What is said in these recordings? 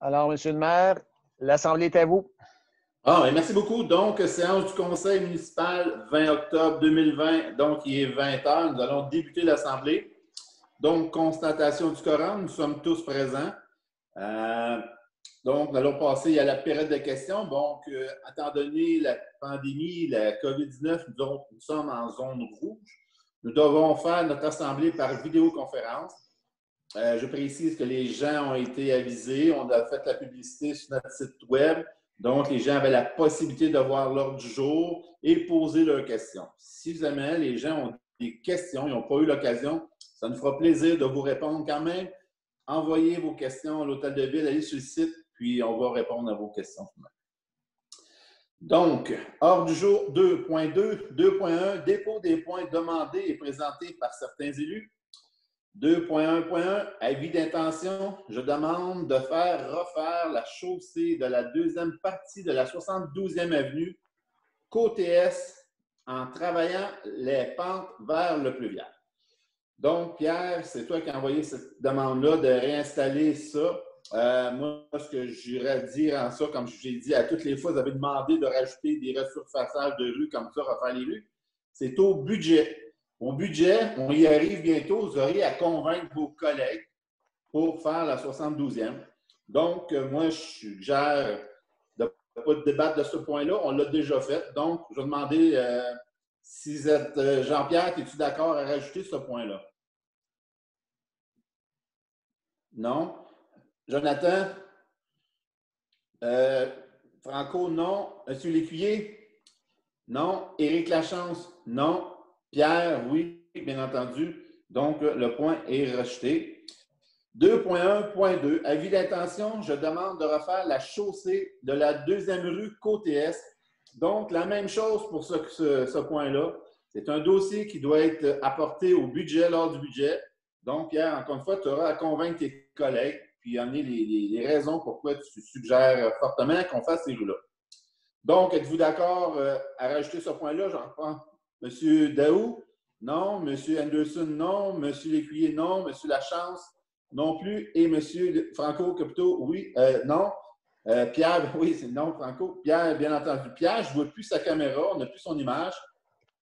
Alors, Monsieur le maire, l'Assemblée est à vous. Ah, merci beaucoup. Donc, séance du Conseil municipal 20 octobre 2020, donc il est 20 heures. Nous allons débuter l'Assemblée. Donc, constatation du Coran, nous sommes tous présents. Euh, donc, nous allons passer à la période de questions. Donc, euh, étant donné la pandémie, la COVID-19, nous, nous, sommes en zone rouge. Nous devons faire notre assemblée par vidéoconférence. Euh, je précise que les gens ont été avisés. On a fait la publicité sur notre site Web. Donc, les gens avaient la possibilité de voir l'ordre du jour et poser leurs questions. Si jamais les gens ont des questions, ils n'ont pas eu l'occasion, ça nous fera plaisir de vous répondre quand même. Envoyez vos questions à l'Hôtel de Ville, allez sur le site, puis on va répondre à vos questions. Donc, ordre du jour 2.2, 2.1, dépôt des points demandés et présentés par certains élus. 2.1.1, avis d'intention. Je demande de faire refaire la chaussée de la deuxième partie de la 72e avenue, côté Est, en travaillant les pentes vers le pluvial. Donc, Pierre, c'est toi qui as envoyé cette demande-là de réinstaller ça. Euh, moi, ce que j'irais dire en ça, comme j'ai dit à toutes les fois, vous avez demandé de rajouter des resurfaçages de rue comme ça, refaire les rues. C'est au budget. Au budget, on y arrive bientôt. Vous aurez à convaincre vos collègues pour faire la 72e. Donc, euh, moi, je suggère de ne pas débattre de ce point-là. On l'a déjà fait. Donc, je vais demander euh, si vous êtes euh, Jean-Pierre, es-tu d'accord à rajouter ce point-là? Non? Jonathan? Franco, non. Monsieur Lécuyer? Non. Éric Lachance? Non. Pierre, oui, bien entendu. Donc, le point est rejeté. 2.1.2. Avis d'intention, je demande de refaire la chaussée de la deuxième rue côté Est. Donc, la même chose pour ce, point-là. C'est un dossier qui doit être apporté au budget lors du budget. Donc, Pierre, encore une fois, tu auras à convaincre tes collègues puis amener les, les raisons pourquoi tu suggères fortement qu'on fasse ces rues-là. Donc, êtes-vous d'accord euh, à rajouter ce point-là? J'en prends Monsieur Daou, non. Monsieur Anderson, non. Monsieur Lécuyer, non. Monsieur Lachance, non plus. Et Monsieur Franco Capito, oui, euh, non. Euh, Pierre, oui, c'est non, Franco. Pierre, bien entendu. Pierre, je ne vois plus sa caméra, on n'a plus son image.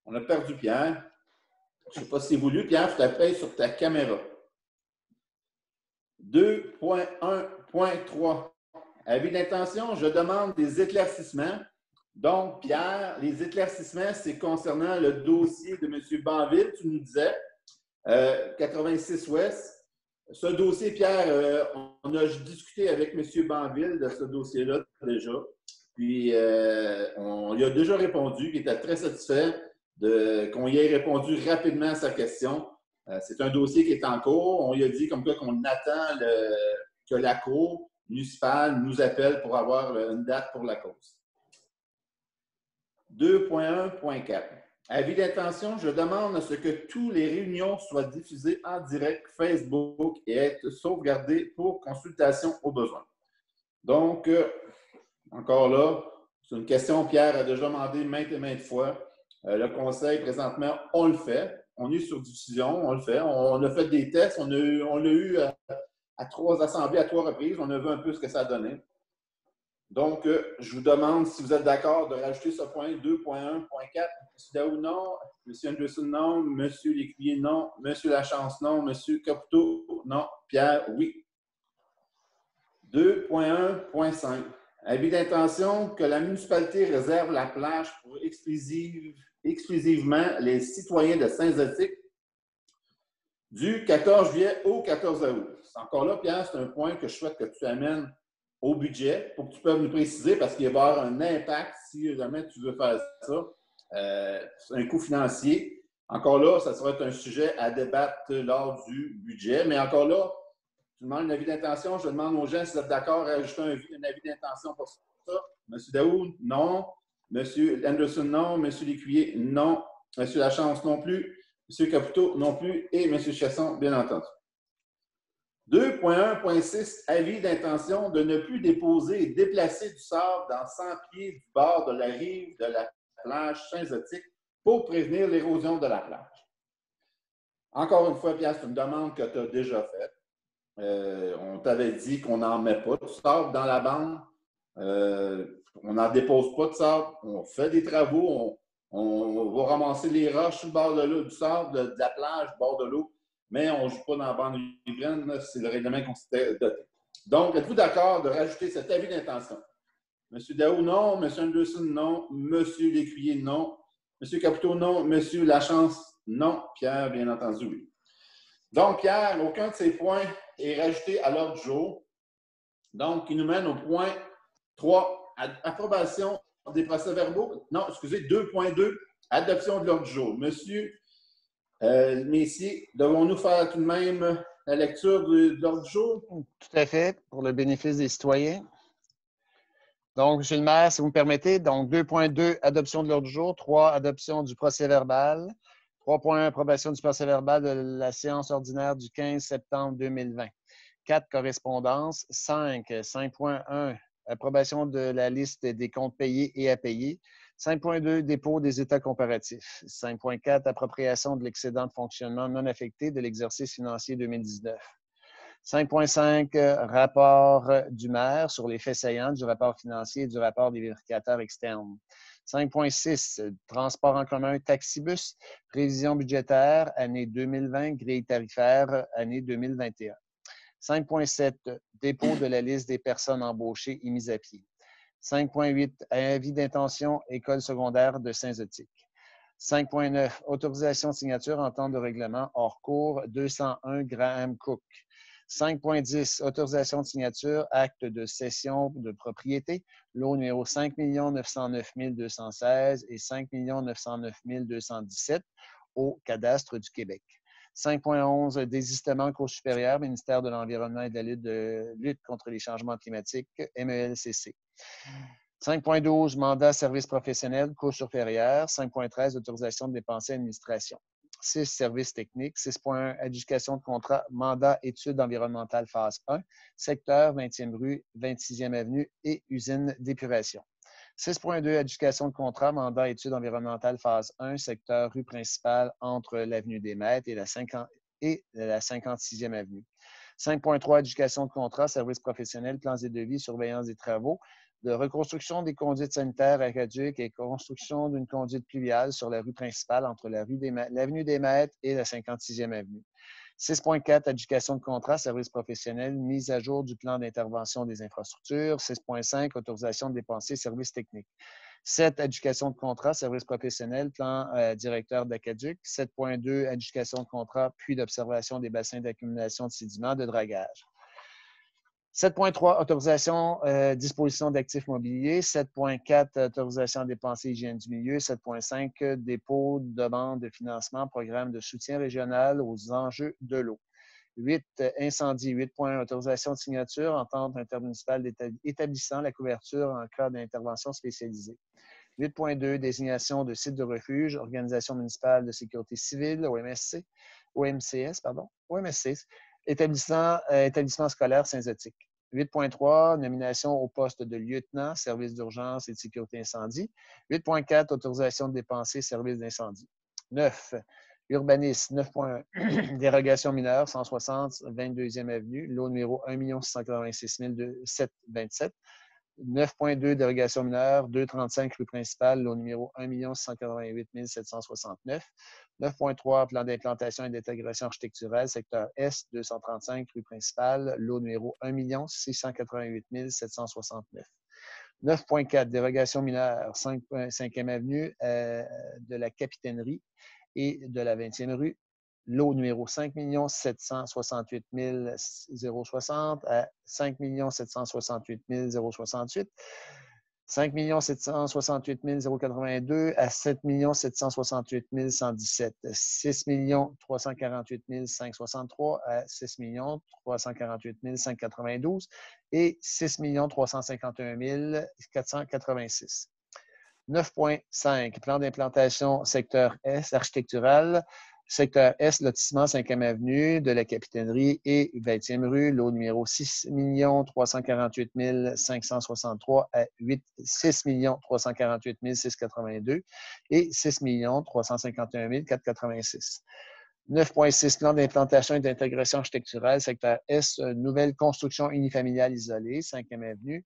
On a perdu Pierre. Je ne sais pas si c'est voulu. Pierre, tu t'appelles sur ta caméra. 2.1.3. Avis d'intention, je demande des éclaircissements donc, Pierre, les éclaircissements, c'est concernant le dossier de M. Banville, tu nous disais, 86 euh, Ouest. Ce dossier, Pierre, euh, on a discuté avec M. Banville de ce dossier-là déjà. Puis, euh, on lui a déjà répondu, il était très satisfait qu'on y ait répondu rapidement à sa question. c'est un dossier qui est en cours. On lui a dit comme quoi qu'on attend que la Cour municipale nous appelle pour avoir une date pour la cause. 2.1.4. Avis d'intention, je demande à ce que toutes les réunions soient diffusées en direct Facebook et être sauvegardées pour consultation au besoin. Donc, euh, encore là, c'est une question Pierre a déjà demandé maintes et maintes fois. Euh, le conseil, présentement, on le fait. On est sur diffusion, on le fait. On, a fait des tests. On l'a eu, on eu à, à, trois assemblées, à trois reprises. On a vu un peu ce que ça a donné. Donc, euh, je vous demande si vous êtes d'accord de rajouter ce point 2.1.4. M. Daou, non. M. Anderson, non. M. Lécuyer, non. M. Lachance, non. M. Caputo, non. Pierre, oui. 2.1.5. Avis d'intention que la municipalité réserve la plage pour exclusivement les citoyens de Saint-Zotique du 14 juillet au 14 août. Encore là, Pierre, c'est un point que je souhaite que tu amènes au budget pour que tu puisses nous préciser parce qu'il va y avoir un impact si jamais tu veux faire ça. Euh, un coût financier. Encore là, ça sera un sujet à débattre lors du budget. Mais encore là, tu demandes un avis d'intention. Je demande aux gens si vous êtes d'accord à ajouter un, avis d'intention pour ça. Monsieur Daoud, non. Monsieur Anderson, non. Monsieur Lécuyer, non. Monsieur Lachance, non plus. Monsieur Caputo, non plus. Et Monsieur Chasson, bien entendu. 2.1.6, avis d'intention de ne plus déposer et déplacer du sable dans 100 pieds du bord de la rive de la plage Saint-Zotique pour prévenir l'érosion de la plage. Encore une fois, Pierre, c'est une demande que tu as déjà faite. euh, on t'avait dit qu'on n'en met pas de sable dans la bande. Euh, on n'en dépose pas de sable. On fait des travaux. On, va ramasser les roches sur le bord de l'eau, du sable, de, la plage, bord de l'eau, mais on ne joue pas dans la bande riveraine. C'est le règlement qu'on s'était doté. Donc, êtes-vous d'accord de rajouter cet avis d'intention? Monsieur Daou, non. Monsieur Anderson, non. Monsieur Lécuyer, non. Monsieur Caputo, non. Monsieur Lachance, non. Pierre, bien entendu, oui. Donc, Pierre, aucun de ces points est rajouté à l'ordre du jour. Donc, il nous mène au point 3, approbation des procès-verbaux. Non, excusez, 2.2, adoption de l'ordre du jour. Monsieur euh, Messier, devons-nous faire tout de même la lecture de, l'ordre du jour? Tout à fait, pour le bénéfice des citoyens. Donc, Gilles Maire, si vous me permettez, donc 2.2, adoption de l'ordre du jour. 3, adoption du procès-verbal. 3.1, approbation du procès-verbal de la séance ordinaire du 15 septembre 2020. 4, correspondance. 5, 5.1, approbation de la liste des comptes payés et à payer. 5.2, dépôt des états comparatifs. 5.4, appropriation de l'excédent de fonctionnement non affecté de l'exercice financier 2019. 5.5, rapport du maire sur les faits saillants du rapport financier et du rapport des vérificateurs externes. 5.6, transport en commun, taxibus, prévision budgétaire, année 2020, grille tarifaire, année 2021. 5.7, dépôt de la liste des personnes embauchées et mises à pied. 5.8, avis d'intention, école secondaire de Saint-Zotique. 5.9, autorisation de signature en temps de règlement hors cours 201 Graham Cook. 5.10, autorisation de signature, acte de cession de propriété, lot numéro 5 909 216 et 5 909 217 au cadastre du Québec. 5.11, désistement cours supérieur, ministère de l'Environnement et de la lutte, de, lutte contre les changements climatiques, MELCC. 5.12, mandat service professionnel, cours supérieur. 5.13, autorisation de dépenser administration. 6, services techniques. 6.1, éducation de contrat, mandat études environnementales phase 1, secteur 20e rue, 26e avenue et usine d'épuration. 6.2, éducation de contrat, mandat études environnementales phase 1, secteur rue principale entre l'avenue des Maîtres et la, 50, et la 56e avenue. 5.3, éducation de contrat, services professionnels, plans et devis, surveillance des travaux, de reconstruction des conduites sanitaires aqueducs et construction d'une conduite pluviale sur la rue principale entre l'avenue des, Maîtres et la 56e avenue. 6.4, éducation de contrat, services professionnels, mise à jour du plan d'intervention des infrastructures. 6.5, autorisation de dépenser, services techniques. 7, éducation de contrat, services professionnels, plan euh, directeur d'Acaduc. 7.2, éducation de contrat, puis d'observation des bassins d'accumulation de sédiments de dragage. 7.3, autorisation, euh, disposition d'actifs mobiliers. 7.4, autorisation à dépenser hygiène du milieu. 7.5, dépôt de demande de financement, programme de soutien régional aux enjeux de l'eau. 8, incendie. 8.1, autorisation de signature, entente intermunicipale établissant la couverture en cas d'intervention spécialisée. 8.2, désignation de site de refuge, organisation municipale de sécurité civile, OMSC, OMCS, pardon, OMSC, établissement, euh, établissement scolaire Saint-Zotique. 8.3, nomination au poste de lieutenant, service d'urgence et de sécurité incendie. 8.4, autorisation de dépenser, service d'incendie. 9, urbanisme. 9.1, dérogation mineure, 160, 22e avenue, lot numéro 1 686 727. 9.2, dérogation mineure, 235 rue principale, lot numéro 1 688 769. 9.3, plan d'implantation et d'intégration architecturale, secteur S, 235 rue principale, lot numéro 1 688 769. 9.4, dérogation mineure, 5, e avenue euh, de la Capitainerie et de la 20e rue, lot numéro 5 768 060 à 5 768 068. 5 768 082 à 7 768 117, 6 348 563 à 6 348 592 et 6 351 486. 9.5, plan d'implantation secteur S architectural, secteur S, lotissement 5e avenue de la Capitainerie et 20e rue, lot numéro 6 348 563 à 8, 6 348 682 et 6 351 486. 9.6, plan d'implantation et d'intégration architecturale, secteur S, nouvelle construction unifamiliale isolée, 5e avenue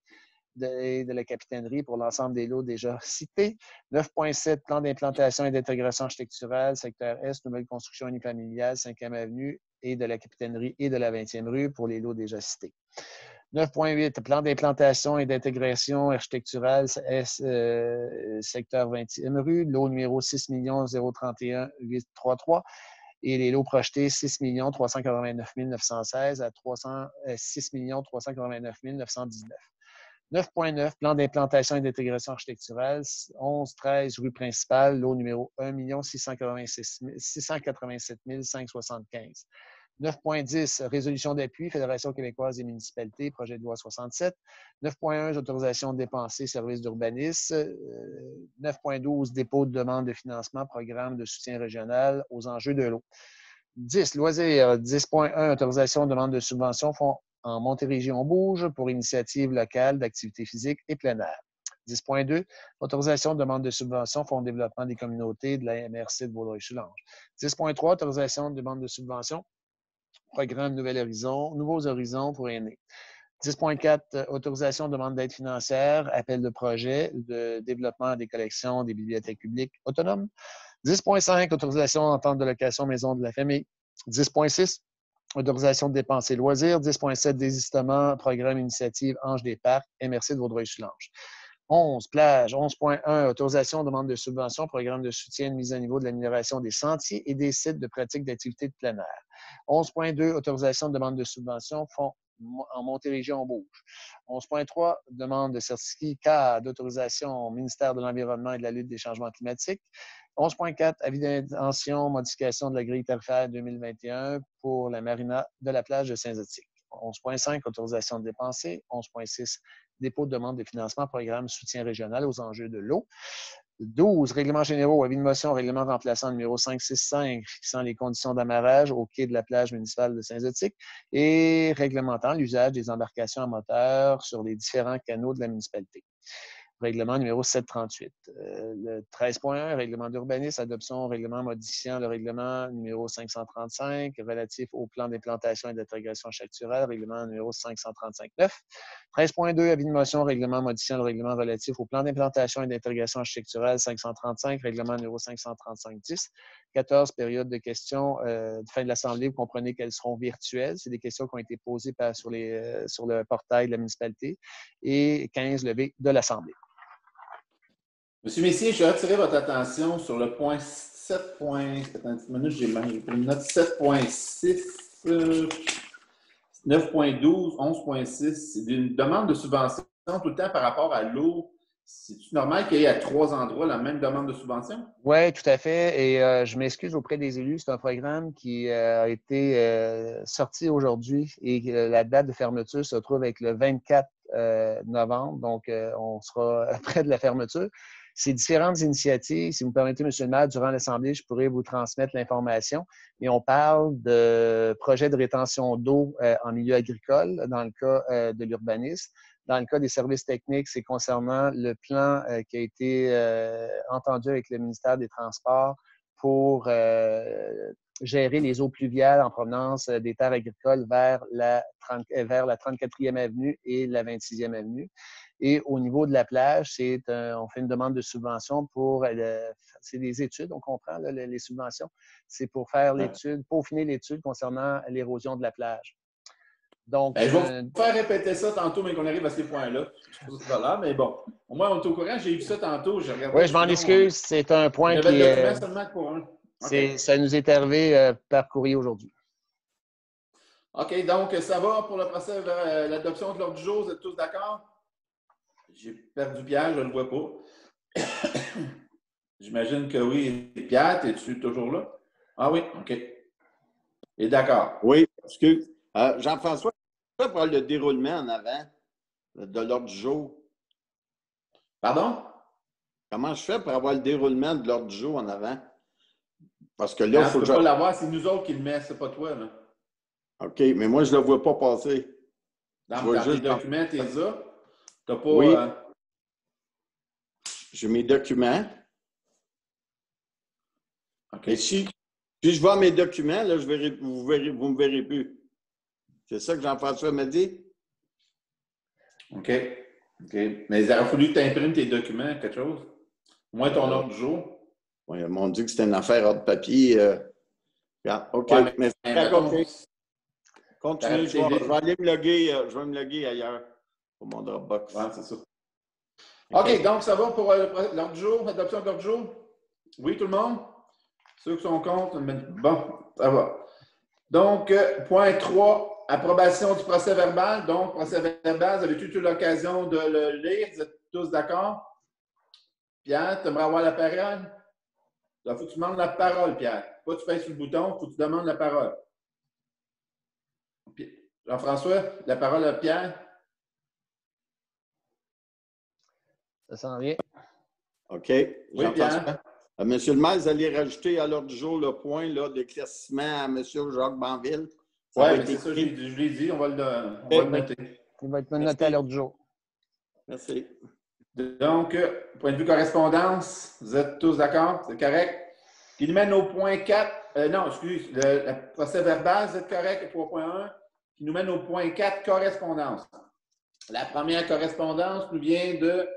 de, de la capitainerie pour l'ensemble des lots déjà cités. 9.7, plan d'implantation et d'intégration architecturale, secteur S, nouvelle construction unifamiliale, 5e avenue et de la capitainerie et de la 20e rue pour les lots déjà cités. 9.8, plan d'implantation et d'intégration architecturale, S, euh, secteur 20e rue, lot numéro 6 031 833 et les lots projetés 6 389 916 à 300, 6 389 919. 9.9, plan d'implantation et d'intégration architecturale, 11-13 rue principale, lot numéro 1 687 575. 9.10, résolution d'appui, Fédération québécoise des municipalités, projet de loi 67. 9.1, autorisation de dépenser, services d'urbanisme. 9.12, euh, dépôt de demande de financement, programme de soutien régional aux enjeux de l'eau. 10, loisirs. 10.1, autorisation de demande de subvention, fonds en Montérégie-on Bouge pour initiative locale d'activité physique et plein air. 10.2, autorisation de demande de subvention Fonds de développement des communautés de la MRC de Vaudreuil-Soulanges. 10.3, autorisation de demande de subvention programme Nouvel Horizon, Nouveaux Horizons pour aînés. 10.4, autorisation de demande d'aide financière, appel de projet de développement des collections des bibliothèques publiques autonomes. 10.5, autorisation d'entente de location maison de la famille. 10.6, autorisation de dépenser loisirs. 10.7, désistement, programme initiative Ange des Parcs, MRC de Vaudreuil-Soulanges. 11, plage. 11.1, autorisation, demande de subvention, programme de soutien de mise à niveau de l'amélioration des sentiers et des sites de pratique d'activités de plein air. 11.2, autorisation de demande de subvention, fonds en Montérégie-on-Bouge. 11.3, demande de certificat d'autorisation au ministère de l'Environnement et de la lutte des changements climatiques. 11.4, avis d'intention, modification de la grille tarifaire 2021 pour la marina de la plage de Saint-Zotique. 11.5, autorisation de dépenser. 11.6, dépôt de demande de financement, programme soutien régional aux enjeux de l'eau. 12, règlements généraux, avis de motion, règlement remplaçant numéro 565, fixant les conditions d'amarrage au quai de la plage municipale de Saint-Zotique et réglementant l'usage des embarcations à moteur sur les différents canaux de la municipalité règlement numéro 738. Euh, le 13.1, règlement d'urbanisme, adoption règlement modifiant le règlement numéro 535 relatif au plan d'implantation et d'intégration architecturale, règlement numéro 535.9. 13.2, avis de motion, règlement modifiant le règlement relatif au plan d'implantation et d'intégration architecturale 535, règlement numéro 535.10. 14, période de questions euh, de fin de l'Assemblée. Vous comprenez qu'elles seront virtuelles. C'est des questions qui ont été posées sur, euh, sur le portail de la municipalité. Et 15, levé de l'Assemblée. Monsieur Messier, je vais attirer votre attention sur le point 7. Attends une minute, j'ai note 7.6, 9.12, 11.6. C'est une demande de subvention tout le temps par rapport à l'eau. C'est normal qu'il y ait à trois endroits la même demande de subvention? Oui, tout à fait. Et euh, je m'excuse auprès des élus. C'est un programme qui euh, a été euh, sorti aujourd'hui et la date de fermeture se trouve avec le 24 novembre. Donc, on sera près de la fermeture. Ces différentes initiatives, si vous me permettez, M. le maire, durant l'Assemblée, je pourrais vous transmettre l'information. Mais on parle de projets de rétention d'eau euh, en milieu agricole, dans le cas euh, de l'urbanisme. Dans le cas des services techniques, c'est concernant le plan euh, qui a été entendu avec le ministère des Transports pour gérer les eaux pluviales en provenance des terres agricoles vers la, vers la 34e avenue et la 26e avenue. Et au niveau de la plage, c'est on fait une demande de subvention pour euh, c'est des études, on comprend les subventions. C'est pour faire l'étude, peaufiner l'étude concernant l'érosion de la plage. Donc, ben, je vais euh, faire répéter ça tantôt, mais qu'on arrive à ces points-là. Là, mais bon, au moins, on est au courant. J'ai vu ça tantôt. Oui, je m'en excuse. C'est un point qui. est. Ça nous est arrivé euh, par courrier aujourd'hui. OK, donc ça va pour le procès l'adoption de l'ordre du jour. Vous êtes tous d'accord? J'ai perdu Pierre, je ne le vois pas. J'imagine que oui. Pierre, es-tu toujours là? Ah oui, OK. Et d'accord. Oui, excuse. Euh, Jean-François, pour le déroulement en avant de l'ordre du jour? Pardon? Comment je fais pour avoir le déroulement de l'ordre du jour en avant? Parce que là, il faut que je... pas l'avoir, c'est nous autres qui le mettons, c'est pas toi. Là. OK, mais moi, je ne le vois pas passer. Dans, dans tes documents, t'es là? T'as pas. Oui. Euh, J'ai mes documents. OK. Ici, Puis je vois mes documents, là, je verrai, vous ne me verrez plus. C'est ça que Jean-François m'a dit? OK. OK. Mais il aurait fallu que tu imprimes tes documents, quelque chose. Au moins ton ordre du jour. Oui, ils m'ont dit que c'était une affaire hors de papier. Euh... OK. mais, mais, mais Continue, je vais, aller me loguer, euh, je vais me loguer ailleurs pour mon Dropbox. Ouais, c'est ça. OK, donc ça va pour euh, l'ordre du jour, adoption de l'ordre du jour? Oui, tout le monde? Ceux qui sont contre? Bon, ça va. Donc, euh, point 3, approbation du procès verbal. Donc, procès verbal, vous avez eu l'occasion de le lire. Vous êtes tous d'accord? Pierre, tu aimerais avoir la parole? Il faut que tu demandes la parole, Pierre. Pas tu sur le bouton, il faut que tu demandes la parole. Jean-François, la parole à Pierre. Ça s'en vient. OK. Oui. Euh, Monsieur le maire, vous allez rajouter à l'ordre du jour le point d'éclaircissement à M. Jacques Banville. Oui, c'est ça, je, l'ai dit, on va le, on va noter. Il va être noté à l'ordre du jour. Merci. Donc, euh, point de vue correspondance, vous êtes tous d'accord? C'est correct? Qui nous mène au point 4. Euh, non, excuse, le, procès verbal, vous êtes correct, 3.1, qui nous mène au point 4, correspondance. La première correspondance nous vient de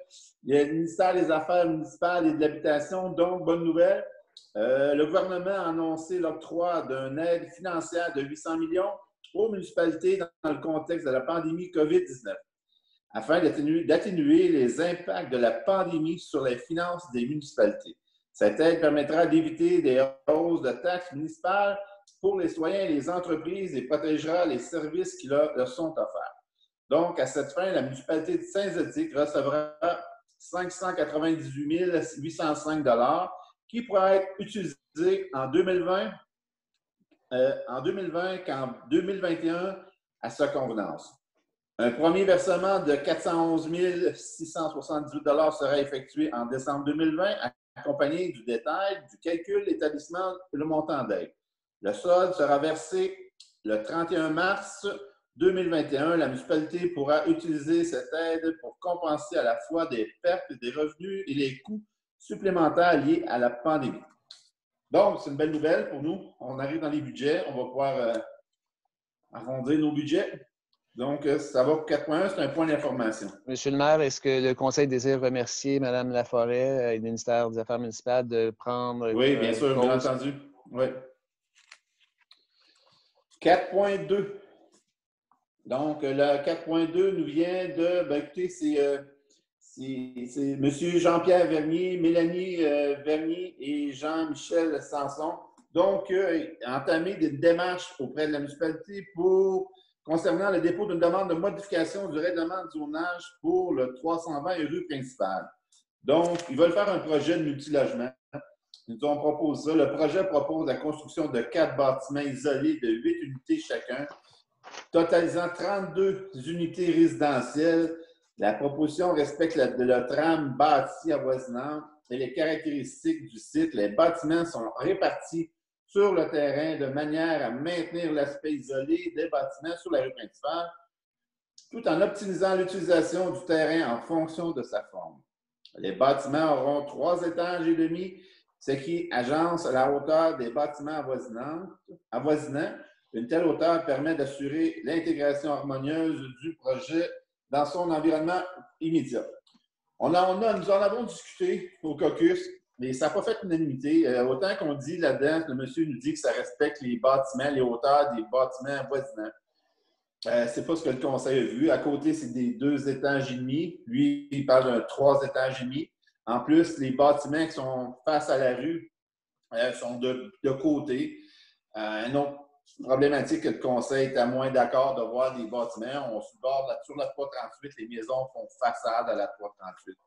ministère des Affaires municipales et de l'Habitation. Donc, bonne nouvelle. Euh, le gouvernement a annoncé l'octroi d'une aide financière de 800 millions aux municipalités dans le contexte de la pandémie COVID-19 afin d'atténuer les impacts de la pandémie sur les finances des municipalités. Cette aide permettra d'éviter des hausses de taxes municipales pour les citoyens et les entreprises et protégera les services qui leur, sont offerts. Donc, à cette fin, la municipalité de Saint-Zotique recevra 598 805 qui pourraient être utilisés en 2020, euh, en 2020 qu'en 2021 à sa convenance. Un premier versement de 411 678 sera effectué en décembre 2020, accompagné du détail du calcul d'établissement le montant d'aide. Le solde sera versé le 31 mars 2021. La municipalité pourra utiliser cette aide pour compenser à la fois des pertes des revenus et les coûts supplémentaires liés à la pandémie. Donc, c'est une belle nouvelle pour nous. On arrive dans les budgets. On va pouvoir euh, arrondir nos budgets. Donc, euh, ça va pour 4.1, c'est un point d'information. Monsieur le maire, est-ce que le Conseil désire remercier Mme Laforêt et le ministère des Affaires municipales de prendre. Oui, bien sûr, bien entendu. Oui. 4.2. Donc, le 4.2 nous vient de. Ben, écoutez, c'est. Euh, M. Jean-Pierre Vernier, Mélanie euh, Vernier et Jean-Michel Sanson. Donc, entamer des démarches auprès de la municipalité pour concernant le dépôt d'une demande de modification du règlement de zonage pour le 320 rue principale. Donc, ils veulent faire un projet de multilogement. Ils nous ont proposé ça. Le projet propose la construction de quatre bâtiments isolés de huit unités chacun, totalisant 32 unités résidentielles. La proposition respecte le, le tram bâti avoisinant et les caractéristiques du site. Les bâtiments sont répartis sur le terrain de manière à maintenir l'aspect isolé des bâtiments sur la rue principale, tout en optimisant l'utilisation du terrain en fonction de sa forme. Les bâtiments auront trois étages et demi, ce qui agence la hauteur des bâtiments avoisinants. Une telle hauteur permet d'assurer l'intégration harmonieuse du projet dans son environnement immédiat. On, a, nous en avons discuté au caucus mais ça n'a pas fait unanimité. Euh, autant qu'on dit là-dedans, le monsieur nous dit que ça respecte les bâtiments, les hauteurs des bâtiments voisinants. Euh, c'est pas ce que le conseil a vu. À côté, c'est des deux étages et demi. Lui, il parle d'un trois étages et demi. En plus, les bâtiments qui sont face à la rue euh, sont de, côté. Euh, problématique que le conseil est à moins d'accord de voir des bâtiments. On se borde sur la 338, les maisons font façade à la 338.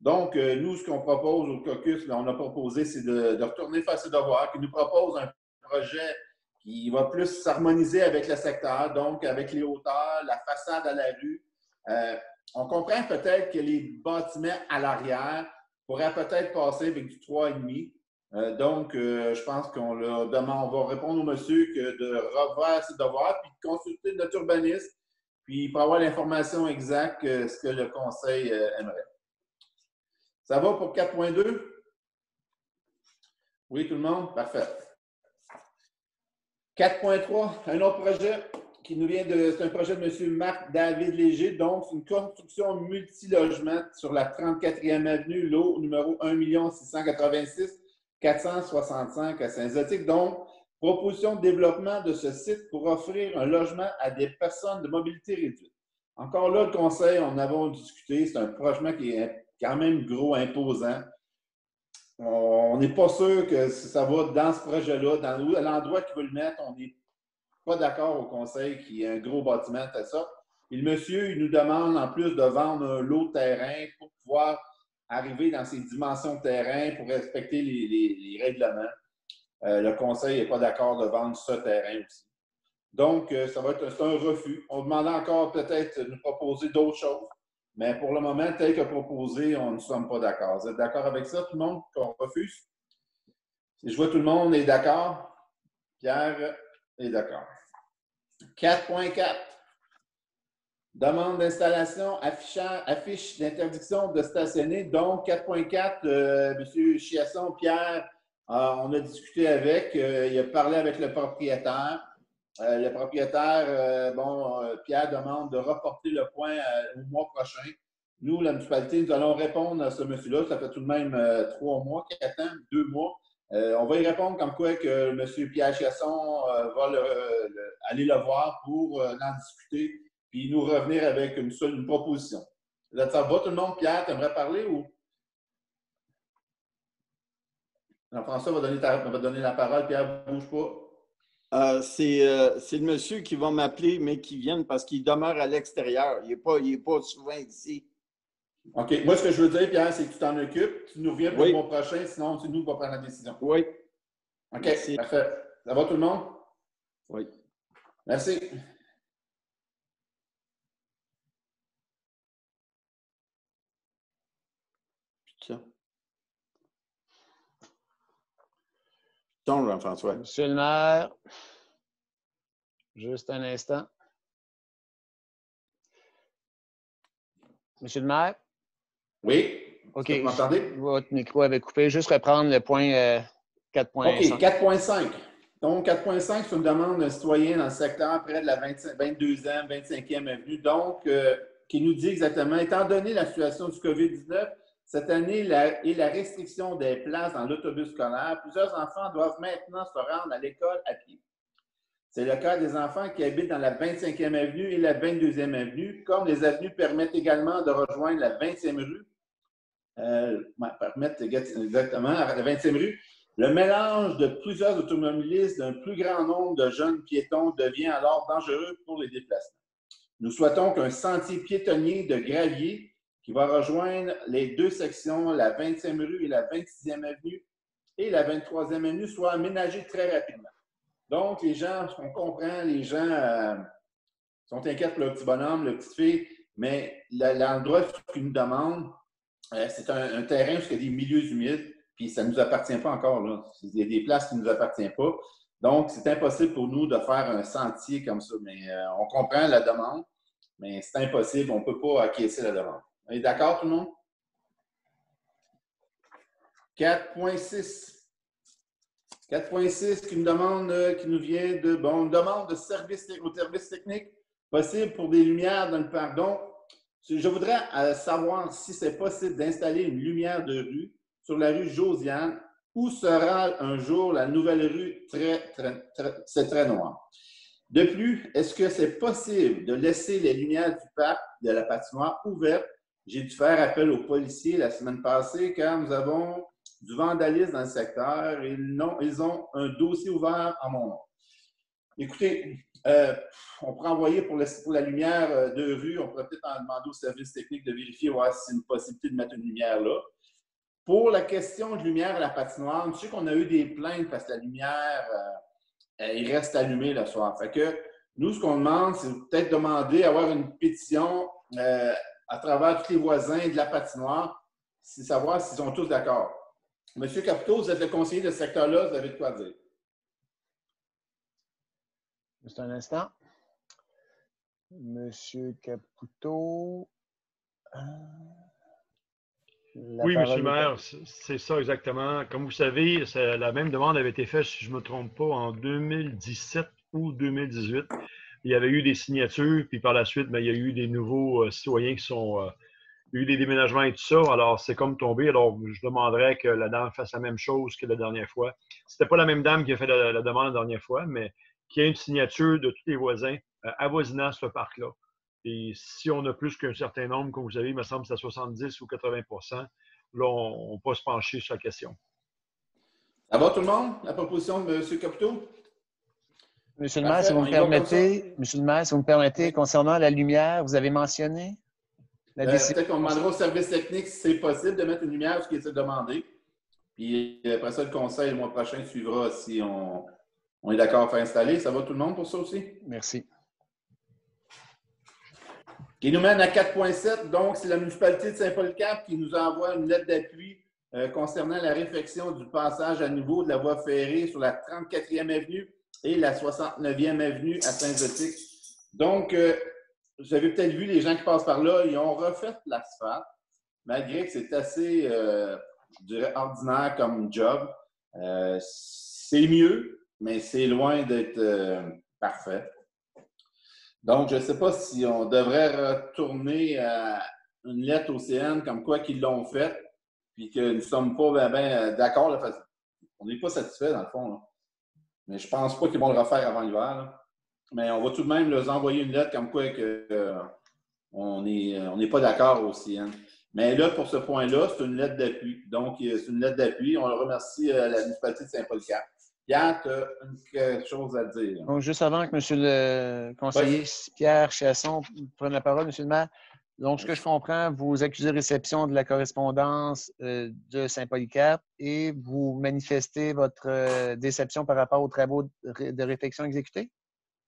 Donc, euh, nous, ce qu'on propose au caucus, on a proposé, c'est de, retourner face au devoir, qui nous propose un projet qui va plus s'harmoniser avec le secteur, donc avec les hauteurs, la façade à la rue. Euh, on comprend peut-être que les bâtiments à l'arrière pourraient peut-être passer avec du 3,5. Euh, donc, je pense qu'on on va répondre au monsieur que de revoir ses devoirs, puis de consulter notre urbaniste, puis pour avoir l'information exacte, ce que le conseil aimerait. Ça va pour 4.2? Oui, tout le monde? Parfait. 4.3, un autre projet qui nous vient de. C'est un projet de M. Marc-David Léger. Donc, c'est une construction multilogement sur la 34e avenue, lot numéro 1 686 465 à Saint-Zotique. Donc, proposition de développement de ce site pour offrir un logement à des personnes de mobilité réduite. Encore là, le conseil, on avait discuté, c'est un projet qui est quand même gros, imposant. On n'est pas sûr que ça va dans ce projet-là, dans l'endroit qu'ils veulent le mettre, on n'est pas d'accord au conseil qu'il y ait un gros bâtiment à ça. Et le monsieur, il nous demande en plus de vendre un lot de terrain pour pouvoir arriver dans ces dimensions de terrain pour respecter les, règlements. Euh, le conseil n'est pas d'accord de vendre ce terrain aussi. Donc, euh, ça va être un refus. On demande encore peut-être de nous proposer d'autres choses. Mais pour le moment, tel que proposé, on ne sommes pas d'accord. Vous êtes d'accord avec ça, tout le monde, qu'on refuse? Si je vois tout le monde est d'accord, Pierre est d'accord. 4.4. Demande d'installation, affiche d'interdiction de stationner. Donc, 4.4, euh, M. Chiasson, Pierre, euh, on a discuté avec, euh, il a parlé avec le propriétaire. Le propriétaire, bon, Pierre demande de reporter le point au mois prochain. Nous, la municipalité, nous allons répondre à ce monsieur-là. Ça fait tout de même trois mois, quatre ans, deux mois. on va y répondre comme quoi que M. Pierre Chasson va aller le voir pour en discuter puis nous revenir avec une, seule, une proposition. Là, ça va tout le monde? Pierre, tu aimerais parler ou? Jean-François va donner, va donner la parole. Pierre, bouge pas. Euh, euh, c'est le monsieur qui va m'appeler, mais qui vient parce qu'il demeure à l'extérieur. Il n'est pas, pas souvent ici. OK. Moi, ce que je veux dire, Pierre, c'est que tu t'en occupes. Tu nous reviens pour le mois prochain, sinon c'est nous qui va prendre la décision. Oui. OK. Parfait. Ça va tout le monde? Oui. Merci. Jean-François. Monsieur le maire, juste un instant. Monsieur le maire? Oui. OK. Vous m'entendez? Votre micro avait coupé. Juste reprendre le point 4.5. Euh, OK, 4.5. Donc, 4.5, c'est une demande d'un citoyen dans le secteur près de la 22e, 25e avenue. Donc, euh, qui nous dit exactement, étant donné la situation du COVID-19, cette année et la restriction des places dans l'autobus scolaire, plusieurs enfants doivent maintenant se rendre à l'école à pied. C'est le cas des enfants qui habitent dans la 25e avenue et la 22e avenue, comme les avenues permettent également de rejoindre la 20e rue. Euh, permettent exactement la 20e rue. Le mélange de plusieurs automobilistes d'un plus grand nombre de jeunes piétons devient alors dangereux pour les déplacements. Nous souhaitons qu'un sentier piétonnier de gravier qui va rejoindre les deux sections, la 20e rue et la 26e avenue et la 23e avenue, soit aménagé très rapidement. Donc, les gens, on comprend, les gens euh, sont inquiets pour le petit bonhomme, le petit fille, mais l'endroit qu'ils nous demandent, euh, c'est un, terrain où il y a des milieux humides, puis ça ne nous appartient pas encore. Il y a des places qui ne nous appartiennent pas. Donc, c'est impossible pour nous de faire un sentier comme ça. Mais euh, on comprend la demande, mais c'est impossible. On ne peut pas acquiescer la demande. On est d'accord, tout le monde? 4.6. 4.6 qui nous demande, euh, qui nous vient de, bon, une demande de service au service technique possible pour des lumières dans le parc. Donc, je voudrais euh, savoir si c'est possible d'installer une lumière de rue sur la rue Josiane, où sera un jour la nouvelle rue très, très, très c'est très noir. De plus, est-ce que c'est possible de laisser les lumières du parc de la patinoire ouvertes j'ai dû faire appel aux policiers la semaine passée car nous avons du vandalisme dans le secteur et ils ont un dossier ouvert à mon nom. Écoutez, euh, on pourrait envoyer pour, la lumière euh, de rue, on pourrait peut-être en demander au service technique de vérifier si c'est une possibilité de mettre une lumière là. Pour la question de lumière à la patinoire, je sais qu'on a eu des plaintes parce que la lumière, euh, reste allumée le soir. Fait que nous, ce qu'on demande, c'est peut-être demander avoir une pétition à travers tous les voisins de la patinoire, c'est savoir s'ils sont tous d'accord. Monsieur Caputo, vous êtes le conseiller de ce secteur-là, vous avez de quoi dire. Juste un instant. Monsieur Caputo. Euh, oui, M. le maire, c'est ça exactement. Comme vous savez, la même demande avait été faite, si je ne me trompe pas, en 2017 ou 2018. Il y avait eu des signatures, puis par la suite, ben, il y a eu des nouveaux euh, citoyens qui sont. Euh, eu des déménagements et tout ça. Alors, c'est comme tombé. Alors, je demanderais que la dame fasse la même chose que la dernière fois. C'était pas la même dame qui a fait la, demande la dernière fois, mais qui a une signature de tous les voisins euh, avoisinant ce parc-là. Et si on a plus qu'un certain nombre, comme vous savez, il me semble que c'est à 70 ou 80% là, on, peut se pencher sur la question. Ça va tout le monde? La proposition de M. Caputo? Monsieur le maire, si vous me permettez, Monsieur le maire, si vous me permettez, concernant la lumière, vous avez mentionné la euh, Peut-être qu'on demandera au service technique si c'est possible de mettre une lumière, ce qui est demandé. Puis après ça, le conseil, le mois prochain, suivra si on, on est d'accord à faire installer. Ça va tout le monde pour ça aussi? Merci qui nous mène à 4.7. Donc, c'est la municipalité de Saint-Paul-Cap qui nous envoie une lettre d'appui euh, concernant la réfection du passage à niveau de la voie ferrée sur la 34e avenue et la 69e avenue à Saint-Zotique. Donc, euh, vous avez peut-être vu les gens qui passent par là, ils ont refait l'asphalte, malgré que c'est assez, euh, je dirais, ordinaire comme job. c'est mieux, mais c'est loin d'être parfait. Donc, je ne sais pas si on devrait retourner à une lettre au CN comme quoi qu'ils l'ont fait, puis que nous ne sommes pas bien ben, d'accord. On n'est pas satisfait, dans le fond. Mais je ne pense pas qu'ils vont le refaire avant l'hiver. Mais on va tout de même leur envoyer une lettre comme quoi que, euh, on n'est pas d'accord au CN. Mais là, pour ce point-là, c'est une lettre d'appui. Donc, c'est une lettre d'appui. On remercie euh, la municipalité de Saint-Paul-Cap. Pierre, tu as quelque chose à dire? Donc, juste avant que M. le conseiller Pierre Chasson prenne la parole, M. le maire, donc, ce que je comprends, vous accusez réception de la correspondance euh, de Saint-Polycarpe et vous manifestez votre euh, déception par rapport aux travaux de, réflexion exécutés?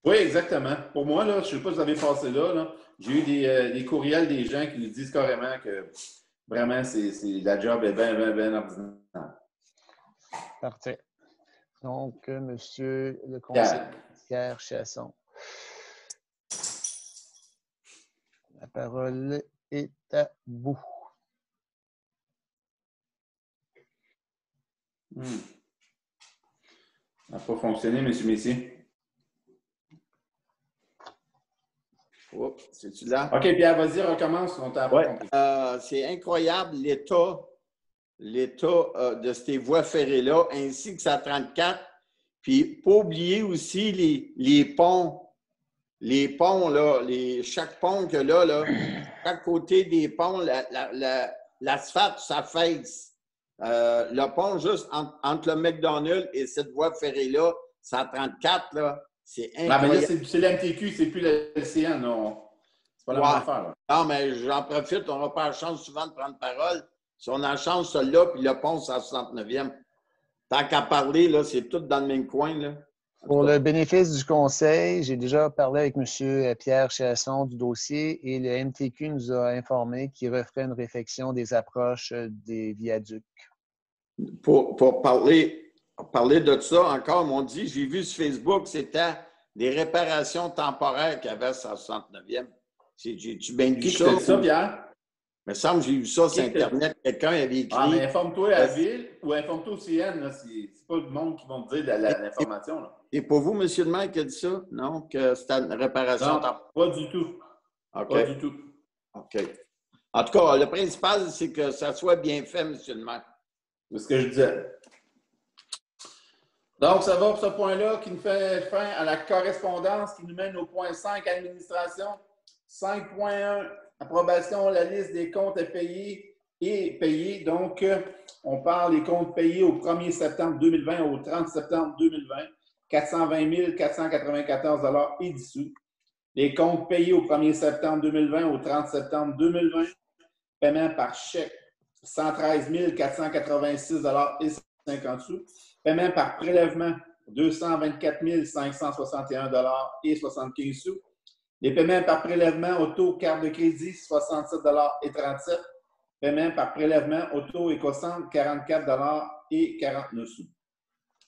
Oui, exactement. Pour moi, là, je ne sais pas si vous avez passé là, j'ai eu des, euh, des, courriels des gens qui nous disent carrément que vraiment, c'est, la job est bien, bien, bien ordinaire. Parfait. Donc, Monsieur le conseiller Pierre Chasson. La parole est à vous. Hmm. Ça n'a pas fonctionné, M. Messi. C'est-tu là? OK, Pierre, vas-y, recommence. Euh, c'est incroyable l'état l'état euh, de ces voies ferrées-là, ainsi que sa 34. Puis, pas oublier aussi les, les ponts. Les ponts, là, les, chaque pont que là, là, chaque côté des ponts, l'asphalte, la, ça face. Euh, le pont juste entre, le McDonald's et cette voie ferrée-là, sa 34, là, c'est incroyable. c'est l'MTQ, c'est plus l'LCN, non? C'est pas la même affaire. Non, mais j'en profite, on n'a pas la chance souvent de prendre parole. Si on a chance, celui-là, puis le pont, c'est à 69e. Tant qu'à parler, là, c'est tout dans le même coin. Là. Pour le bénéfice du conseil, j'ai déjà parlé avec M. Pierre Chasson du dossier et le MTQ nous a informé qu'il referait une réflexion des approches des viaducs. Pour, pour parler, parler de ça, encore, m'ont dit, j'ai vu sur Facebook, c'était des réparations temporaires qu'il y avait à 69e. J'ai-tu bien vu ça? ça, Pierre? Me semble que j'ai vu ça sur Internet. Quelqu'un avait écrit. Ah, mais informe-toi à la ville ou informe-toi au CN. C'est pas le monde qui va te dire l'information. Et pour vous, M. le maire, qui a dit ça? Non? Que c'était une réparation? Non, pas du tout. Pas du tout. OK. En tout cas, le principal, c'est que ça soit bien fait, M. le maire. C'est ce que je disais. Donc, ça va pour ce point-là qui nous fait fin à la correspondance qui nous mène au point 5, administration. 5.1, Approbation, la liste des comptes à payer et payés. Donc, on parle des comptes payés au 1er septembre 2020 au 30 septembre 2020, 420 494 et 10 sous. Les comptes payés au 1er septembre 2020 au 30 septembre 2020, paiement par chèque, 113 486 et 50 sous. Paiement par prélèvement, 224 561 et 75 sous. Les paiements par prélèvement auto carte de crédit, 67 et 37 Paiement par prélèvement auto et 44 et 49 sous.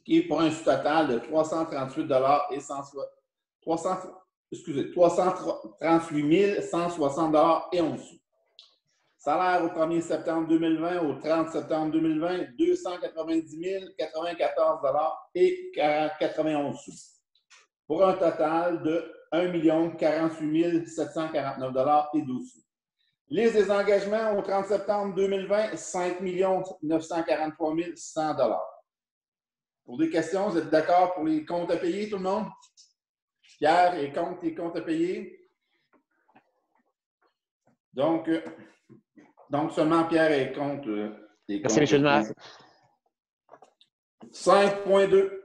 Qui est pour un sous-total de 338 et 300, excusez, 338 160 et 11 sous. Salaire au 1er septembre 2020 au 30 septembre 2020, 290 094 et 91 sous. Pour un total de 1 48 749 et 12 sous. Liste des engagements au 30 septembre 2020, 5 943 100 Pour des questions, vous êtes d'accord pour les comptes à payer, tout le monde? Pierre, et compte les comptes à payer? Donc, euh, donc seulement Pierre et compte euh, les comptes. Merci, M. le 5.2.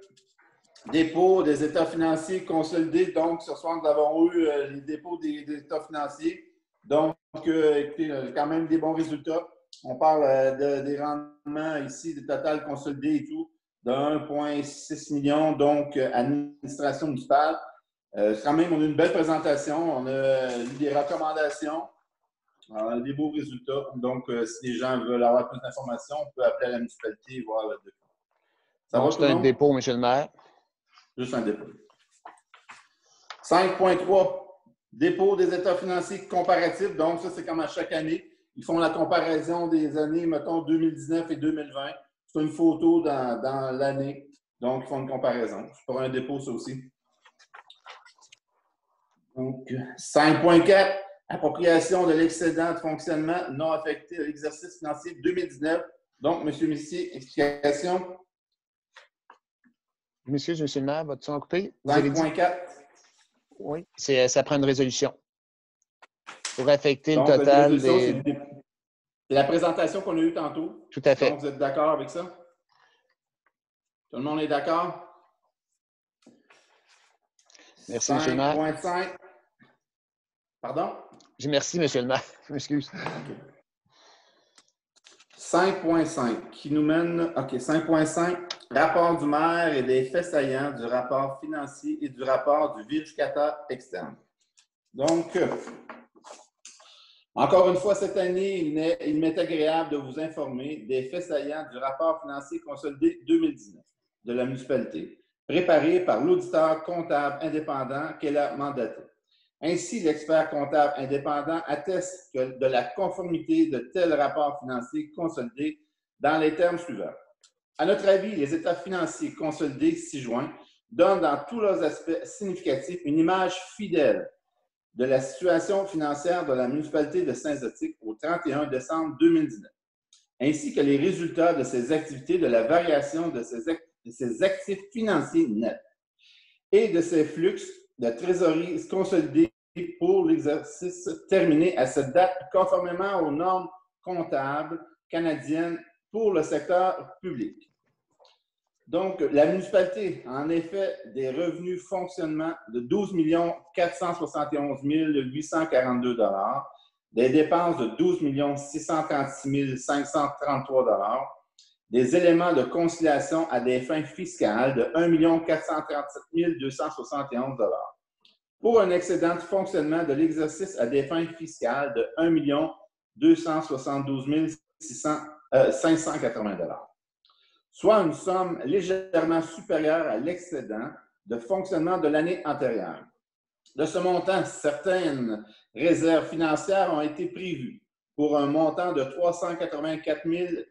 Dépôt des états financiers consolidés. Donc, ce soir, nous avons eu euh, les dépôts des, états financiers. Donc, écoutez, quand même des bons résultats. On parle des rendements ici, des total consolidés et tout, de 1,6 million, donc administration municipale. quand même, on a une belle présentation. On a eu des recommandations. Alors, a des beaux résultats. Donc, euh, si les gens veulent avoir plus d'informations, on peut appeler à la municipalité et voir le dépôt. Ça va, C'est un dépôt, M. le maire. Juste un dépôt. 5.3. Dépôt des états financiers comparatifs. Donc, ça, c'est comme à chaque année. Ils font la comparaison des années, mettons, 2019 et 2020. C'est une photo dans, l'année. Donc, ils font une comparaison. C'est pour un dépôt, ça aussi. Donc, 5.4 appropriation de l'excédent de fonctionnement non affecté à l'exercice financier 2019. Donc, M. Missier, explication. Monsieur, je le maire, votre son coupé? 5.4. Oui, ça prend une résolution pour affecter le total des... C'est la présentation qu'on a eue tantôt. Tout à fait. Donc, vous êtes d'accord avec ça? Tout le monde est d'accord? Merci, M. le maire. 5.5. Pardon? Je merci, monsieur le maire. Excuse. 5.5 qui nous mène. OK, 5.5. Rapport du maire et des faits saillants du rapport financier et du rapport du vérificateur externe. Donc, encore une fois, cette année, il m'est agréable de vous informer des faits saillants du rapport financier consolidé 2019 de la municipalité, préparé par l'auditeur comptable indépendant qu'elle a mandaté. Ainsi, l'expert comptable indépendant atteste de la conformité de tels rapports financiers consolidés dans les termes suivants. À notre avis, les états financiers consolidés ci-joints donnent dans tous leurs aspects significatifs une image fidèle de la situation financière de la municipalité de Saint-Zotique au 31 décembre 2019, ainsi que les résultats de ses activités, de la variation de ses, de ses actifs financiers nets et de ses flux de trésorerie consolidée pour l'exercice terminé à cette date conformément aux normes comptables canadiennes pour le secteur public. Donc, la municipalité a en effet des revenus fonctionnement de 12 471 842 des dépenses de 12 636 533 des éléments de conciliation à des fins fiscales de 1 437 271 pour un excédent de fonctionnement de l'exercice à des fins fiscales de 1 272 580 soit une somme légèrement supérieure à l'excédent de fonctionnement de l'année antérieure. De ce montant, certaines réserves financières ont été prévues pour un montant de 384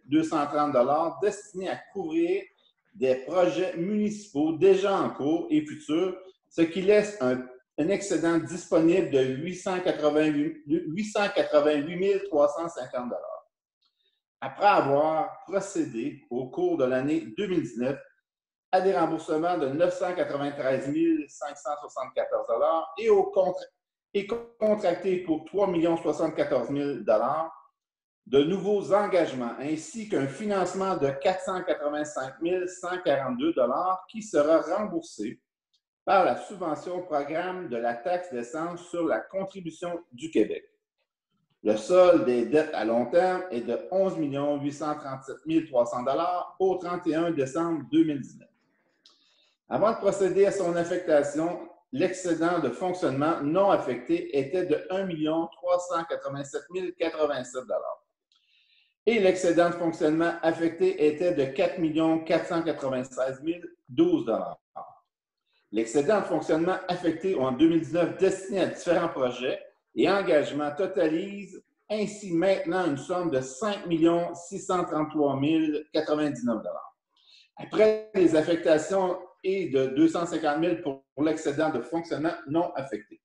230 destinés à couvrir des projets municipaux déjà en cours et futurs, ce qui laisse un, excédent disponible de 888, 888 350 Après avoir procédé au cours de l'année 2019 à des remboursements de 993 574 et au contrat et contracté pour 3 074 000 de nouveaux engagements ainsi qu'un financement de 485 142 qui sera remboursé par la subvention au programme de la taxe d'essence sur la contribution du Québec. Le solde des dettes à long terme est de 11 837 300 au 31 décembre 2019. Avant de procéder à son affectation, l'excédent de fonctionnement non affecté était de 1 387 087 et l'excédent de fonctionnement affecté était de 4 496 012 L'excédent de fonctionnement affecté en 2019 destiné à différents projets et engagements totalise ainsi maintenant une somme de 5 633 099 Après les affectations et de 250 000 pour l'excédent de fonctionnement non affecté.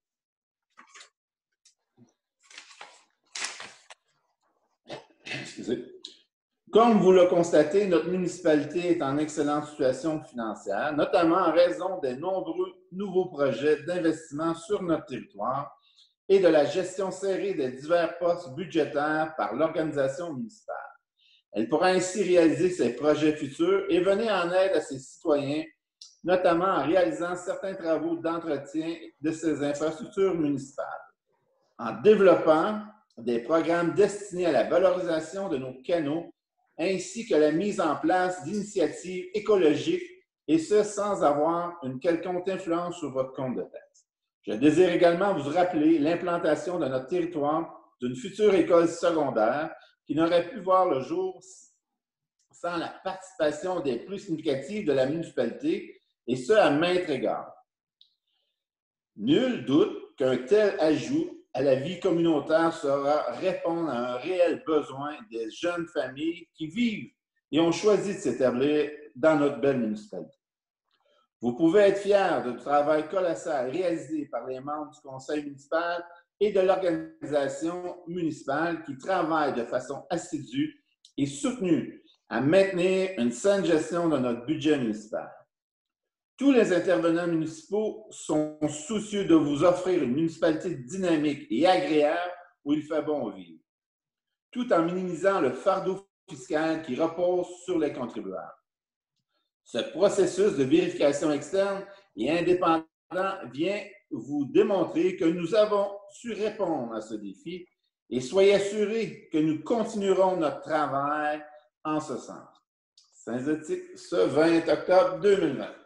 Comme vous le constatez, notre municipalité est en excellente situation financière, notamment en raison des nombreux nouveaux projets d'investissement sur notre territoire et de la gestion serrée des divers postes budgétaires par l'organisation municipale. Elle pourra ainsi réaliser ses projets futurs et venir en aide à ses citoyens, notamment en réalisant certains travaux d'entretien de ses infrastructures municipales, en développant des programmes destinés à la valorisation de nos canaux ainsi que la mise en place d'initiatives écologiques, et ce sans avoir une quelconque influence sur votre compte de tête. Je désire également vous rappeler l'implantation de notre territoire d'une future école secondaire qui n'aurait pu voir le jour sans la participation des plus significatives de la municipalité, et ce à maintes égards. Nul doute qu'un tel ajout à la vie communautaire sera répondre à un réel besoin des jeunes familles qui vivent et ont choisi de s'établir dans notre belle municipalité. Vous pouvez être fiers du travail colossal réalisé par les membres du conseil municipal et de l'organisation municipale qui travaillent de façon assidue et soutenue à maintenir une saine gestion de notre budget municipal. Tous les intervenants municipaux sont soucieux de vous offrir une municipalité dynamique et agréable où il fait bon vivre, tout en minimisant le fardeau fiscal qui repose sur les contribuables. Ce processus de vérification externe et indépendant vient vous démontrer que nous avons su répondre à ce défi et soyez assurés que nous continuerons notre travail en ce sens. Saint-Zotique, ce 20 octobre 2020.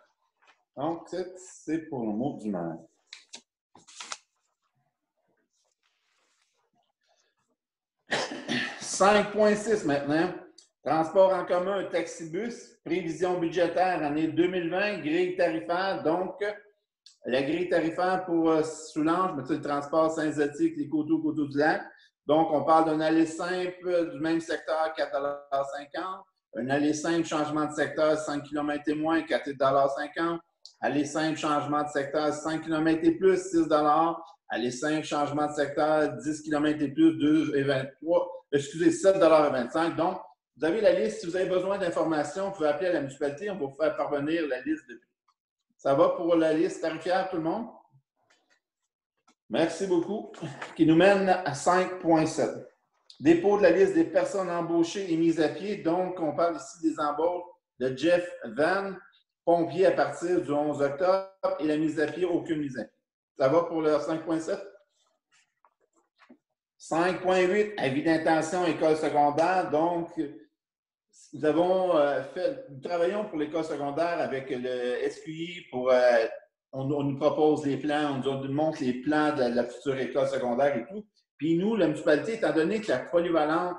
Donc, c'est pour le mot du mal. 5.6 maintenant. Transport en commun, taxibus, prévision budgétaire année 2020, grille tarifaire. Donc, la grille tarifaire pour euh, Soulanges, le transport Saint-Zotique, les coteaux, coteaux du lac. Donc, on parle d'un aller simple du même secteur, 4,50 Un aller simple, changement de secteur, 5 km et moins, 4,50 Aller simple, changement de secteur, 5 km et plus, 6 Aller simple, changement de secteur, 10 km et plus, 2,23 Excusez, 7,25 Donc, vous avez la liste. Si vous avez besoin d'informations, vous pouvez appeler à la municipalité. On va vous faire parvenir la liste de Ça va pour la liste tarifaire, tout le monde? Merci beaucoup. Qui nous mène à 5.7. Dépôt de la liste des personnes embauchées et mises à pied. Donc, on parle ici des embauches de Jeff Van, pompier à partir du 11 octobre et la mise à pied, aucune mise à pied. Ça va pour le 5.7? 5.8, avis d'intention école secondaire. Donc, nous avons euh, fait, nous travaillons pour l'école secondaire avec le SQI pour, euh, on, nous propose des plans, on nous montre les plans de la, future école secondaire et tout. Puis nous, la municipalité, étant donné que la polyvalente,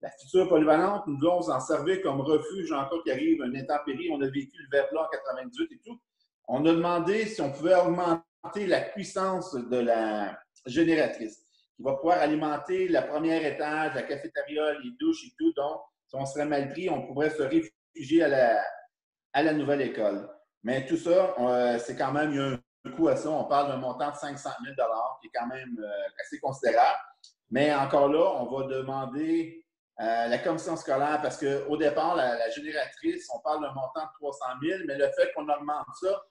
la future polyvalente, nous devons en servir comme refuge en cas qu'il arrive un intempérie. On a vécu le verglas en 98 et tout. On a demandé si on pouvait augmenter la puissance de la génératrice qui va pouvoir alimenter la première étage, la cafétéria, les douches et tout. Donc, si on serait mal pris, on pourrait se réfugier à la, à la nouvelle école. Mais tout ça, euh, c'est quand même, un coût à ça. On parle d'un montant de 500 000 qui est quand même euh, assez considérable. Mais encore là, on va demander à la commission scolaire, parce qu'au départ, la, génératrice, on parle d'un montant de 300 000, mais le fait qu'on augmente ça,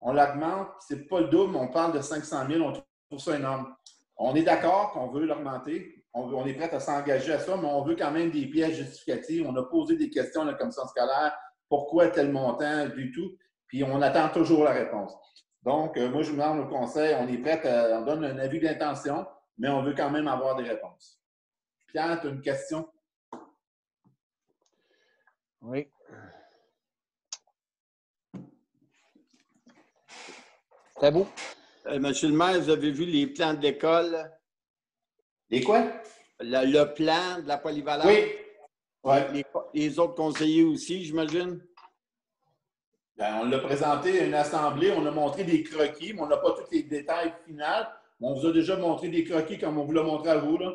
on l'augmente, c'est pas le double, on parle de 500 000, on trouve ça énorme. On est d'accord qu'on veut l'augmenter, on, est prêt à s'engager à ça, mais on veut quand même des pièces justificatives. On a posé des questions à la commission scolaire, pourquoi tel montant, du tout, puis on attend toujours la réponse. Donc, euh, moi, je vous demande le conseil, on est prêt à, on donne un avis d'intention, mais on veut quand même avoir des réponses. Pierre, tu as une question? Oui. C'est beau. Euh, monsieur le maire, vous avez vu les plans de l'école? Les quoi? Le, plan de la polyvalence? Oui. Les, autres conseillers aussi, j'imagine? Ben, on l'a présenté à une assemblée, on a montré des croquis, mais on n'a pas tous les détails finaux. On vous a déjà montré des croquis comme on vous l'a montré à vous. Là.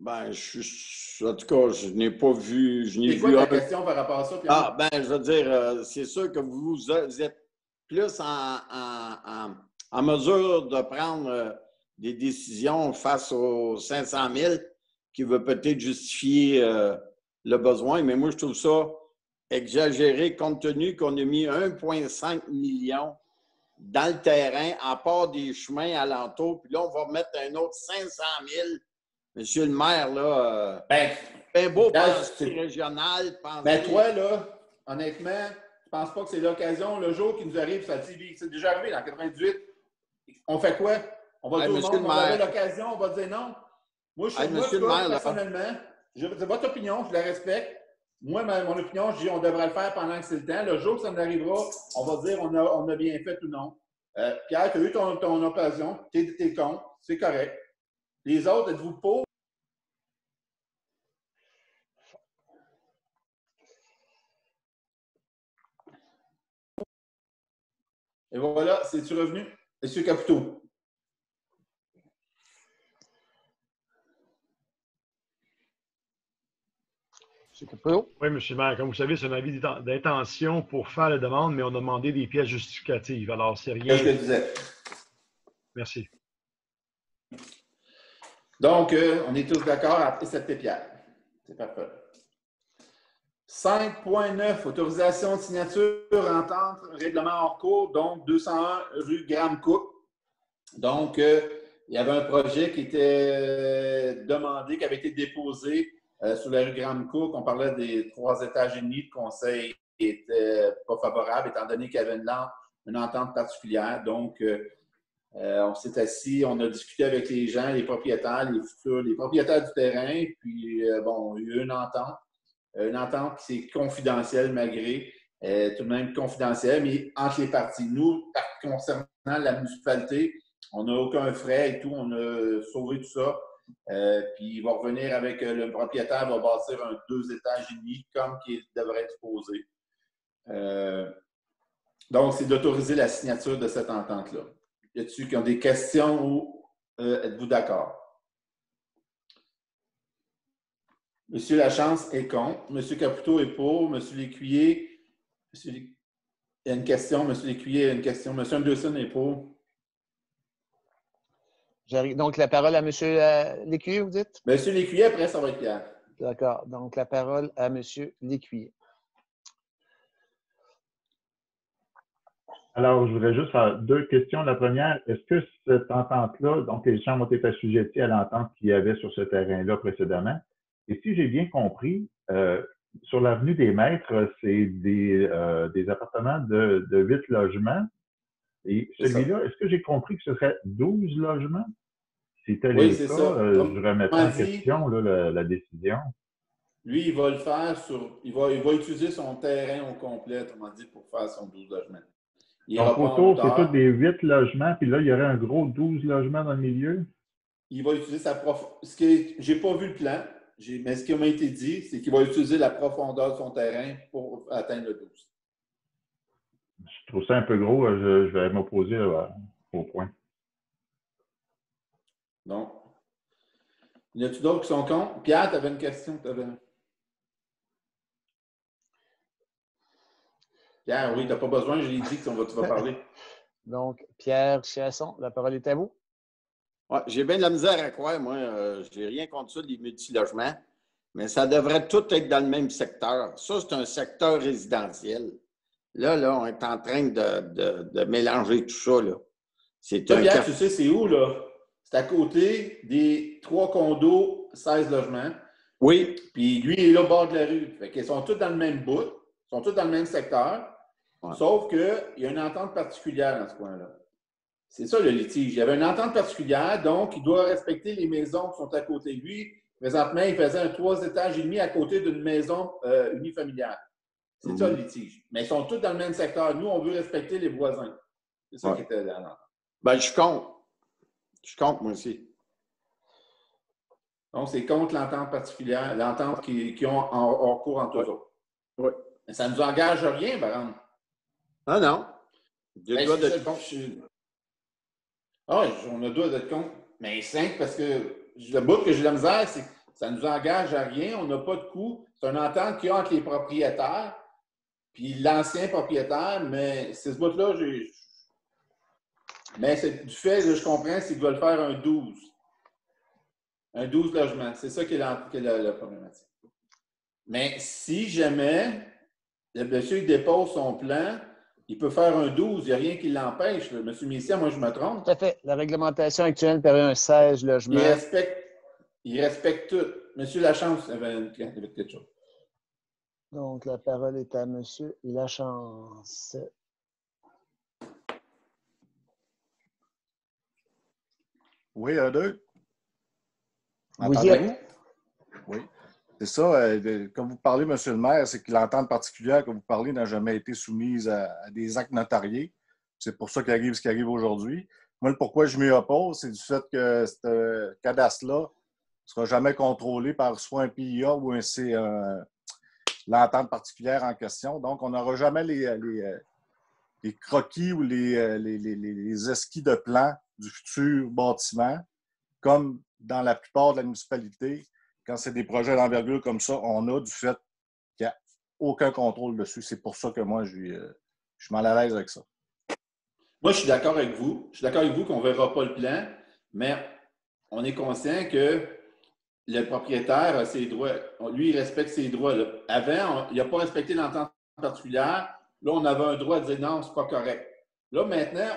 Ben, je suis. En tout cas, je n'ai pas vu. Je n'ai quoi vu ta un- question par rapport à ça, Pierre? Ah, ben, je veux dire, euh, c'est sûr que vous vous êtes plus en, en- en- en mesure de prendre euh, des décisions face aux 500 000 qui veut peut-être justifier euh, le besoin, mais moi, je trouve ça exagéré compte tenu qu'on a mis 1,5 million dans le terrain, à part des chemins alentours, puis là, on va mettre un autre 500 000. Monsieur le maire, là, Ben, euh, un beau Gars, pensée c'est- régional, pensée- ben, toi, là, honnêtement, je pense pas que c'est l'occasion, le jour qui nous arrive la TV. C'est déjà arrivé dans 98. On fait quoi? On va Hey, dire au monde, on l'occasion, on va dire non. Moi, je Hey, moi, crois, maire, personnellement, je- c'est votre opinion, je la respecte. Moi, ma- mon opinion, je dis on devrait le faire pendant que c'est le temps. Le jour que ça nous arrivera, on va dire on a, on a bien fait ou non. Euh, Pierre, tu as eu ton, ton occasion, tu es, con, c'est correct. Les autres, êtes-vous pour? Et voilà, c'est-tu revenu? Monsieur Caputo? Oui, M. le maire, comme vous savez, c'est un avis d'inten- d'intention pour faire la demande, mais on a demandé des pièces justificatives. Alors, c'est Qu'est-ce que rien. je disais? Merci. Donc, euh, on est tous d'accord à cette Pierre. C'est parfait. 5.9, autorisation de signature, entente, règlement hors cours, donc 201 rue Graham-Cook. Donc, euh, il y avait un projet qui était euh, demandé, qui avait été déposé euh, sur la rue Graham-Cook. On parlait des trois étages et demi. Le conseil n'était pas favorable, étant donné qu'il y avait une, une entente particulière. Donc, euh, euh, on s'est assis, on a discuté avec les gens, les propriétaires, les futurs, les propriétaires du terrain, puis euh, bon, il y a eu une entente. Euh, Une entente qui est confidentielle malgré euh, tout de même confidentielle, mais entre les parties. Nous, concernant la municipalité, on n'a aucun frais et tout, on a sauvé tout ça. Euh, puis il va revenir avec le propriétaire, va bâtir un deux étages et comme qui devrait être posé. Donc, c'est d'autoriser la signature de cette entente-là. Y a-t-il des questions ou êtes-vous d'accord? Monsieur Lachance est contre. Monsieur Caputo est pour. Monsieur Lécuyer, Monsieur Lé- il y a une question. Monsieur Lécuyer a une question. Monsieur Anderson est pour. J'arrive- Donc, la parole à M. Lécuyer, vous dites? Monsieur Lécuyer, après, ça va être Pierre. D'accord. Donc, la parole à M. Lécuyer. Alors, je voudrais juste faire deux questions. La première, est-ce que cette entente-là, donc les gens ont été assujettis à l'entente qu'il y avait sur ce terrain-là précédemment? Et si j'ai bien compris, euh, sur l'avenue des Maîtres, c'est des, euh, des appartements de, de 8 logements. Et ça. celui-là, est-ce que j'ai compris que ce serait 12 logements? Si c'était Oui, c'est cas, ça. euh, je remettrai en question là, la, la décision. Lui, il va le faire sur. Il va, il va utiliser son terrain au complet, autrement dit, pour faire son 12 logements. Il Donc, autour, c'est tous des 8 logements, puis là, il y aurait un gros 12 logements dans le milieu? il va utiliser sa prof. Ce qui j'ai pas vu le plan, mais ce qui m'a été dit, c'est qu'il va utiliser la profondeur de son terrain pour atteindre le 12. Je trouve ça un peu gros. euh, Je, je vais m'opposer euh, au point. Donc, y a-t-il d'autres qui sont contre? Pierre, tu avais une question? t'avais- Pierre, oui, tu n'as pas besoin, je l'ai dit que on va- tu vas parler. Donc, Pierre Chasson, la parole est à vous. Ouais, j'ai bien de la misère à croire, moi. euh, j'ai rien contre ça, les multilogements. Mais ça devrait tout être dans le même secteur. Ça, c'est un secteur résidentiel. Là, là, on est en train de, de- de mélanger tout ça. Là. C'est un Pierre, tu sais, c'est où, là? C'est à côté des trois condos, 16 logements. Oui, Puis lui, il est là au bord de la rue. Fait qu'ils sont tous dans le même bout, ils sont tous dans le même secteur. Ouais. Sauf qu'il y a une entente particulière dans ce coin-là. C'est ça le litige. Il y avait une entente particulière, donc il doit respecter les maisons qui sont à côté de lui. Présentement, il faisait un trois étages et demi à côté d'une maison euh, unifamiliale. C'est ça le Mhm. litige. Mais ils sont tous dans le même secteur. Nous, on veut respecter les voisins. C'est ça Ouais. qui était l'entente. ben, je compte. Je compte, moi aussi. Donc, c'est contre l'entente particulière, l'entente qu'ils qui ont en, hors cours entre eux autres. Oui. Mais ça ne nous engage rien, exemple. Ah non. Ben, de je- Ah oui, on a deux d'être contre. Mais cinq, parce que le bout que j'ai la misère, c'est Ça ne nous engage à rien. On n'a pas de coût. C'est une entente qu'il y a entre les propriétaires puis l'ancien propriétaire, mais c'est ce bout-là, j'ai. Mais du fait, je comprends, c'est qu'ils veulent faire un 12. Un 12 logements. C'est ça qui est, la, problématique. Mais si jamais le monsieur dépose son plan, il peut faire un 12, il n'y a rien qui l'empêche. Monsieur Messia, moi, je me trompe. Tout à fait. La réglementation actuelle permet un 16 logements. Il respecte, il respecte tout. Monsieur Lachance avait, avait quelque chose. Donc, la parole est à Monsieur Lachance. Oui, un, deux. Vous y êtes? Oui. C'est ça, euh, comme vous parlez, Monsieur le maire, c'est que l'entente particulière que vous parlez n'a jamais été soumise à, des actes notariés. C'est pour ça qu'il arrive ce qui arrive aujourd'hui. Moi, pourquoi je m'y oppose, c'est du fait que ce cadastre-là ne sera jamais contrôlé par soit un PIA ou un, l'entente particulière en question. Donc, on n'aura jamais les, euh, croquis ou les, euh, les, les, esquis de plan du futur bâtiment, comme dans la plupart de la municipalité. Quand c'est des projets d'envergure comme ça, on a du fait qu'il n'y a aucun contrôle dessus. C'est pour ça que moi, je, euh, je suis mal à l'aise avec ça. Moi, je suis d'accord avec vous. Je suis d'accord avec vous qu'on ne verra pas le plan, mais on est conscient que le propriétaire a ses droits. Lui, il respecte ses droits. Avant, il n'a pas respecté l'entente particulière. Là, on avait un droit de dire non, c'est pas correct. Là, maintenant,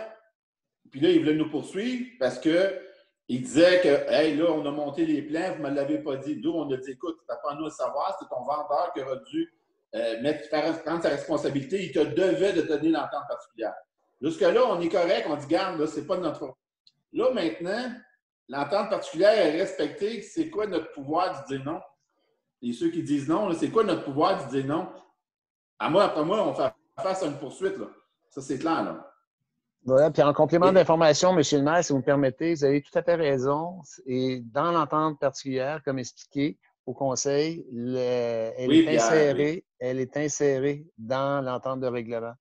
puis là, il voulait nous poursuivre parce que il disait que, hey, là, on a monté les plans, vous ne me l'avez pas dit. D'où on a dit, écoute, tu n'as pas à nous le savoir, c'est ton vendeur qui aurait dû euh, mettre, prendre sa responsabilité. Il te devait de donner l'entente particulière. Jusque-là, on est correct, on dit, garde, là, c'est pas notre. Là, maintenant, l'entente particulière est respectée. C'est quoi notre pouvoir de dire non? Et ceux qui disent non, c'est quoi notre pouvoir de dire non? À moi, après moi, on fait face à une poursuite. Là. Ça, c'est clair. Là. Voilà, puis en complément d'information, M. le maire, si vous me permettez, vous avez tout à fait raison. Et dans l'entente particulière, comme expliqué au Conseil, elle, est insérée, elle est insérée dans l'entente de règlement.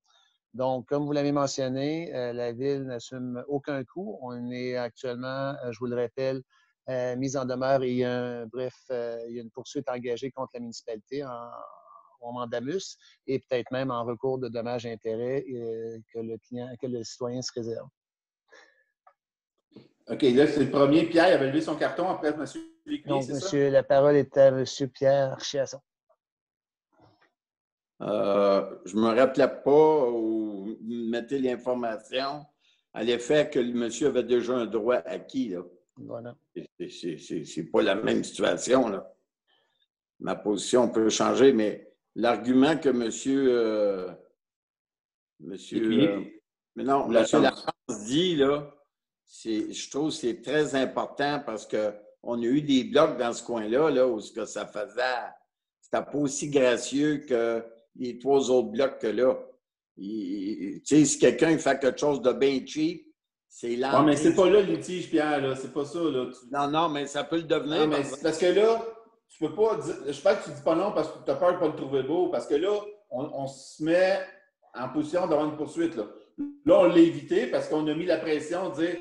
Donc, comme vous l'avez mentionné, euh, la Ville n'assume aucun coût. On est actuellement, euh, je vous le rappelle, euh, mise en demeure et il y a bref, il y a une poursuite engagée contre la municipalité en, en mandamus et peut-être même en recours de dommages et intérêts que le client, que le citoyen se réserve. OK, là, c'est le premier. Pierre il avait levé son carton après M. Lécuyer, Donc, monsieur, la parole est à M. Pierre Chiasson. Euh, je ne me rappelais pas ou mettez l'information à l'effet que le monsieur avait déjà un droit acquis. Là. Voilà. C'est pas la même situation. Là. Ma position peut changer, mais l'argument que monsieur. Euh, monsieur. Euh, mais non, la France dit, là, je trouve que c'est très important parce qu'on a eu des blocs dans ce coin-là là, où ce que ça faisait. C'était pas aussi gracieux que les trois autres blocs que là. Tu sais, si quelqu'un fait quelque chose de bien cheap, c'est là. Non, mais c'est pas là le litige, Pierre, là. C'est pas ça, là. Non, non, mais ça peut le devenir. mais parce que là, tu peux pas dire. Je sais que tu dis pas non parce que tu as peur de pas le trouver beau, parce que là, on, se met en position d'avoir une poursuite, là. Là, on l'a évité parce qu'on a mis la pression de dire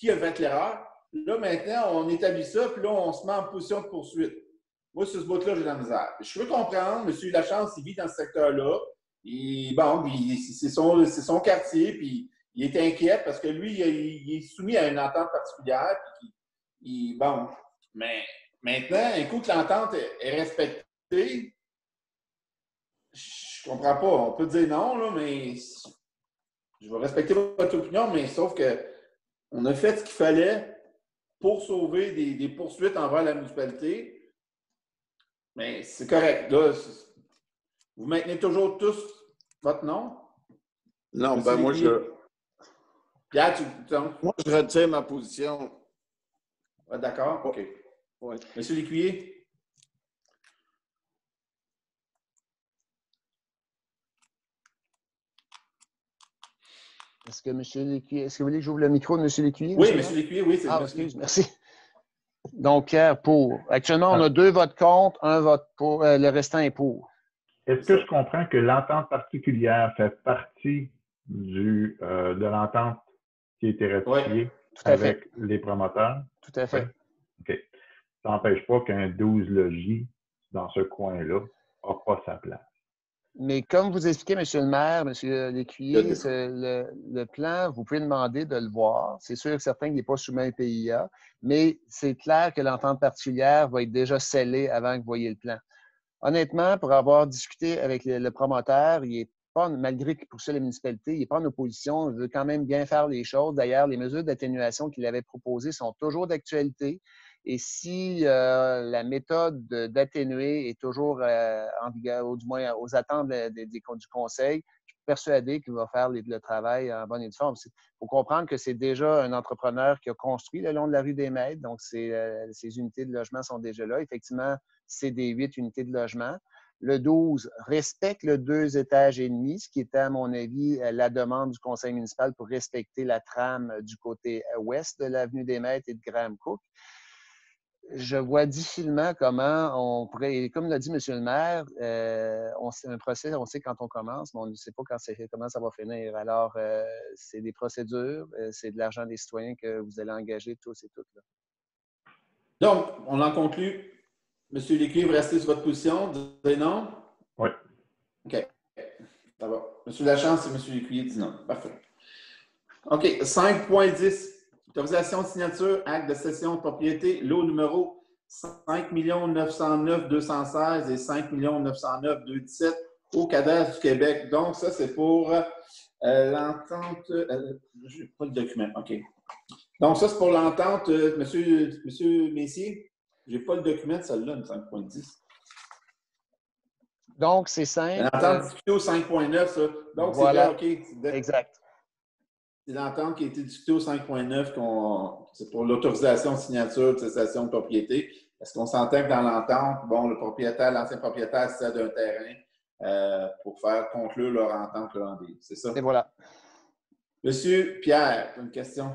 qui a fait l'erreur? Là, maintenant, on établit ça, puis là, on se met en position de poursuite. Moi, sur ce bout-là, j'ai de la misère. Je peux comprendre, M. Lachance, il vit dans ce secteur-là. bon, c'est son, son, quartier, puis il est inquiet parce que lui, il, est soumis à une entente particulière. Puis, bon, mais maintenant, un coup que l'entente est, respectée, je comprends pas. On peut dire non, là, mais je vais respecter votre opinion, mais sauf que on a fait ce qu'il fallait pour sauver des poursuites envers la municipalité. Mais c'est correct. Là, vous maintenez toujours tous votre nom? Non, ben moi, je. Pierre, tu. Moi, je retire ma position. D'accord, OK. Monsieur Lécuyer? Est-ce que M. Lécuyer, est-ce que vous voulez que j'ouvre le micro de M. Lécuyer? Oui, M. Lécuyer, oui. Ah, excuse, merci. Donc, Pierre, pour. Actuellement, on a deux votes contre, un vote pour, euh, le restant est pour. Est-ce que je comprends que l'entente particulière fait partie du, euh, de l'entente qui a été ratifiée avec les promoteurs? Tout à fait. OK. Ça n'empêche pas qu'un 12 logis dans ce coin-là n'a pas sa place. Mais comme vous expliquez, M. le maire, M. Lécuyer, le, le, plan, vous pouvez demander de le voir. C'est sûr que certain qu'il n'est pas soumis à PIA, mais c'est clair que l'entente particulière va être déjà scellée avant que vous voyez le plan. Honnêtement, pour avoir discuté avec le, promoteur, il est pas, malgré qu'il poursuit la municipalité, il n'est pas en opposition, il veut quand même bien faire les choses. D'ailleurs, les mesures d'atténuation qu'il avait proposées sont toujours d'actualité. Et si euh, la méthode d'atténuer est toujours euh, en vigueur, ou du moins aux attentes du Conseil, je suis persuadé qu'il va faire le travail en bonne et due forme. Il faut comprendre que c'est déjà un entrepreneur qui a construit le long de la rue des Maîtres, donc euh, ces unités de logement sont déjà là. Effectivement, c'est des huit unités de logement. Le 12 respecte le deux étages et demi, ce qui était, à mon avis, la demande du conseil municipal pour respecter la trame du côté ouest de l'avenue des Maîtres et de Graham Cook je vois difficilement comment on pourrait, comme l'a dit M. le maire, euh, on un procès, on sait quand on commence, mais on ne sait pas quand comment ça va finir. Alors, euh, c'est des procédures, euh, c'est de l'argent des citoyens que vous allez engager tous et toutes. Là. Donc, on en conclut. M. Lécuyer, vous restez sur votre position. Vous non? Oui. OK. Ça va. M. Lachance et M. Lécuyer disent non. Parfait. OK. 5.10. Autorisation de signature, acte de cession de propriété, lot numéro 5 909 216 et 5 909 217 au cadastre du Québec. Donc, ça, c'est pour euh, l'entente. Euh, je n'ai pas le document. OK. Donc, ça, c'est pour l'entente. Euh, monsieur, monsieur Messier, je n'ai pas le document de celle-là, 5.10. Donc, c'est simple. L'entente discutée au 5.9, ça. Donc, voilà. c'est là, OK. Exact. C'est l'entente qui a été discutée au 5.9, c'est pour l'autorisation de signature de cessation de propriété. Est-ce qu'on s'entend que dans l'entente, bon, le propriétaire, l'ancien propriétaire cède un terrain euh, pour faire conclure leur entente. C'est ça? Et voilà. Monsieur Pierre, une question.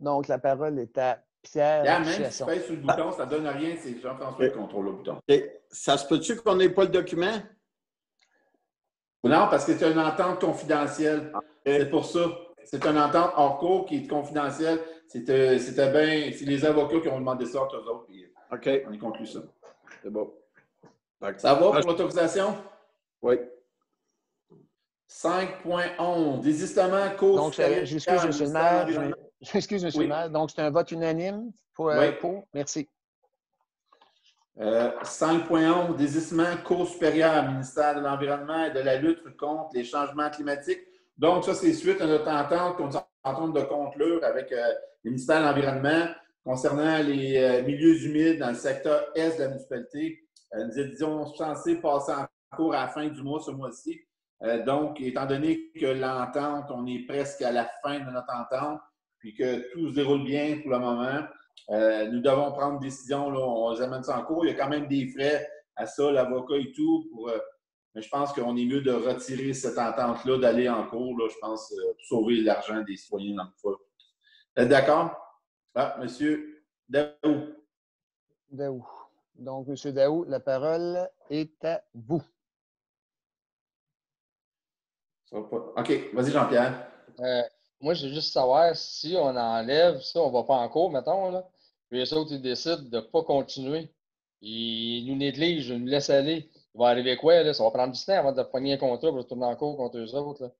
Donc, la parole est à Pierre. Pierre, même si tu pèses sur le bouton, ça ne donne rien, c'est Jean-François qui contrôle le bouton. ça se peut-tu qu'on n'ait pas le document? Non, parce que c'est une entente confidentielle. C'est pour ça. C'est une entente hors cours qui est confidentielle. C'était bien. C'est les avocats qui ont demandé ça entre eux autres. OK. On y conclut ça. C'est bon. Ça va pour l'autorisation? Oui. 5.11. Désistement, cause. Donc, j'excuse, M. le maire. J'excuse, M. le maire. Donc, c'est un vote unanime pour, euh, pour? Merci. 5.11, euh, désistement, cours supérieur, ministère de l'Environnement et de la lutte contre les changements climatiques. Donc, ça, c'est suite à notre entente qu'on est en train de conclure avec euh, le ministère de l'Environnement concernant les euh, milieux humides dans le secteur est de la municipalité. nous étions censés passer en cours à la fin du mois, ce mois-ci. donc, étant donné que l'entente, on est presque à la fin de notre entente, puis que tout se déroule bien pour le moment, euh, nous devons prendre une décision, là, on les amène ça en cours. Il y a quand même des frais à ça, l'avocat et tout. Euh, mais je pense qu'on est mieux de retirer cette entente-là, d'aller en cours, là, je pense, euh, pour sauver l'argent des citoyens dans le fond. Êtes d'accord? Ah, monsieur Daou. Daou. Donc, monsieur Daou, la parole est à vous. OK, vas-y, Jean-Pierre. moi, je veux juste savoir si on enlève ça, on va pas en cours, mettons, là. Puis les autres, ils décident de ne pas continuer. Ils nous négligent, ils nous laissent aller. Il va arriver quoi? Là? Ça va prendre du temps avant de prendre un contrat pour retourner en cours contre eux autres. Là.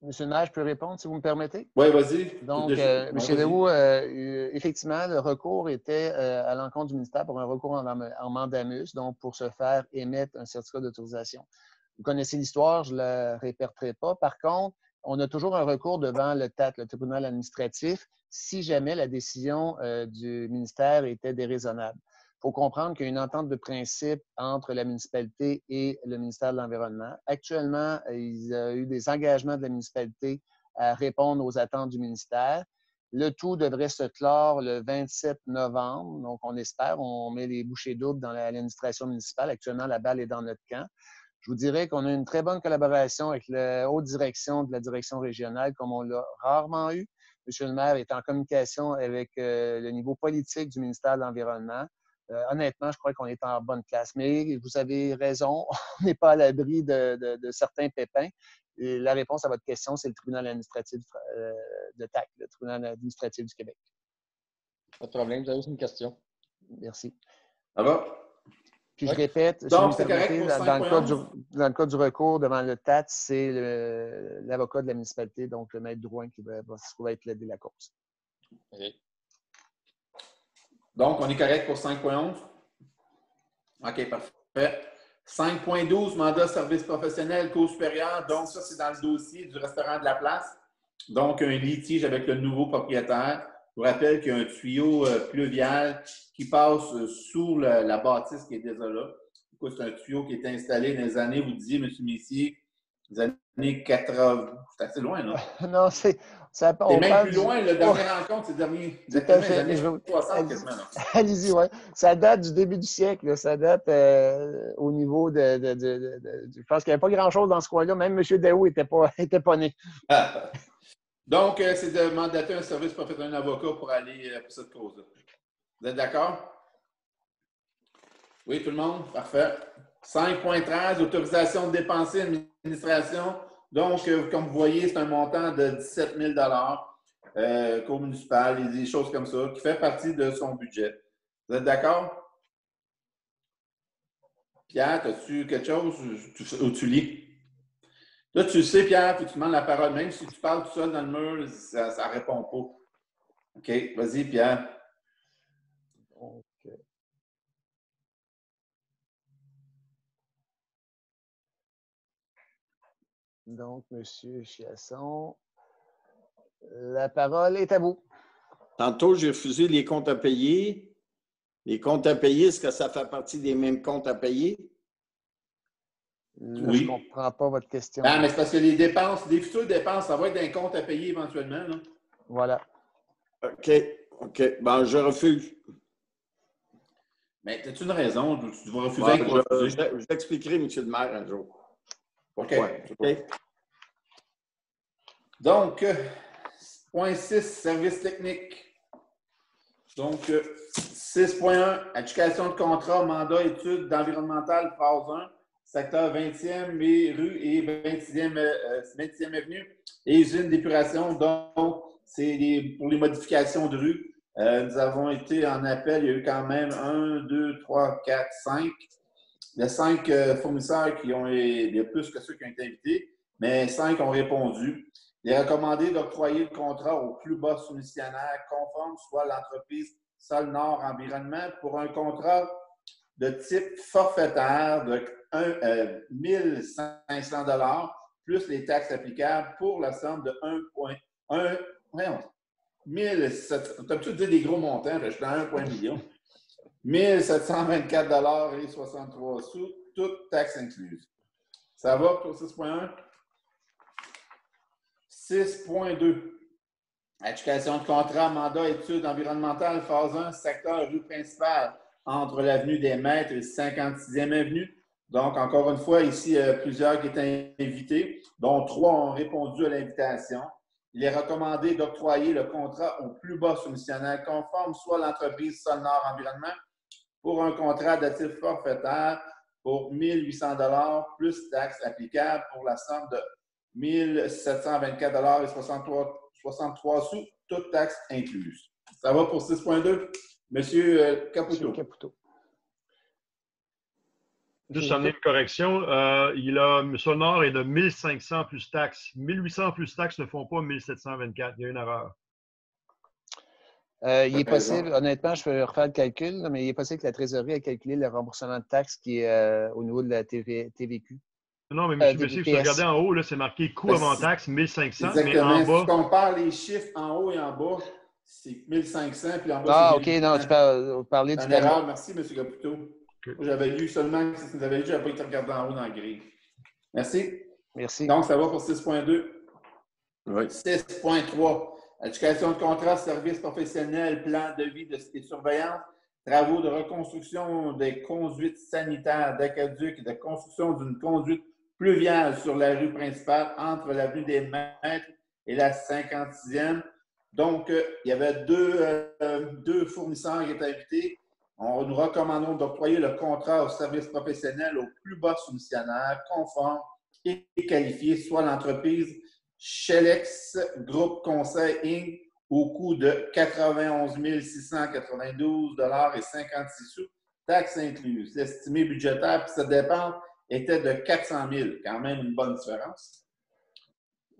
Monsieur le maire, je peux répondre si vous me permettez? Oui, vas-y. Donc, euh, M. Leroux, euh, effectivement, le recours était euh, à l'encontre du ministère pour un recours en, en, mandamus, donc pour se faire émettre un certificat d'autorisation. Vous connaissez l'histoire, je ne la répéterai pas. Par contre, on a toujours un recours devant le TAT, le tribunal administratif, si jamais la décision euh, du ministère était déraisonnable. Il faut comprendre qu'il y a une entente de principe entre la municipalité et le ministère de l'Environnement. Actuellement, il y a eu des engagements de la municipalité à répondre aux attentes du ministère. Le tout devrait se clore le 27 novembre. Donc, on espère, on met les bouchées doubles dans l'administration municipale. Actuellement, la balle est dans notre camp. Je vous dirais qu'on a une très bonne collaboration avec la haute direction de la direction régionale, comme on l'a rarement eu. Monsieur le maire est en communication avec euh, le niveau politique du ministère de l'Environnement. Euh, honnêtement, je crois qu'on est en bonne place. Mais vous avez raison, on n'est pas à l'abri de, certains pépins. la réponse à votre question, c'est le tribunal administratif euh, de TAC, le tribunal administratif du Québec. Pas de problème, vous avez une question. Merci. Va? Puis je répète, Donc, pour dans, dans le cas du, 5.11? dans le cas du recours devant le TAT, c'est l'avocat de la municipalité, donc le maître Drouin, qui va, va, va être plaider la cause. Donc, on est correct pour 5.11? OK, parfait. 5.12, mandat service professionnel, cours supérieur. Donc, ça, c'est dans le dossier du restaurant de la place. Donc, un litige avec le nouveau propriétaire. Je vous rappelle qu'il y a un tuyau euh, pluvial qui passe euh, sous la bâtisse qui est déjà là. Du C'est un tuyau qui est installé dans les années, vous disiez, M. Messier, les années 80. C'est assez loin, là. non, c'est. Ça, C'est on même parle plus du- loin, le dernier rencontre, c'est dernier. Années mais je veux- 60 quasiment. là. Allez-y, oui. Ça date du début du siècle. là. Ça date euh, au niveau de, de- de- de- de- Je pense qu'il n'y avait pas grand-chose dans ce coin-là. Même M. Daou n'était pas, était pas né. Donc, euh, c'est de mandater un service professionnel avocat pour aller euh, pour cette cause-là. Vous êtes d'accord? Oui, tout le monde? Parfait. 5.13, autorisation de dépenser administration. Donc, euh, comme vous voyez, c'est un montant de 17 000 euh, cours municipal des choses comme ça, qui fait partie de son budget. Vous êtes d'accord? Pierre, as-tu quelque chose? Ou tu- ou tu lis? Là, tu le sais, Pierre, puis tu demandes la parole. Même si tu parles tout seul dans le mur, ça ne répond pas. OK, vas-y, Pierre. Donc, euh, donc, M. Chiasson, la parole est à vous. Tantôt, j'ai refusé les comptes à payer. Les comptes à payer, est-ce que ça fait partie des mêmes comptes à payer? Là, Oui. Je ne comprends pas votre question. Ah, mais c'est parce que les dépenses, les futures dépenses, ça va être d'un compte à payer éventuellement. là. Voilà. OK. OK. Ben, je refuse. Mais as-tu une raison? Tu vas refuser Ben, quoi je, je- je t'expliquerai, M. le maire, un jour. Pourquoi? OK. OK? Donc, euh, point 6, service technique. Donc, euh, 6.1, éducation de contrat, mandat, études d'environnemental, phase 1, secteur 20e et rue et 26e, euh, 26e avenue, et usine d'épuration. Donc, c'est pour les modifications de rue. Euh, nous avons été en appel, il y a eu quand même 1, 2, 3, 4, 5. Il y a cinq euh, fournisseurs qui ont, il y a plus que ceux qui ont été invités, mais cinq ont répondu. Il est recommandé d'octroyer le contrat au plus bas soumissionnaire conforme, soit l'entreprise Sol Nord Environnement, pour un contrat de type forfaitaire de 1 1500 plus les taxes applicables pour la somme de 1,1 voyons, 1700. T'as dire des gros montants, je suis dans 1 million. 1724 et 63 sous, toutes taxes incluses. Ça va pour 6.1? 6.2. Éducation de contrat, mandat, études environnementales, phase 1, secteur rue principale, entre l'avenue des Maîtres et 56e avenue. Donc, encore une fois, ici, a plusieurs qui étaient invités, dont trois ont répondu à l'invitation. Il est recommandé d'octroyer le contrat au plus bas soumissionnaire conforme, soit l'entreprise Sol Nord Environnement, pour un contrat de type forfaitaire pour 1800 plus taxes applicables pour la somme de 1724 et 63, 63 sous, toutes taxes incluses. Ça va pour 6.2? Monsieur euh, Caputo. Monsieur Caputo. Juste amener une correction. Euh, il a, M. Nord est de 1500 plus taxes. 1800 plus taxes ne font pas 1724. Il y a une erreur. Euh, il est possible, honnêtement, je peux refaire le calcul, mais il est possible que la trésorerie ait calculé le remboursement de taxes qui est euh, au niveau de la TV, TVQ. Non, mais Euh, M. des Messier, si vous regardez en haut, là, c'est marqué coût avant taxe 1500, Exactement. mais en Si tu bas, compares les chiffres en haut et en bas, c'est 1500, puis en bas, Ah, OK, 1800. non, tu parles, vous parlez du erreur. Merci, M. Caputo. J'avais lu seulement, si vous avez lu, je n'avais pas été regardé en haut dans la grille. Merci. Merci. Donc, ça va pour 6.2. Oui. 6.3. Éducation de contrat, services professionnels, plan de vie de, et surveillance, travaux de reconstruction des conduites sanitaires d'aqueduc et de construction d'une conduite pluviale sur la rue principale entre l'avenue des Maîtres et la 56e. Donc, euh, il y avait deux, euh, deux fournisseurs qui étaient invités. On, nous recommandons d'octroyer le contrat au service professionnel au plus bas soumissionnaire conforme et qualifié, soit l'entreprise Shelex Groupe Conseil Inc. au coût de 91 692 et 56 sous, taxes incluses. L'estimé budgétaire pour cette dépense était de 400 000, quand même une bonne différence.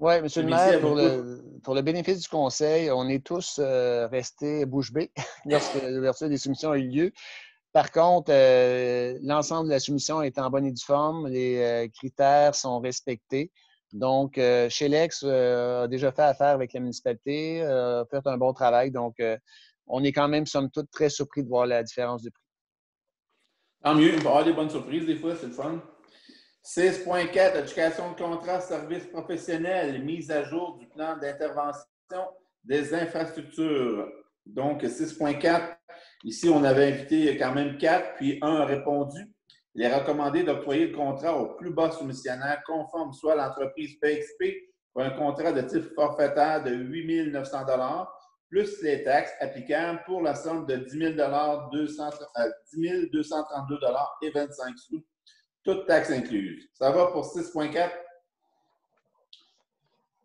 Oui, M. le maire, pour le, pour le, bénéfice du conseil, on est tous euh, restés bouche bée lorsque l'ouverture des soumissions a eu lieu. Par contre, euh, l'ensemble de la soumission est en bonne et due forme, les euh, critères sont respectés. Donc, chez Lex a déjà fait affaire avec la municipalité, a fait un bon travail. Donc, on est quand même, somme toute, très surpris de voir la différence de prix. Tant mieux, on va avoir des bonnes surprises des fois, c'est le fun. 6.4, éducation de contrat, services professionnels, mise à jour du plan d'intervention des infrastructures. Donc, 6.4, ici, on avait invité quand même quatre, puis un a répondu. Il est recommandé d'octroyer le contrat au plus bas soumissionnaire conforme, soit l'entreprise PXP pour un contrat de type forfaitaire de 8 900 plus les taxes applicables pour la somme de 10 232 et 25 sous, toutes taxes incluses. Ça va pour 6.4?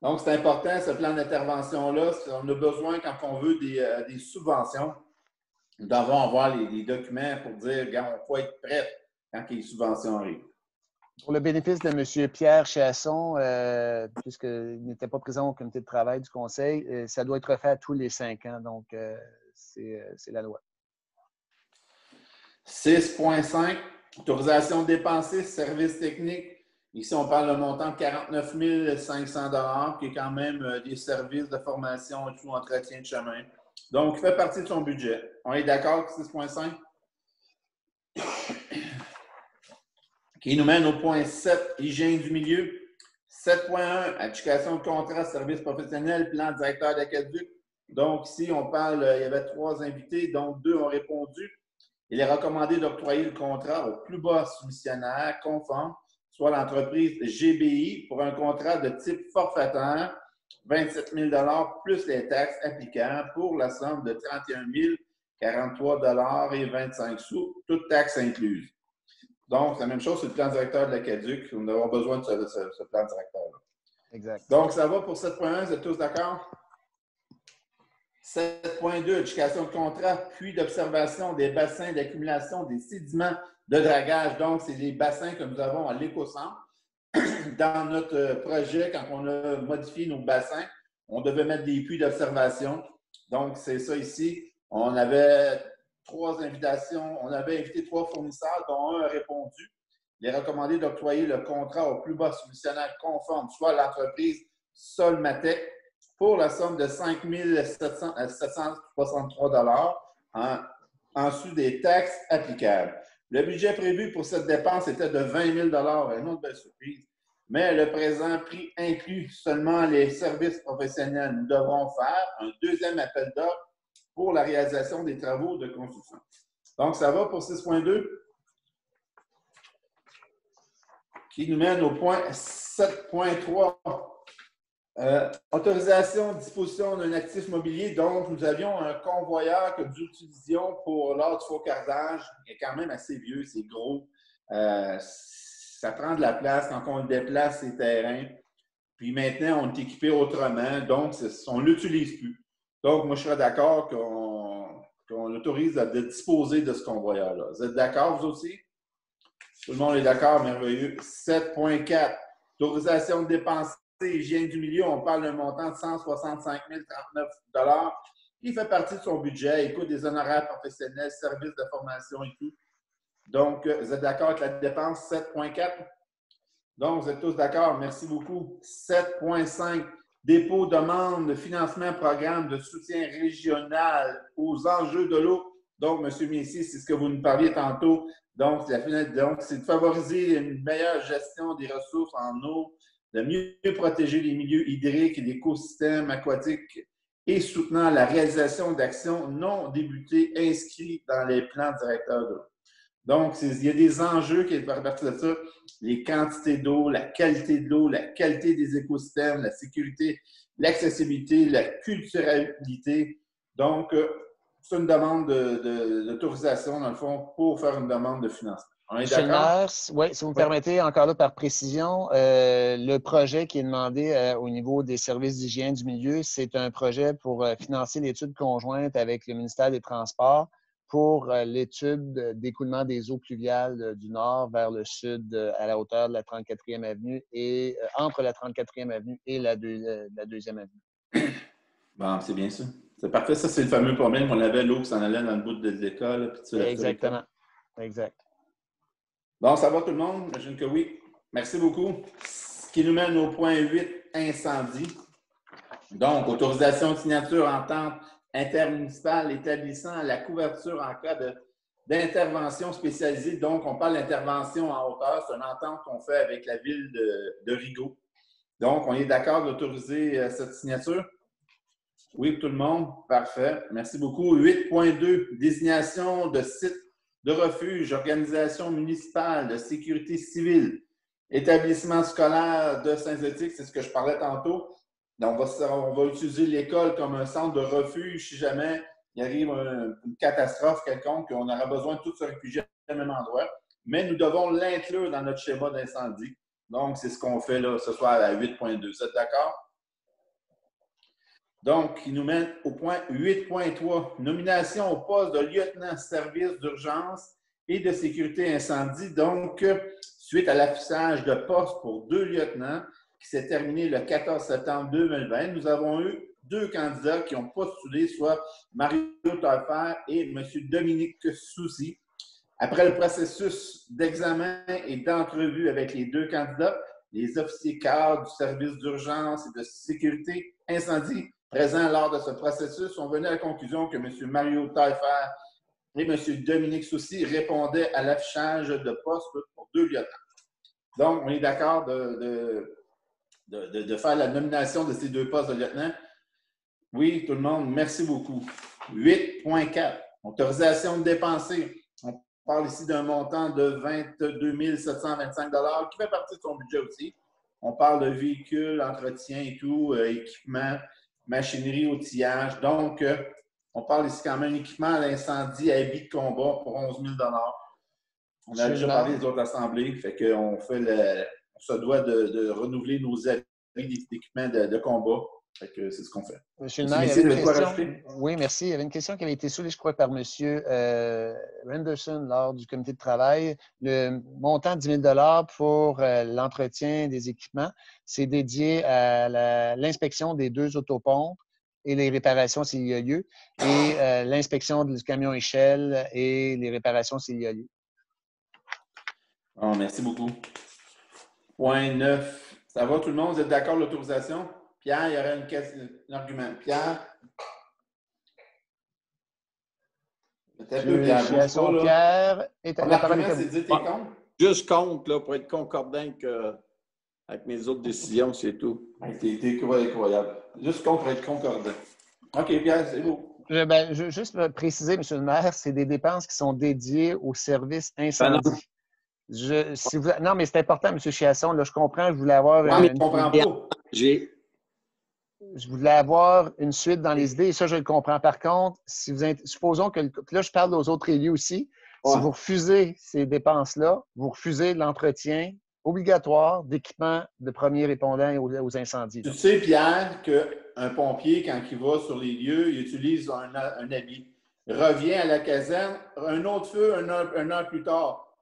Donc, c'est important, ce plan d'intervention-là. On a besoin, quand on veut des, euh, subventions, d'avoir avoir les, documents pour dire, regarde, on faut être prêt quand les subventions arrivent. Pour le bénéfice de M. Pierre Chasson, euh, puisqu'il n'était pas présent au comité de travail du Conseil, euh, ça doit être fait tous les cinq ans. Donc, c'est la loi. 6.5, autorisation de dépenser, services techniques Ici, on parle d'un montant de 49 500 qui est quand même euh, des services de formation et tout entretien de chemin. Donc, il fait partie de son budget. On est d'accord 6.5? Qui nous mène au point 7, hygiène du milieu. 7.1, éducation de contrat, services professionnels, plan directeur d'aqueduc. Donc, ici, on parle, euh, il y avait trois invités, donc deux ont répondu. Il est recommandé d'octroyer le contrat au plus bas soumissionnaire conforme soit l'entreprise GBI, pour un contrat de type forfaitaire, 27 000 plus les taxes applicables pour la somme de 31 043 et 25 sous, toutes taxes incluses. Donc, c'est la même chose sur le plan directeur de la CADUC. On avoir besoin de ce, plan directeur-là. Exact. Donc, ça va pour 7.1, vous êtes tous d'accord? 7.2, éducation de contrat, puis d'observation des bassins d'accumulation des sédiments de dragage. Donc, c'est les bassins que nous avons à l'éco-centre. Dans notre projet, quand on a modifié nos bassins, on devait mettre des puits d'observation. Donc, c'est ça ici. On avait trois invitations. On avait invité trois fournisseurs, dont un a répondu. Il est recommandé d'octroyer le contrat au plus bas soumissionnaire conforme, soit l'entreprise Solmatec, pour la somme de 5 763 en, en dessous des taxes applicables. Le budget prévu pour cette dépense était de 20 000 une autre belle surprise. Mais le présent prix inclut seulement les services professionnels. Nous devrons faire un deuxième appel d'offres pour la réalisation des travaux de construction. Donc, ça va pour 6.2 qui nous mène au point 7.3. Euh, autorisation, disposition d'un actif mobilier. Donc, nous avions un convoyeur que nous utilisions pour lors du focardage. Il est quand même assez vieux, c'est gros. Euh, ça prend de la place quand on déplace ces terrains. Puis maintenant, on est équipé autrement, donc on ne l'utilise plus. Donc, moi, je serais d'accord qu'on autorise à disposer de ce convoyeur-là. Vous êtes d'accord, vous aussi? Tout le monde est d'accord, merveilleux. 7.4, autorisation de dépenser hygiène du milieu, on parle d'un montant de 165 039 qui fait partie de son budget. Il coûte des honoraires professionnels, services de formation et tout. Donc, euh, vous êtes d'accord avec la dépense 7.4? Donc, vous êtes tous d'accord. Merci beaucoup. 7.5. Dépôt, demande de financement, programme de soutien régional aux enjeux de l'eau. Donc, M. Messi, c'est ce que vous nous parliez tantôt. Donc, c'est de favoriser une meilleure gestion des ressources en eau, de mieux protéger les milieux hydriques et l'écosystème aquatique et soutenant la réalisation d'actions non débutées inscrites dans les plans directeurs d'eau. Donc, il y a des enjeux qui sont partir de ça, les quantités d'eau, la qualité de l'eau, la qualité des écosystèmes, la sécurité, l'accessibilité, la culturalité. Donc, euh, c'est une demande d'autorisation, dans le fond, pour faire une demande de financement. Monsieur le maire, si- vous me permettez, encore là par précision, euh, le projet qui est demandé euh, au niveau des services d'hygiène du milieu, c'est un projet pour euh, financer l'étude conjointe avec le ministère des Transports pour l'étude d'écoulement des eaux pluviales du nord vers le sud à la hauteur de la 34e avenue et entre la 34e avenue et la, deux- euh, la deuxième avenue. Bon, c'est bien ça. C'est parfait. Ça, c'est le fameux problème. On avait l'eau qui s'en allait dans le bout de l'école. Exactement. Exact. Bon, ça va tout le monde? J'imagine que oui. Merci beaucoup. Ce qui nous mène au point 8, incendie. Donc, autorisation de signature entente intermunicipale établissant la couverture en cas d'intervention spécialisée. Donc, on parle d'intervention en hauteur. C'est une entente qu'on fait avec la ville de, de Rigaud. Donc, on est d'accord d'autoriser euh, cette signature? Oui, tout le monde. Parfait. Merci beaucoup. 8.2, désignation de site de refuge, organisation municipale de sécurité civile, établissement scolaire de Saint-Zotique, c'est ce que je parlais tantôt. Donc, on va, utiliser l'école comme un centre de refuge si jamais il arrive un- une catastrophe quelconque, on aura besoin de tous se réfugier au même endroit. Mais nous devons l'inclure dans notre schéma d'incendie. Donc, c'est ce qu'on fait là ce soir à 8.2. Vous êtes d'accord? Donc, il nous mène au point 8.3, nomination au poste de lieutenant service d'urgence et de sécurité incendie. Donc, suite à l'affichage de poste pour deux lieutenants qui s'est terminé le 14 septembre 2020, nous avons eu deux candidats qui ont postulé, soit Mario Taillefer et M. Dominique Soucy. Après le processus d'examen et d'entrevue avec les deux candidats, les officiers cadres du service d'urgence et de sécurité incendie présents lors de ce processus ont venu à la conclusion que M. Mario Taillefer et M. Dominique Soucy répondaient à l'affichage de poste pour deux lieutenants. Donc, on est d'accord de, de- de- de- de faire la nomination de ces deux postes de lieutenant. Oui, tout le monde, merci beaucoup. 8.4, autorisation de dépenser. On parle ici d'un montant de 22 725 qui fait partie de son budget aussi. On parle de véhicules, entretien et tout, euh, équipement, machinerie, outillage. Donc, euh, on parle ici quand même d'équipement à l'incendie, habits de combat pour 11 000 On a déjà parlé des autres assemblées, fait qu'on fait le, on se doit de, renouveler nos avis d'équipement de, de combat. C'est ce qu'on fait. Monsieur le Monsieur maire, il y avait une question. Oui, merci. Il y avait une question qui avait été soulevée, je crois, par M. Renderson lors du comité de travail. Le montant de 10 000 pour euh, l'entretien des équipements, c'est dédié à l'inspection des deux autopompes et les réparations s'il y a lieu, et euh, l'inspection du camion échelle et les réparations s'il y a lieu. Bon, merci beaucoup. Point 9. Ça va tout le monde? Vous êtes d'accord avec l'autorisation? Pierre, il y aurait une question, un argument. Pierre? Peut-être peu, Pierre. c'est vous. de dire t'es contre? Juste compte, là, pour être concordant avec, euh, avec mes autres décisions, c'est tout. T'es t'es incroyable. Juste contre pour être concordant. OK, Pierre, c'est beau. Je, ben, je juste préciser, Monsieur le maire, c'est des dépenses qui sont dédiées au service incendie. Je, si vous- non, mais c'est important, M. Chiasson. Là, je comprends, je voulais avoir, Non, mais une, je comprends pas. J'ai. Je voulais avoir une suite dans les idées, et ça, je le comprends. Par contre, si vous supposons que, là, je parle aux autres élus aussi. Si vous refusez ces dépenses-là, vous refusez l'entretien obligatoire d'équipements de premiers répondants aux, aux incendies. Tu sais, Pierre, qu'un pompier, quand il va sur les lieux, il utilise un, un habit. Revient à la caserne, un autre feu, un heure, une heure plus tard.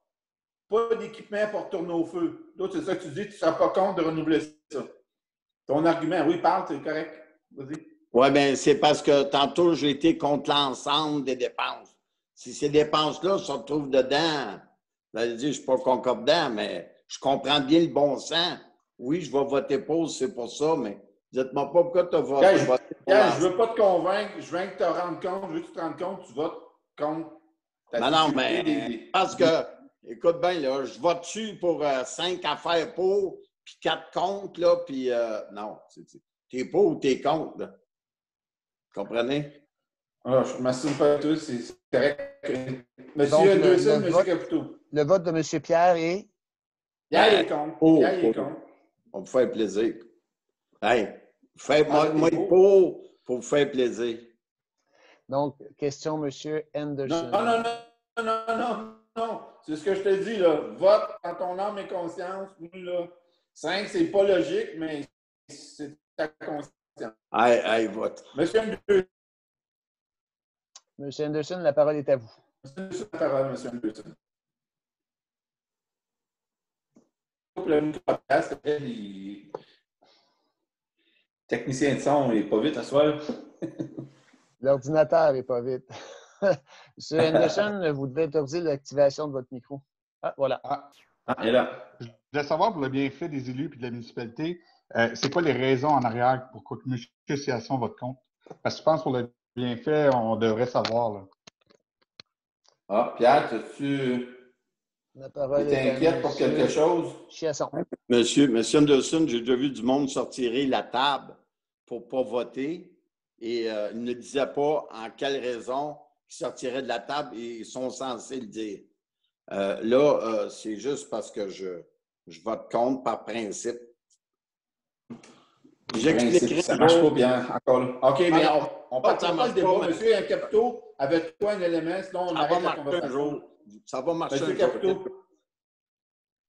Pas d'équipement pour tourner au feu. D'autres, c'est ça que tu dis, tu ne seras pas compte de renouveler ça. Ton argument, oui, parle, c'est correct. Vas-y. Oui, bien, c'est parce que tantôt, j'ai été contre l'ensemble des dépenses. Si ces dépenses-là se retrouvent dedans, vous allez dire, je ne suis pas concordant, mais je comprends bien le bon sens. Oui, je vais voter pour, c'est pour ça, mais dites-moi pas pourquoi tu as voté, je- voté pour Pierre, je l'ensemble. ne veux pas te convaincre, je veux que tu te rendes compte, je veux que tu te rendes compte, tu votes contre Non, non, mais des- parce que, écoute bien, là, je vote-tu pour euh, cinq affaires pour, puis quatre contre, là, puis euh, non, t'es pour ou t'es contre, là. Comprenez? Ah, je ne m'assume pas tous, c'est correct. Monsieur Donc, le- Anderson, le Monsieur vote- Caputo. Le vote de M. Pierre est? Pierre est contre. Oh, Pierre il est contre. On vous fait plaisir. Hey, faites moi, Ah, moi pour pour vous faire plaisir. donc question M. Non, Anderson. non, non, non, non, non, non. c'est ce que je te dis, là. Vote dans ton âme et conscience. Oui, là. 5, c'est pas logique, mais c'est ta conscience. Aïe, aïe, vote. Monsieur Anderson, Monsieur Anderson, la parole est à vous. la parole, Monsieur Anderson. Le il- Technicien de son, il est pas vite à soir. L'ordinateur n'est pas vite. Monsieur Anderson, vous devez autoriser l'activation de votre micro. Ah, voilà. Ah, il est là. Je voulais savoir pour le bienfait des élus et de la municipalité, euh, c'est quoi les raisons en arrière pour que M. Association votre compte? Parce que je pense que pour le bienfait, on devrait savoir. Là. Ah, Pierre, tu La parole es est à inquiète pour monsieur quelque chose? Chiasson. Monsieur, Monsieur Anderson, j'ai déjà vu du monde sortir la table pour ne pas voter et euh, il ne disait pas en quelle raison ils sortiraient de la table et ils sont censés le dire. Euh, là, euh, c'est juste parce que je, je vote contre par principe. J'expliquerai. Ça marche pas bien encore là. OK, mais on, on part ça pas marche le débat. pas, Monsieur Capito, avec toi un élément, sinon on Ça va arrête la marcher un conversation. jour. Ça va marcher Monsieur un jour.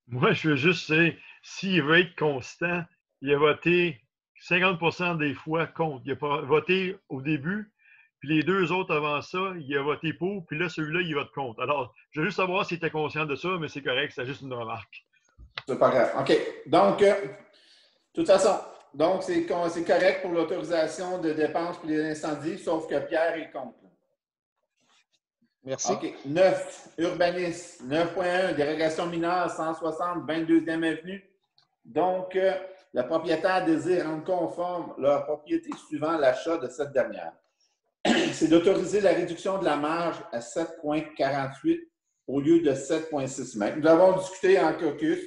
Moi, je veux juste dire, s'il veut être constant, il a voté 50% des fois contre. Il a pas voté au début, puis les deux autres avant ça, il a voté pour, puis là, celui-là, il vote contre. Alors, je veux juste savoir s'il était conscient de ça, mais c'est correct, c'est juste une remarque. C'est pas grave. OK. Donc, euh, de toute façon, donc c'est correct pour l'autorisation de dépenses pour les incendies, sauf que Pierre est contre. Merci. OK. 9, urbanisme. 9.1, dérogation mineure, 160, 22e avenue. Donc, euh, le propriétaire désire rendre conforme leur propriété suivant l'achat de cette dernière. C'est d'autoriser la réduction de la marge à 7,48 au lieu de 7,6 mètres. Nous avons discuté en caucus.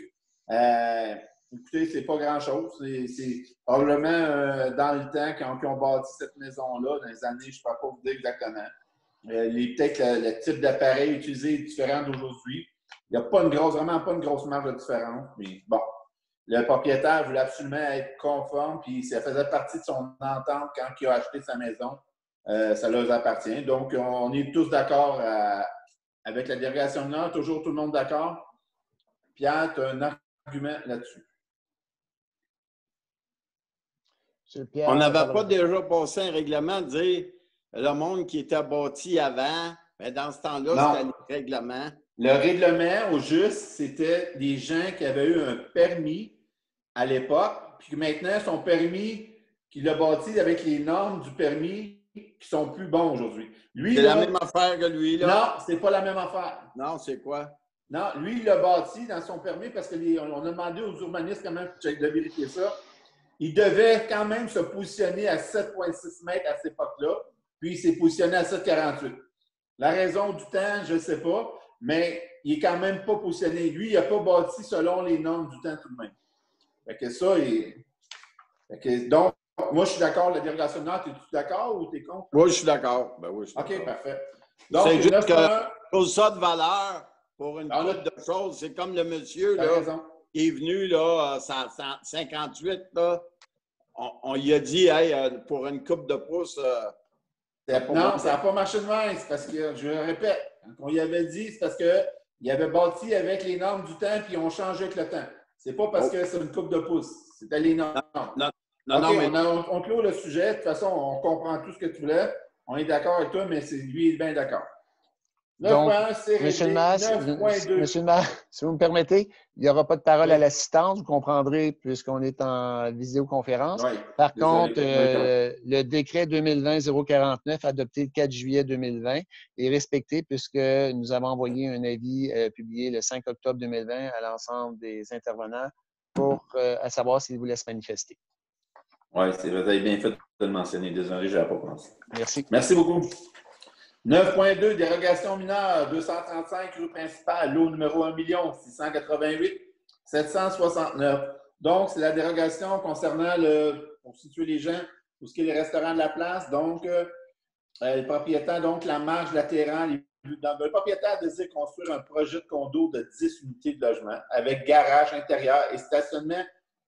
Euh, écoutez, c'est pas grand-chose. C'est- probablement euh, dans le temps, quand ont bâti cette maison-là, dans les années, je ne peux pas vous dire exactement. Euh, peut-être le, le type d'appareil utilisé est différent d'aujourd'hui. Il n'y a pas une grosse, vraiment pas une grosse marge de différence. Mais bon, le propriétaire voulait absolument être conforme, puis ça faisait partie de son entente quand il a acheté sa maison. Euh, ça leur appartient. Donc, on est tous d'accord avec la dérogation de Nord. Toujours tout le monde d'accord? Pierre, tu as un argument là-dessus. On n'avait pas déjà passé un règlement de dire le monde qui était bâti avant, mais dans ce temps-là, Non. c'était le règlement. Le règlement, au juste, c'était des gens qui avaient eu un permis à l'époque, puis maintenant, son permis qu'il a bâti avec les normes du permis qui sont plus bons aujourd'hui. Lui, C'est la même affaire que lui, là. non, c'est pas la même affaire. Non, c'est quoi? Non, lui, il l'a bâti dans son permis parce qu'on a demandé aux urbanistes quand même de vérifier ça. Il devait quand même se positionner à 7,6 mètres à cette époque-là, puis il s'est positionné à 7,48. La raison du temps, je ne sais pas, mais il n'est quand même pas positionné. Lui, il n'a pas bâti selon les normes du temps tout de même. Fait que ça, il... fait que, donc, moi, je suis d'accord, la dérogation de Nord, es-tu d'accord ou tu es contre? Oui, je suis d'accord. Ben oui, je suis OK, parfait. Donc, C'est juste 9.1, Pour ça de valeur, pour une Ah, là- couple de choses, c'est comme le monsieur là, qui est venu là, à 100 100 58, là, on, on lui a dit hey, euh, pour une coupe de pouce, euh, Non, marché. ça n'a pas marché de même. C'est parce que, je le répète, quand on y avait dit, c'est parce qu'il avait bâti avec les normes du temps puis ont changé avec le temps. C'est pas parce Oh. que c'est une coupe de pouce. C'était les normes. non, OK, non, mais on, a- on- on clôt le sujet. De toute façon, on comprend tout ce que tu voulais. On est d'accord avec toi, mais c'est lui, il est bien d'accord. Donc, 9.1, c'est Monsieur le 9.2. Monsieur si vous me permettez, il n'y aura pas de parole à l'assistance, vous comprendrez, puisqu'on est en visioconférence. Par désolé. contre, euh, le décret 2020-049 adopté le 4 juillet 2020 est respecté puisque nous avons envoyé un avis euh, publié le 5 octobre 2020 à l'ensemble des intervenants pour euh, à savoir s'ils voulaient se manifester. Oui, c'est vous avez bien fait de le mentionner. Désolé, je n'avais pas pensé. Merci. Merci beaucoup. 9.2, dérogation mineure, 235, rue principale, lot numéro 1 688 769. Donc, c'est la dérogation concernant le, pour situer les gens, tout ce qui est les restaurants de la place. Donc, euh, euh, le propriétaire, donc la marge latérale, dans- le propriétaire désire construire un projet de condo de 10 unités de logement avec garage intérieur et stationnement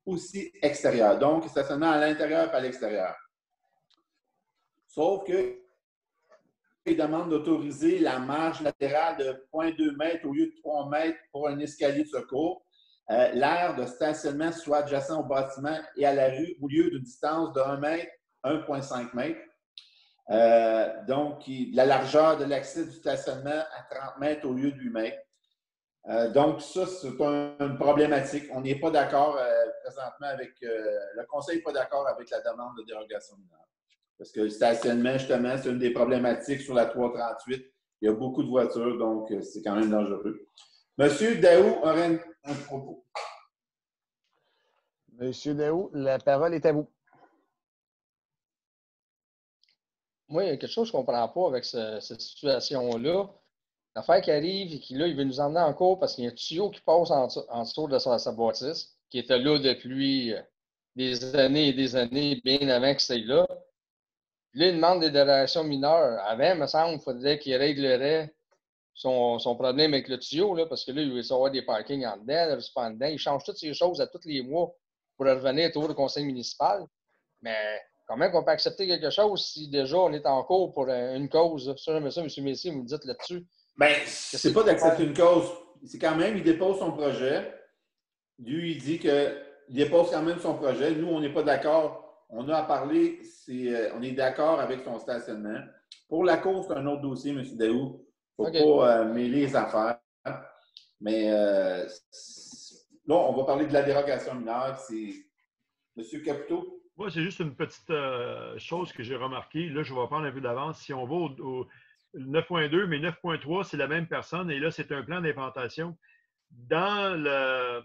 aussi extérieur. Donc, stationnement à l'intérieur et à l'extérieur. Sauf que il demande d'autoriser la marge latérale de 0,2 mètres au lieu de 3 mètres pour un escalier de secours. Euh, l'aire de stationnement soit adjacent au bâtiment et à la rue au lieu d'une distance de 1 mètre, 1,5 mètres. Euh, donc, la largeur de l'accès du stationnement à 30 mètres au lieu de 8 mètres. Euh, donc, ça, c'est une problématique. On n'est pas d'accord présentement avec. le Conseil n'est pas d'accord avec la demande de dérogation. Parce que le stationnement, justement, c'est une des problématiques sur la 338. Il y a beaucoup de voitures, donc c'est quand même dangereux. Monsieur Daou aurait un propos. Monsieur Daou, la parole est à vous. Moi, il y a quelque chose que je ne comprends pas avec cette situation-là. L'affaire qui arrive et qui, là, il veut nous emmener en cours parce qu'il y a un tuyau qui passe en, dessous de sa, bâtisse, qui était là depuis euh, des années et des années, bien avant que c'était là. Là, il demande des dérogations mineures. Avant, il me semble, il faudrait qu'il réglerait son, problème avec le tuyau, là, parce que là, il veut savoir des parkings en dedans, pas en dedans. Il change toutes ces choses à tous les mois pour revenir autour du conseil municipal. Mais comment on peut accepter quelque chose si déjà on est en cours pour une cause? Ça, ça, M. Messier, vous me dites là-dessus. Bien, c'est pas d'accepter une cause. C'est quand même, il dépose son projet. Lui, il dit qu'il dépose quand même son projet. Nous, on n'est pas d'accord. On a à parler, euh, on est d'accord avec son stationnement. Pour la cause, c'est un autre dossier, M. Daou. Il ne faut pas euh, mêler les affaires. Mais euh, là, on va parler de la dérogation mineure. C'est M. Caputo. Moi, c'est juste une petite euh, chose que j'ai remarqué. Là, je vais prendre un peu d'avance. Si on va au, 9.2, mais 9.3, c'est la même personne. Et là, c'est un plan d'implantation. Dans le,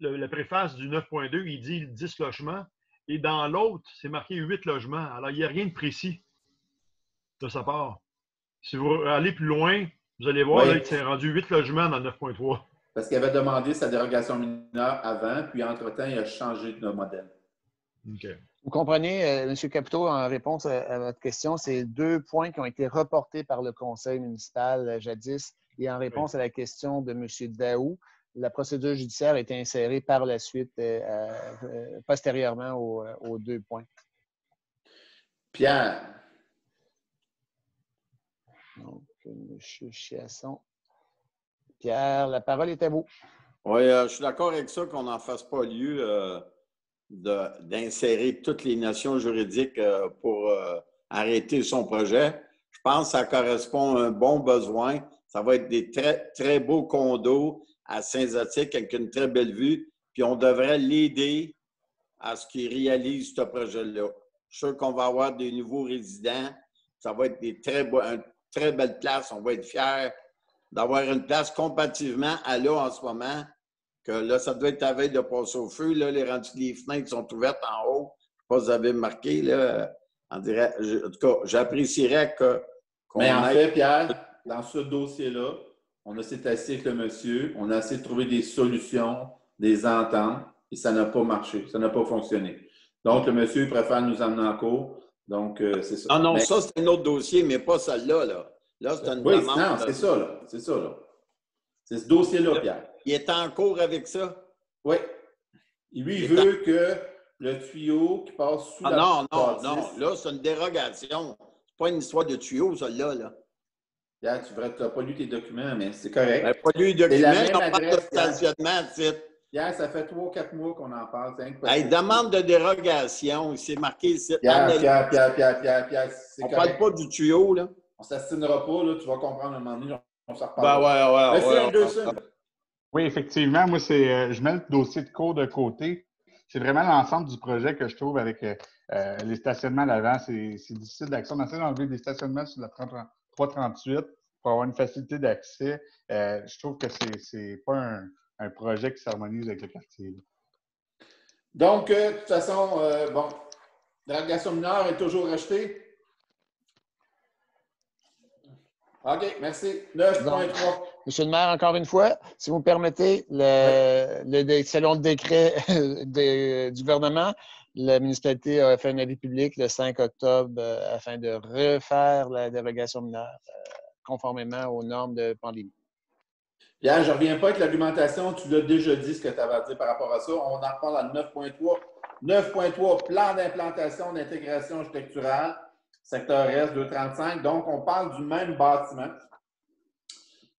la préface du 9.2, il dit 10 logements. Et dans l'autre, c'est marqué 8 logements. Alors, il n'y a rien de précis de sa part. Si vous allez plus loin, vous allez voir qu'il s'est rendu 8 logements dans 9.3. Parce qu'il avait demandé sa dérogation mineure avant, puis entre-temps, il a changé de modèle. Vous comprenez, euh, M. Capito, en réponse à, votre question, c'est deux points qui ont été reportés par le conseil municipal euh, jadis. Et en réponse à la question de M. Daou, la procédure judiciaire a été insérée par la suite, euh, postérieurement aux deux points. Pierre, donc, M. Chiasson. Pierre, la parole est à vous. Oui, euh, je suis d'accord avec ça qu'on n'en fasse pas lieu euh, d'insérer toutes les notions juridiques euh, pour arrêter son projet. Je pense que ça correspond à un bon besoin. Ça va être des très, très beaux condos à Saint-Zotique avec une très belle vue. Puis on devrait l'aider à ce qu'il réalise ce projet-là. Je suis sûr qu'on va avoir des nouveaux résidents. Ça va être des très beaux, très belle place. On va être fiers d'avoir une place comparativement à là en ce moment, que là, ça doit être à veille de passer au feu. Là, les rendus les fenêtres sont ouvertes en haut. Je ne sais pas si vous avez marqué, là. En, dirait, en tout cas, j'apprécierais que. Mais en fait, Pierre, dans ce dossier-là, on a essayé assis avec le monsieur, on a essayé de trouver des solutions, des ententes, et ça n'a pas marché, ça n'a pas fonctionné. Donc, le monsieur préfère nous emmener en cours. Donc, euh, c'est ça. Ah non, ça, c'est un autre dossier, mais pas celle-là. Là, là c'est une oui, Non, c'est ça, là. C'est ça, là. C'est ce dossier-là, Pierre. Il est en cours avec ça? Oui. Lui, il, veut que le tuyau qui passe sous ah, la Non, non, non. Là, c'est une dérogation. C'est pas une histoire de tuyau, celle-là. Là. Pierre, tu n'as pas lu tes documents, mais c'est correct. Ben, pas lu les documents, on parle de stationnement, Pierre, ça fait trois, quatre mois qu'on en parle. Hey, demande de dérogation. C'est marqué ici. Pierre, Pierre, Pierre, Pierre, Pierre, Pierre, On ne parle pas du tuyau, là. On ne s'assinera pas, là. Tu vas comprendre un moment donné. On s'en reparle. Ben ouais, ouais, ouais, ouais, Oui, effectivement. Moi, c'est, euh, je mets le dossier de cours de côté. C'est vraiment l'ensemble du projet que je trouve avec euh, euh, les stationnements à l'avant. C'est, difficile d'accès. On essaie d'enlever des stationnements sur la 338 pour avoir une facilité d'accès. je trouve que c'est, n'est pas un un projet qui s'harmonise avec le quartier. Donc, euh, de toute façon, euh, bon, mineure est toujours rachetée. OK, merci. 9.3. Monsieur le maire, encore une fois, si vous me permettez, le, selon le décret du gouvernement, la municipalité a fait un avis public le 5 octobre euh, afin de refaire la dérogation mineure conformément aux normes de pandémie. Pierre, je ne reviens pas avec l'argumentation. Tu l'as déjà dit ce que tu avais à dire par rapport à ça. On en reparle à 9.3. 9.3, plan d'implantation d'intégration structurale. secteur Est, 235. Donc, on parle du même bâtiment.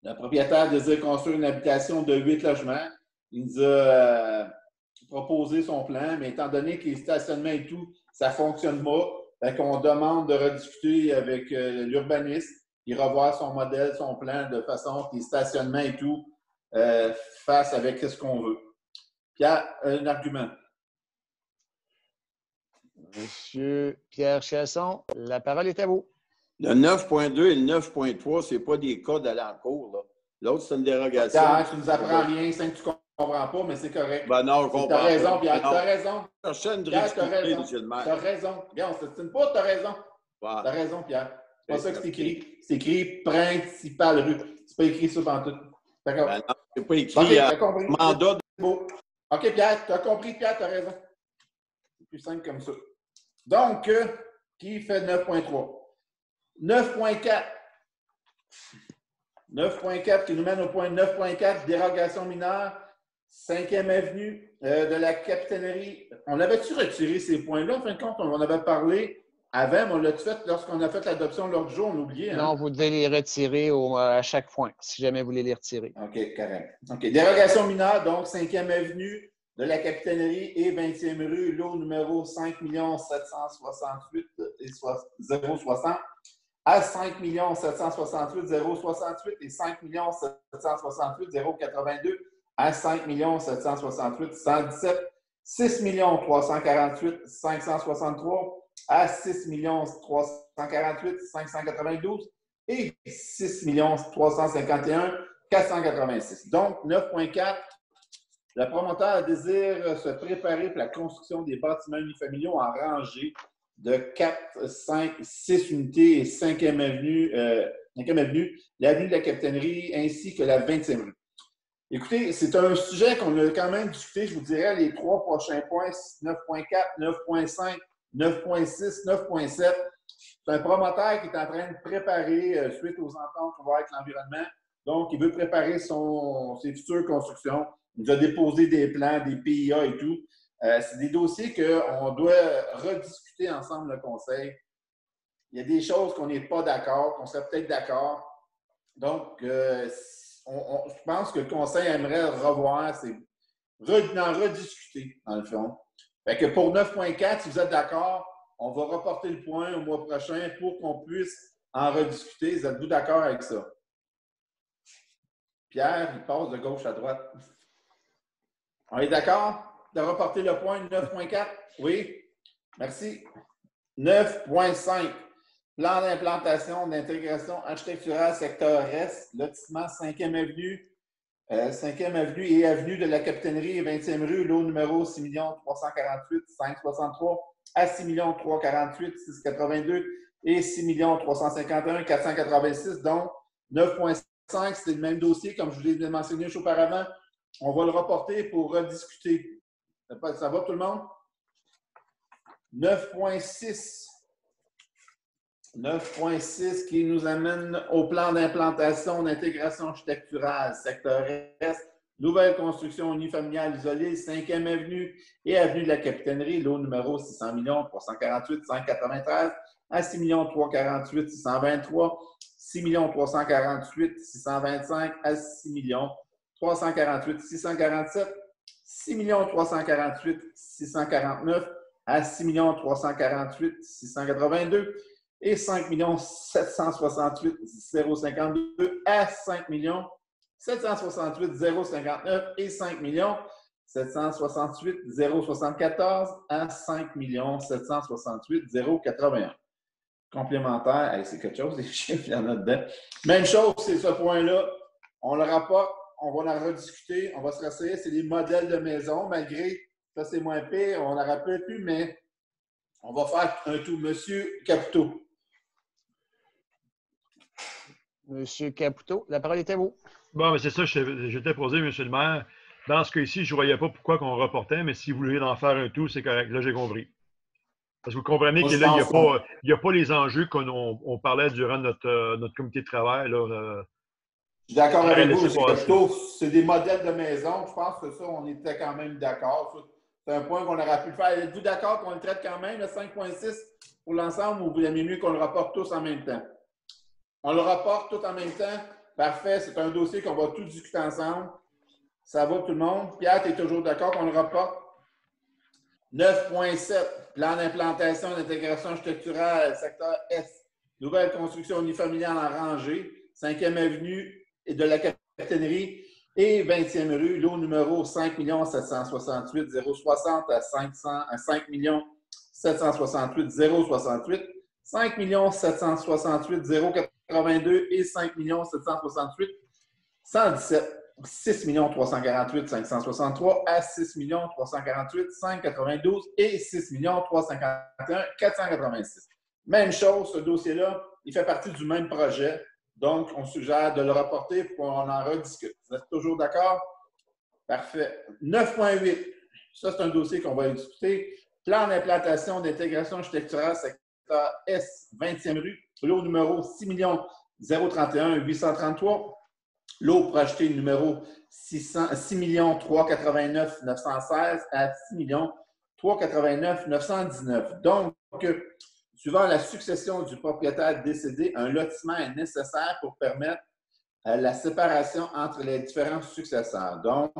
Le propriétaire désire construire une habitation de 8 logements. Il nous a proposé son plan, mais étant donné que les stationnements et tout, ça ne fonctionne pas, fait qu'on demande de rediscuter avec euh, l'urbaniste, et revoir son modèle, son plan, de façon que les stationnements et tout euh, fassent avec ce qu'on veut. Pierre, un argument. Monsieur Pierre Chasson, la parole est à vous. Le 9.2 et le 9.3, ce n'est pas des cas d'aller en cours. L'autre, c'est une dérogation. Pierre, tu nous apprends rien, c'est que tu ne comprends pas, mais c'est correct. Ben non, je comprends. Tu as raison, Pierre, tu as raison. Personne de Pierre, tu as raison. monsieur le maire. Tu as raison. Bien, on ne pas, tu as raison. Ouais. Tu as raison, Pierre. C'est pas ça que c'est écrit. C'est écrit principal rue. C'est pas écrit ça dans tout. D'accord? Ben non, c'est pas écrit. Euh, t'as compris. mandat de- beau. OK, Pierre, tu as compris, Pierre, tu as raison. C'est plus simple comme ça. Donc, euh, qui fait 9.3? 9.4. 9.4 qui nous mène au point 9.4, dérogation mineure, 5e avenue euh, de la capitainerie. On avait-tu retiré ces points-là? En fin de compte, on en avait parlé avant, mais on l'a fait lorsqu'on a fait l'adoption l'autre jour, on a oublié. hein? Non, vous devez les retirer au- à chaque point, si jamais vous voulez les retirer. OK, correct. OK. Dérogation mineure, donc 5e avenue de la Capitainerie et 20e rue, lot numéro 5 768 et so- 060 à 5 768 068 et 5 768 082 à 5 768 117 6 348 563 à 6 348 592 et 6 351 486. Donc, 9.4, le promoteur désire se préparer pour la construction des bâtiments unifamiliaux en rangée de 4, 5, 6 unités et 5e avenue, euh, 5e avenue, l'avenue de la Capitainerie ainsi que la 20e rue. Écoutez, c'est un sujet qu'on a quand même discuté, je vous dirais, les trois prochains points, 9.4, 9.5, 9.6, 9.7. C'est un promoteur qui est en train de préparer, euh, suite aux ententes qu'on va avec l'environnement, donc il veut préparer son, ses futures constructions. Il nous a déposé des plans, des PIA et tout. Euh, c'est des dossiers qu'on doit rediscuter ensemble, le conseil. Il y a des choses qu'on n'est pas d'accord, qu'on serait peut-être d'accord. Donc, euh, je pense que le conseil aimerait revoir, c'est d'en rediscuter, dans le fond. Fait que pour 9.4, si vous êtes d'accord, on va reporter le point au mois prochain pour qu'on puisse en rediscuter. Vous êtes-vous d'accord avec ça? Pierre, il passe de gauche à droite. On est d'accord de reporter le point 9.4? Oui? Merci. 9.5. Plan d'implantation d'intégration architecturale secteur Est, lotissement 5e avenue, euh, 5e avenue et avenue de la Capitainerie et 20e rue, lot numéro 6 348 563 à 6 348 682 et 6 351 486. Donc, 9.5, c'est le même dossier, comme je vous l'ai mentionné auparavant. On va le reporter pour rediscuter. Ça va tout le monde? 9.6. 9.6 qui nous amène au plan d'implantation d'intégration architecturale, secteur Est, nouvelle construction unifamiliale isolée, 5e avenue et avenue de la Capitainerie, lot numéro 600 348 593 à 6 348 623, 6 348 625 à 6 348 647, 6 348 649 à 6 348 682 et 5 768 052 à 5 768 059 et 5 768 074 à 5 768 081. Complémentaire, c'est quelque chose, des chiffres, il y en a dedans. Même chose, c'est ce point-là. On le rapporte, on va en rediscuter, on va se rassurer, c'est des modèles de maison, malgré ça, c'est moins pire, on n'en rappelle plus, mais on va faire un tout. Monsieur Caputo. Monsieur Caputo, la parole est à vous. Bon, mais c'est ça, je- j'étais posé, M. le maire. Dans ce cas-ci, je ne voyais pas pourquoi qu'on reportait, mais si vous voulez en faire un tout, c'est correct. Là, j'ai compris. Parce que vous comprenez Moi, que je là, il n'y a, pas- il y a pas les enjeux qu'on on- on parlait durant notre, euh, notre comité de travail. Là, euh, Je suis d'accord avec vous, M. C'est des modèles de maison. Je pense que ça, on était quand même d'accord. C'est un point qu'on aurait pu faire. Êtes-vous d'accord qu'on le traite quand même, le 5.6 pour l'ensemble, ou vous aimez mieux qu'on le rapporte tous en même temps? On le rapporte tout en même temps. Parfait, c'est un dossier qu'on va tout discuter ensemble. Ça va tout le monde? Pierre, tu es toujours d'accord qu'on le rapporte? 9.7, plan d'implantation d'intégration structurelle, secteur S. Nouvelle construction unifamiliale en rangée, 5e avenue et de la capitainerie et 20e rue, lot numéro 5 768 060 à 500 à 5 768 068, 5 768 082 et 5 768 117. 6 348 563 à 6 348 592 et 6 351 486. Même chose, ce dossier-là, il fait partie du même projet. Donc, on suggère de le rapporter pour qu'on en rediscute. Vous êtes toujours d'accord? Parfait. 9.8. Ça, c'est un dossier qu'on va discuter. Plan d'implantation d'intégration architecturale S, 20e rue, lot numéro 6 031 833. L'eau projetée numéro 6, 389 916 à 6 389 919. Donc, suivant la succession du propriétaire décédé, un lotissement est nécessaire pour permettre euh, la séparation entre les différents successeurs. Donc,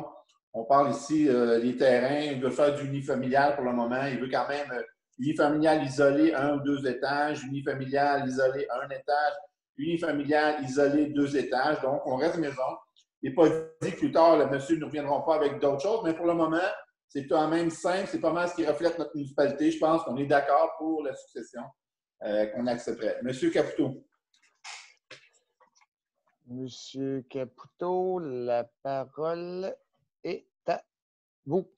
on parle ici euh, des terrains, il veut faire du unifamilial pour le moment, il veut quand même euh, unifamilial isolé, un ou deux étages, unifamilial isolé, un étage, unifamilial isolé, deux étages. Donc, on reste maison. N'est pas dit que plus tard, le monsieur ne reviendra pas avec d'autres choses, mais pour le moment, c'est quand même simple. C'est pas mal ce qui reflète notre municipalité. Je pense qu'on est d'accord pour la succession euh, qu'on accepterait. Monsieur Caputo. Monsieur Caputo, la parole est à vous.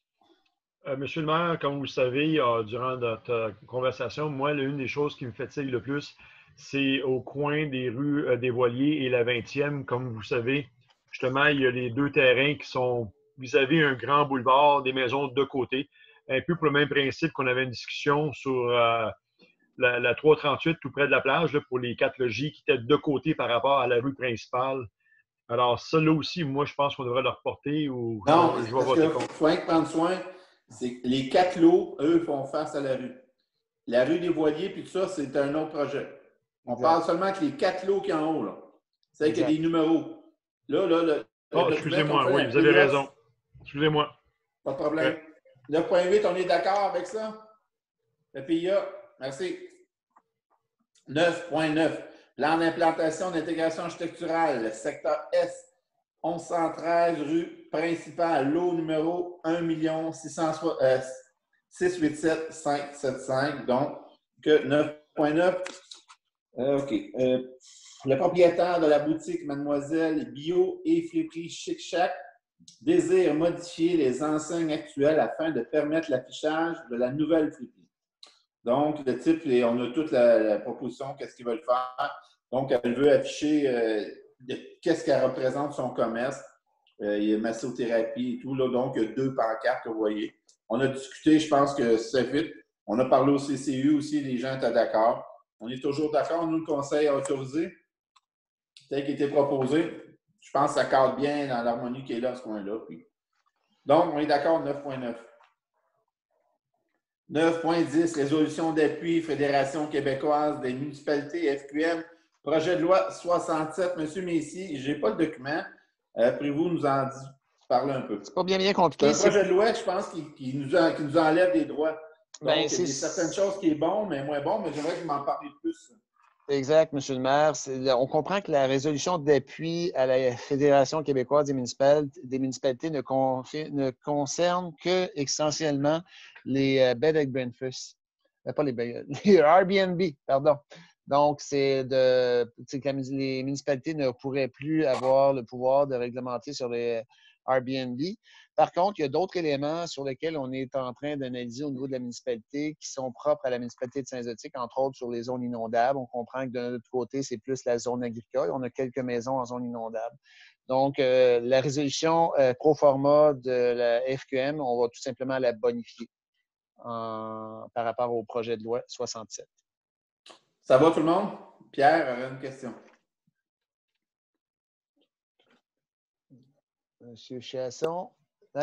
Euh, monsieur le maire, comme vous le savez, durant notre conversation, moi, l'une des choses qui me fatigue le plus, c'est au coin des rues euh, des Voiliers et la 20e. Comme vous savez, justement, il y a les deux terrains qui sont vis-à-vis un grand boulevard, des maisons de deux côtés. Un peu pour le même principe qu'on avait une discussion sur euh, la, 338 tout près de la plage pour les quatre logis qui étaient de deux côtés par rapport à la rue principale. Alors, ça, là aussi, moi, je pense qu'on devrait le reporter ou non, je vais voter contre. Faut prendre soin, les quatre lots, eux, font face à la rue. La rue des Voiliers, puis tout ça, c'est un autre projet. On parle seulement que les quatre lots qui sont en haut. Là. C'est qu'il y a des numéros. Là, là, le. Oh, excusez-moi, oui, vous avez raison. Excusez-moi. Pas de problème. 9.8, on est d'accord avec ça? Le PIA, merci. 9.9. Plan d'implantation d'intégration architecturale, secteur S, 1113 rue principale, lot numéro 1 687 575. Donc, que 9.9, euh, OK. Euh, le propriétaire de la boutique Mademoiselle Bio et Friperie Chic Chac désire modifier les enseignes actuelles afin de permettre l'affichage de la nouvelle friperie. Donc, le type, on a toute la, proposition, qu'est-ce qu'ils veulent faire. Donc, elle veut afficher euh, qu'est-ce qu'elle représente son commerce. il y a massothérapie et tout. Là, donc, il y a deux pancartes que vous voyez. On a discuté, je pense que c'est vite. On a parlé au CCU aussi, les gens étaient d'accord. On est toujours d'accord, nous, le conseil a autorisé, tel qui était proposé. Je pense que ça cadre bien dans l'harmonie qui est là à ce coin-là. Donc, on est d'accord, 9.9. 9.10, résolution d'appui Fédération québécoise des municipalités FQM, projet de loi 67. Monsieur Messi, je n'ai pas le document. Après-vous, nous en parler un peu? C'est pas bien bien compliqué. C'est un projet de loi, je pense, qui, nous, qui nous enlève des droits. Ben, Donc, il y a certaines choses qui sont bon, mais moins bon, mais j'aimerais que vous m'en parliez plus. Exact, M. le maire. On comprend que la résolution d'appui à la Fédération québécoise des municipalités, des municipalités ne, ne, concerne que essentiellement les euh, bed and breakfast. Euh, pas les, les Airbnb, pardon. Donc, c'est de que les municipalités ne pourraient plus avoir le pouvoir de réglementer sur les Airbnb. Par contre, il y a d'autres éléments sur lesquels on est en train d'analyser au niveau de la municipalité qui sont propres à la municipalité de Saint-Zotique, entre autres sur les zones inondables. On comprend que de notre côté, c'est plus la zone agricole. On a quelques maisons en zone inondable. Donc, euh, la résolution euh, pro forma de la FQM, on va tout simplement la bonifier par rapport au projet de loi 67. Ça va tout le monde? Pierre a une question. Monsieur Chasson.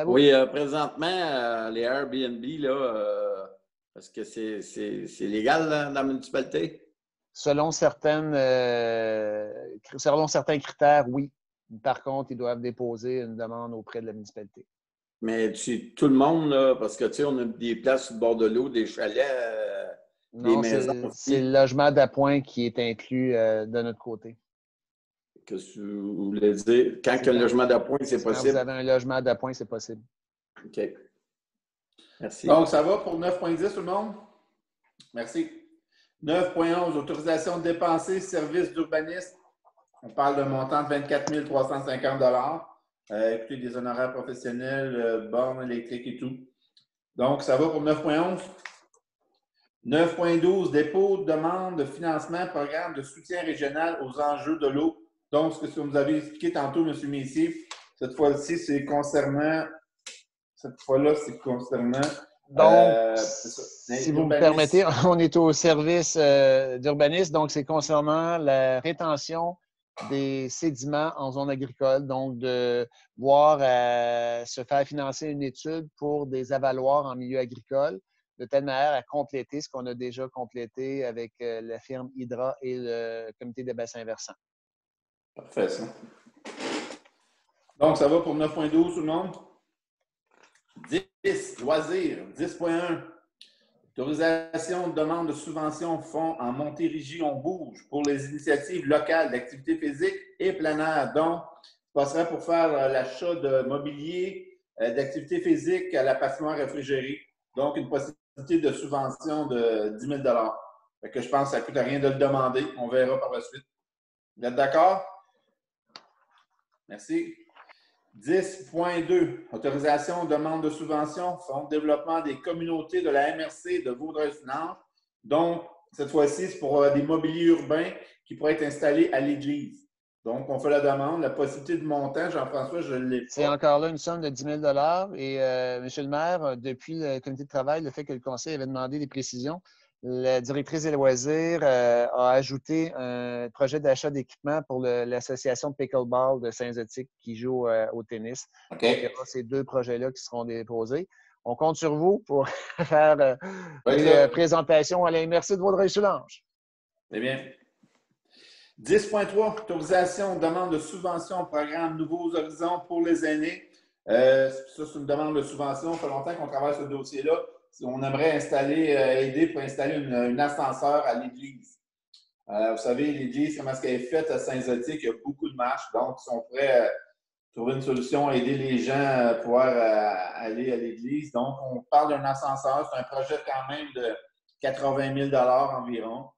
Oui, euh, présentement, euh, les Airbnb, là, euh, est-ce que c'est légal dans la municipalité? Selon, certaines, selon certains critères, oui. Par contre, ils doivent déposer une demande auprès de la municipalité. Mais tu, tout le monde, là, parce que tu sais, on a des places sur le bord de l'eau, des chalets, maisons. C'est le logement d'appoint qui est inclus de notre côté. Qu'est-ce que vous voulez dire? Quand il y a un logement d'appoint, c'est possible? Quand vous avez un logement d'appoint, c'est possible. OK. Merci. Donc, ça va pour 9.10 tout le monde? Merci. 9.11, autorisation de dépenser, services d'urbanisme. On parle d'un montant de 24 350 euh, Écoutez, des honoraires professionnels, euh, bornes électriques et tout. Donc, ça va pour 9.11. 9.12, dépôt de demande de financement, programme de soutien régional aux enjeux de l'eau donc, ce que vous avez expliqué tantôt, M. Messier, cette fois-ci, c'est concernant. Cette fois-là, c'est concernant. Donc, euh, si vous me permettez, on est au service euh, d'urbanisme, donc c'est concernant la rétention des sédiments en zone agricole, donc de voir euh, se faire financer une étude pour des avaloirs en milieu agricole, de telle manière à compléter ce qu'on a déjà complété avec la firme Hydra et le comité des bassins versants. Parfait, ça. Donc, ça va pour 9.12 tout le monde? 10, loisirs. 10.1. Autorisation de demande de subvention fonds en Montérégie, on bouge pour les initiatives locales d'activité physique et planaire. Donc, ça serait pour faire euh, l'achat de mobilier euh, d'activité physique à la patinoire réfrigérée. Donc, une possibilité de subvention de 10 000 fait que Je pense que ça ne coûte rien de le demander. On verra par la suite. Vous êtes d'accord? Merci. 10.2, autorisation, demande de subvention, Fonds de développement des communautés de la MRC de Vaudreuil-Finance. Donc, cette fois-ci, c'est pour euh, des mobiliers urbains qui pourraient être installés à l'église. Donc, on fait la demande. La possibilité de montant, Jean-François, je l'ai C'est encore là une somme de 10 000 Et, euh, Monsieur le maire, depuis le comité de travail, le fait que le conseil avait demandé des précisions, la directrice des loisirs euh, a ajouté un projet d'achat d'équipement pour l'association pickleball de Saint-Zotique qui joue euh, au tennis. Donc, il y aura ces deux projets-là qui seront déposés. On compte sur vous pour faire euh, une présentation à l'immersion de Vaudreuil-Soulanges. Très bien. 10.3, autorisation, demande de subvention au programme Nouveaux Horizons pour les aînés. ça, c'est une demande de subvention. Ça fait longtemps qu'on travaille ce dossier-là on aimerait installer, euh, aider pour installer une, ascenseur à l'église. Euh, vous savez, l'église, comment est-ce qu'elle est faite à Saint-Zotique, il y a beaucoup de marches. Donc, si on pourrait euh, trouver une solution, aider les gens à pouvoir aller à l'église. Donc, on parle d'un ascenseur. C'est un projet quand même de 80 000 environ.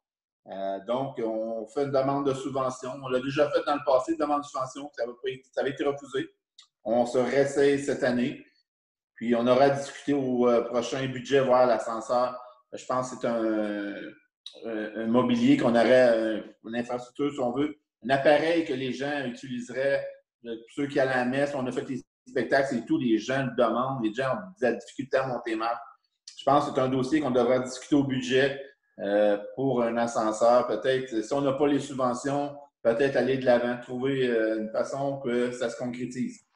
Donc, on fait une demande de subvention. On l'a déjà fait dans le passé, une demande de subvention. Ça avait, été refusé. On se réessaye cette année. Puis on aura discuté au euh, prochain budget, voir l'ascenseur. Je pense que c'est un, mobilier qu'on aurait, euh, une infrastructure, si on veut, un appareil que les gens utiliseraient, ceux qui allaient à la messe. On a fait des spectacles et tout, les gens le demandent, les gens ont de la difficulté à monter mal. Je pense que c'est un dossier qu'on devra discuter au budget euh, pour un ascenseur. Peut-être, si on n'a pas les subventions, peut-être aller de l'avant, trouver une façon que ça se concrétise.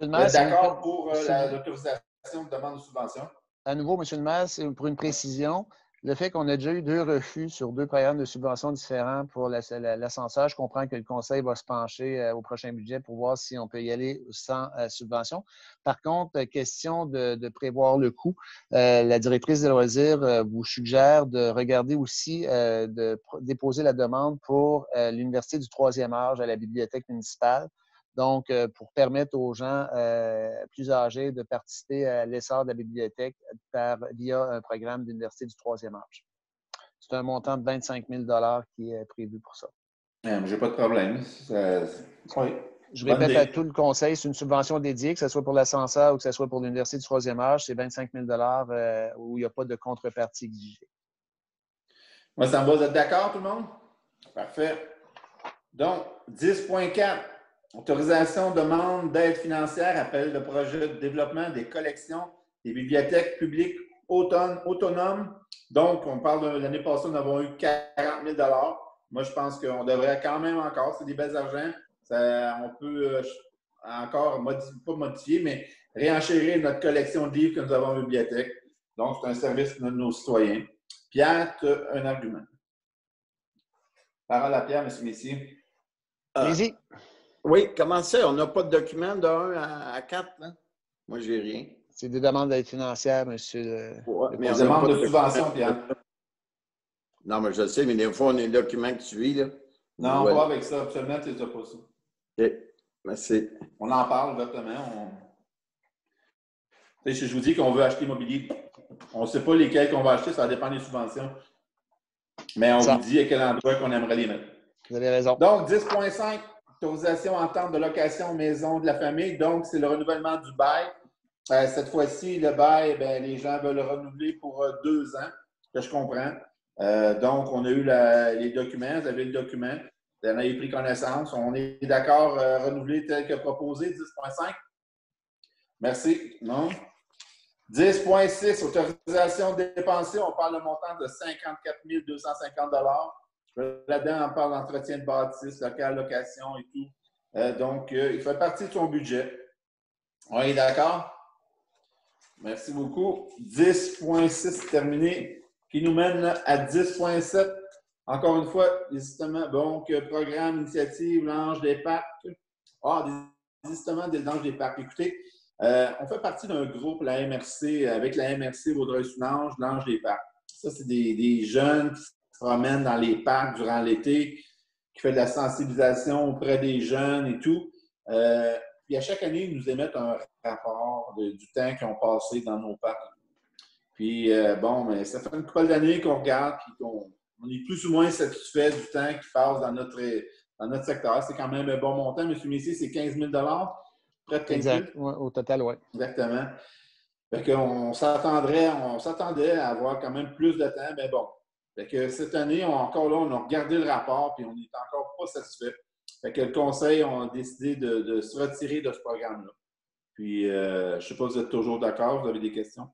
D'accord pour euh, l'autorisation de demande de subvention? À nouveau, M. le maire, c'est pour une précision. Le fait qu'on ait déjà eu deux refus sur deux programmes de subvention différents pour l'ascenseur, je comprends que le Conseil va se pencher euh, au prochain budget pour voir si on peut y aller sans euh, subvention. Par contre, question de, prévoir le coût, la directrice des loisirs vous suggère de regarder aussi, de déposer la demande pour l'Université du troisième âge à la bibliothèque municipale. Donc, euh, pour permettre aux gens euh, plus âgés de participer à l'essor de la bibliothèque via un programme d'université du troisième âge. C'est un montant de 25 000 qui est prévu pour ça. Je n'ai pas de problème. Je répète à tout le conseil, c'est une subvention dédiée, que ce soit pour l'ascenseur ou que ce soit pour l'université du troisième âge, c'est 25 000 euh, où il n'y a pas de contrepartie exigée. Moi, ça me va. Vous êtes d'accord, tout le monde? Parfait. Donc, 10.4. Autorisation, demande d'aide financière, appel de projet de développement des collections des bibliothèques publiques autonomes. Donc, on parle de l'année passée, nous avons eu 40 000 Moi, je pense qu'on devrait quand même encore, c'est des belles argents. on peut, euh, encore pas modifier, mais réenchérir notre collection de livres que nous avons en bibliothèque. Donc, c'est un service de nos citoyens. Pierre, tu as un argument. Parole à Pierre, M. Messier. Allez-y. Oui, comment ça? On n'a pas de document de 1 à 4, là? Moi, j'ai rien. C'est des demandes d'aide financière, monsieur. le- Ouais, Mais on demande pas de subvention, Pierre. Non, mais je le sais, mais des fois, on a un document que tu lis, là. Non, Ouais. pas avec ça. Absolument, tu n'as pas ça. OK. Merci. On en parle ouvertement. On... Je vous dis qu'on veut acheter immobilier. On ne sait pas lesquels qu'on va acheter, ça dépend des subventions. Mais on Ça. vous dit à quel endroit qu'on aimerait les mettre. Vous avez raison. Donc, 10.5, autorisation entente de location maison de la famille. Donc, c'est le renouvellement du bail. Euh, cette fois-ci, le bail, ben, les gens veulent le renouveler pour euh, deux ans, que je comprends. Euh, donc, on a eu les documents, vous avez le document, vous en avez pris connaissance. On est d'accord renouveler tel que proposé, 10.5. Merci. Non? 10.6, autorisation de dépenser. On parle de montant de 54 250 Là-dedans, on parle d'entretien de bâtisse, local, location et tout. Euh, donc, euh, il fait partie de son budget. On est d'accord? Merci beaucoup. 10.6 terminé, qui nous mène à 10.7. Encore une fois, justement, donc, euh, programme, initiative, l'ange des parcs. Ah, des, justement, des l'ange des parcs. Écoutez, euh, on fait partie d'un groupe, la MRC, avec la MRC Vaudreuil-Soulanges, l'ange des parcs. Ça, c'est des, des jeunes qui se promènent dans les parcs durant l'été, qui fait de la sensibilisation auprès des jeunes et tout. Euh, puis à chaque année, ils nous émettent un rapport de- du temps qu'ils ont passé dans nos parcs. Puis euh, bon, mais ça fait une couple d'années qu'on regarde puis qu'on on est plus ou moins satisfait du temps qu'ils passent dans notre, dans notre secteur. C'est quand même un bon montant. Monsieur Messier, c'est 15 000 Près de 15 000 Exact. Ouais, au total, oui. Exactement. Fait qu'on s'attendrait, on s'attendait à avoir quand même plus de temps, mais bon. Fait que cette année, on, encore là, on a regardé le rapport et on n'est encore pas satisfait. Fait que le conseil a décidé de, se retirer de ce programme-là. Puis, euh, je ne sais pas vous êtes toujours d'accord, vous avez des questions?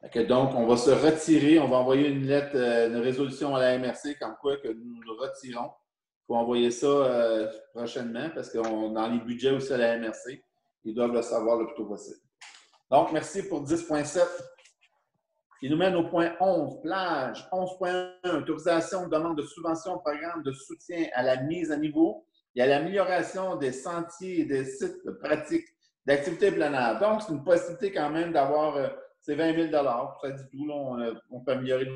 Fait que donc, on va se retirer, on va envoyer une lettre, euh, une résolution à la MRC comme quoi que nous nous retirons. Il faut envoyer ça euh, prochainement parce que dans les budgets aussi à la MRC, ils doivent le savoir le plus tôt possible. Donc, merci pour 10.7. Qui nous mène au point 11, plage. 11.1, autorisation de demande de subvention programme de soutien à la mise à niveau et à l'amélioration des sentiers et des sites de pratique d'activités planaires. Donc, c'est une possibilité quand même d'avoir ces 20 000 Ça dit tout, là, on, euh, on peut améliorer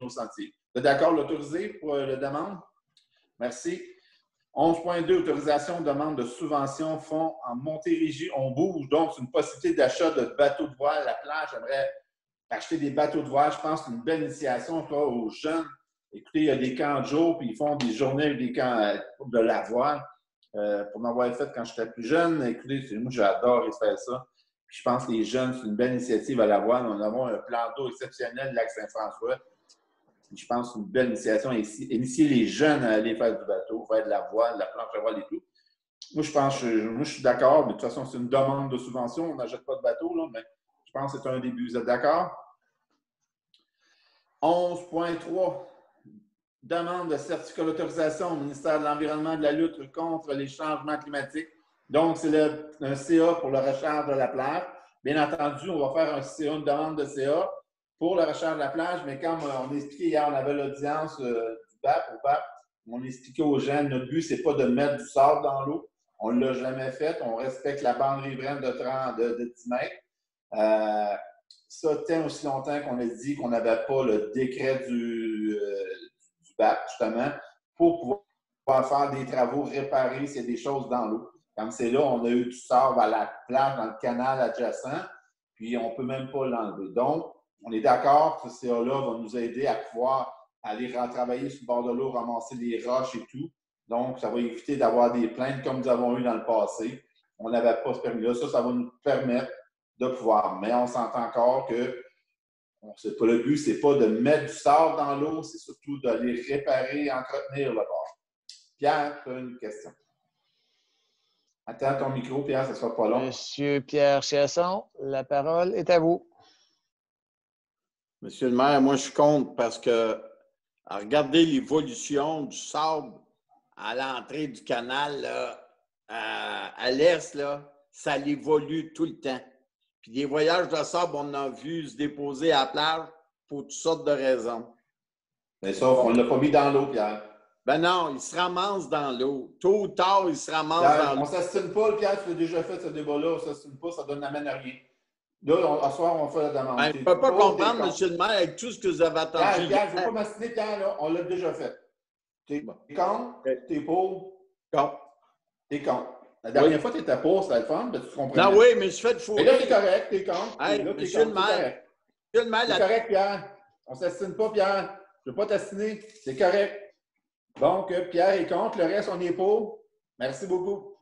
nos sentiers. Vous êtes d'accord, l'autoriser pour euh, la demande? Merci. 11.2, autorisation de demande de subvention fonds en Montérégie. On bouge, donc c'est une possibilité d'achat de bateaux de voile la plage. J'aimerais acheter des bateaux de voile. Je pense que c'est une belle initiation aux jeunes. Écoutez, il y a des camps de jour, puis ils font des journées avec des camps euh, de la voile. Euh, pour m'avoir fait quand j'étais plus jeune, écoutez, moi j'adore faire ça. Puis je pense que les jeunes, c'est une belle initiative à la voile. On a un plan d'eau exceptionnel, lac Saint-François. Je pense que c'est une belle initiation. Initier les jeunes à aller faire du bateau, faire de la voile, de la planche à voile et tout. Moi, je pense, moi, je suis d'accord. mais De toute façon, c'est une demande de subvention. On n'achète pas de bateau, là, pense que c'est un début. Vous êtes d'accord? 11.3. Demande de certificat d'autorisation au ministère de l'Environnement et de la lutte contre les changements climatiques. Donc, c'est un CA pour le recharge de la plage. Bien entendu, on va faire une demande de CA pour le recharge de la plage, mais comme on expliquait hier, on avait l'audience euh, du BAP au BAP, on expliquait aux gens, notre but, c'est pas de mettre du sable dans l'eau. On ne l'a jamais fait. On respecte la bande riveraine de, 30, de, de 10 mètres. Euh, ça tient aussi longtemps qu'on a dit qu'on n'avait pas le décret du, euh, BAP, justement, pour pouvoir faire des travaux, réparer a des choses dans l'eau. Comme c'est là, on a eu du sable à la plage, dans le canal adjacent, puis on ne peut même pas l'enlever. Donc, on est d'accord que ce CA-là va nous aider à pouvoir aller travailler sur le bord de l'eau, ramasser les roches et tout. Donc, ça va éviter d'avoir des plaintes comme nous avons eu dans le passé. On n'avait pas ce permis-là. Ça, ça va nous permettre de pouvoir. Mais on s'entend encore que pas, le but, c'est pas de mettre du sable dans l'eau, c'est surtout d'aller réparer, entretenir le bord. Pierre, tu as une question. Attends ton micro, Pierre, ça ne sera pas long. Monsieur Pierre Chiasson, la parole est à vous. Monsieur le maire, moi, je suis contre parce que à regarder l'évolution du sable à l'entrée du canal, là, à, à l'Est, là, ça évolue tout le temps. Puis des voyages de sable, on a vu se déposer à la plage pour toutes sortes de raisons. Mais sauf, on ne l'a pas mis dans l'eau, Pierre. Ben non, il se ramasse dans l'eau. Tôt ou tard, il se ramasse Pierre, dans on l'eau. ne s'astine pas, Pierre, tu l'as déjà fait ce débat-là, on ne s'astine pas, ça ne n'amène à rien. Là, on, à soir, on fait la demande. Ben, je ne peux pas comprendre, monsieur le maire, avec tout ce que vous avez Pierre, entendu. Pierre, je ne veux pas m'astiner, Pierre, là, on l'a déjà fait. T'es contre, t'es pour, Contre. t'es contre. La dernière fois, tu étais pour, c'était le fun, tu comprends. Non, oui, mais je fais de fou. Mais là, t'es correct, t'es contre. Hey, Là, t'es monsieur le contre, t'es maire, correct. Monsieur le maire, C'est la- correct, Pierre. On ne s'astine pas, Pierre. Je ne veux pas t'astiner. C'est correct. Donc, euh, Pierre est contre. Le reste, on est pour. Merci beaucoup.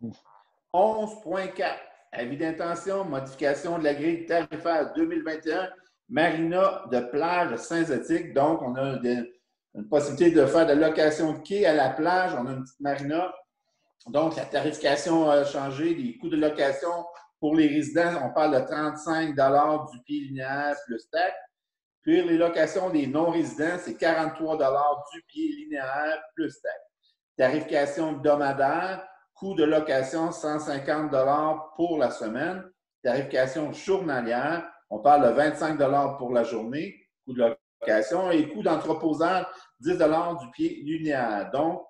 11.4. Avis d'intention, modification de la grille tarifaire 2021, Marina de plage Saint-Zotique. Donc, on a des- une possibilité de faire de la location de quai à la plage. On a une petite marina. Donc, la tarification a changé. Les coûts de location pour les résidents, on parle de 35 du pied linéaire plus taxe. Puis les locations des non-résidents, c'est 43 du pied linéaire plus taxe. Tarification hebdomadaire, coût de location 150 pour la semaine. Tarification journalière, on parle de 25 pour la journée, coût de location, et coût d'entreposage 10 du pied linéaire. Donc,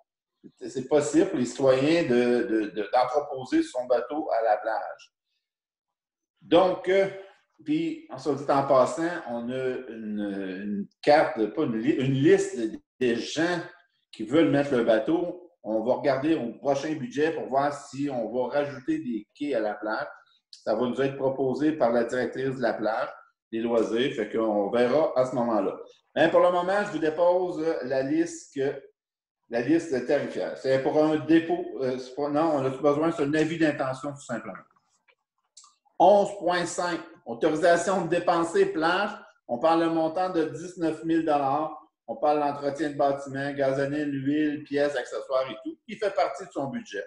c'est possible pour les citoyens de- de- d'entreposer son bateau à la plage. Donc, euh, puis, en soit dit en passant, on a une, carte, pas une, une liste de- des gens qui veulent mettre le bateau. On va regarder au prochain budget pour voir si on va rajouter des quais à la plage. Ça va nous être proposé par la directrice de la plage, des loisirs, fait qu'on verra à ce moment-là. Mais pour le moment, je vous dépose la liste que la liste tarifaire. C'est pour un dépôt. euh, non, on a besoin d'un avis d'intention, tout simplement. 11,5. Autorisation de dépenser plage. On parle d'un montant de 19 000 On parle de l'entretien de bâtiments, gazonine, huile, pièces, accessoires et tout, qui fait partie de son budget.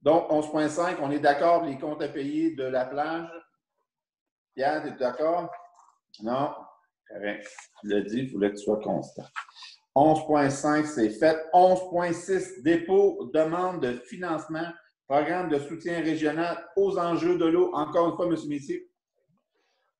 Donc, 11,5, on est d'accord les comptes à payer de la plage? Pierre, tu es d'accord? Non? Correct. Tu l'as dit, il voulait que tu sois constant. 11,5, c'est fait. 11,6, dépôt, demande de financement, programme de soutien régional aux enjeux de l'eau. Encore une fois, M. Messier.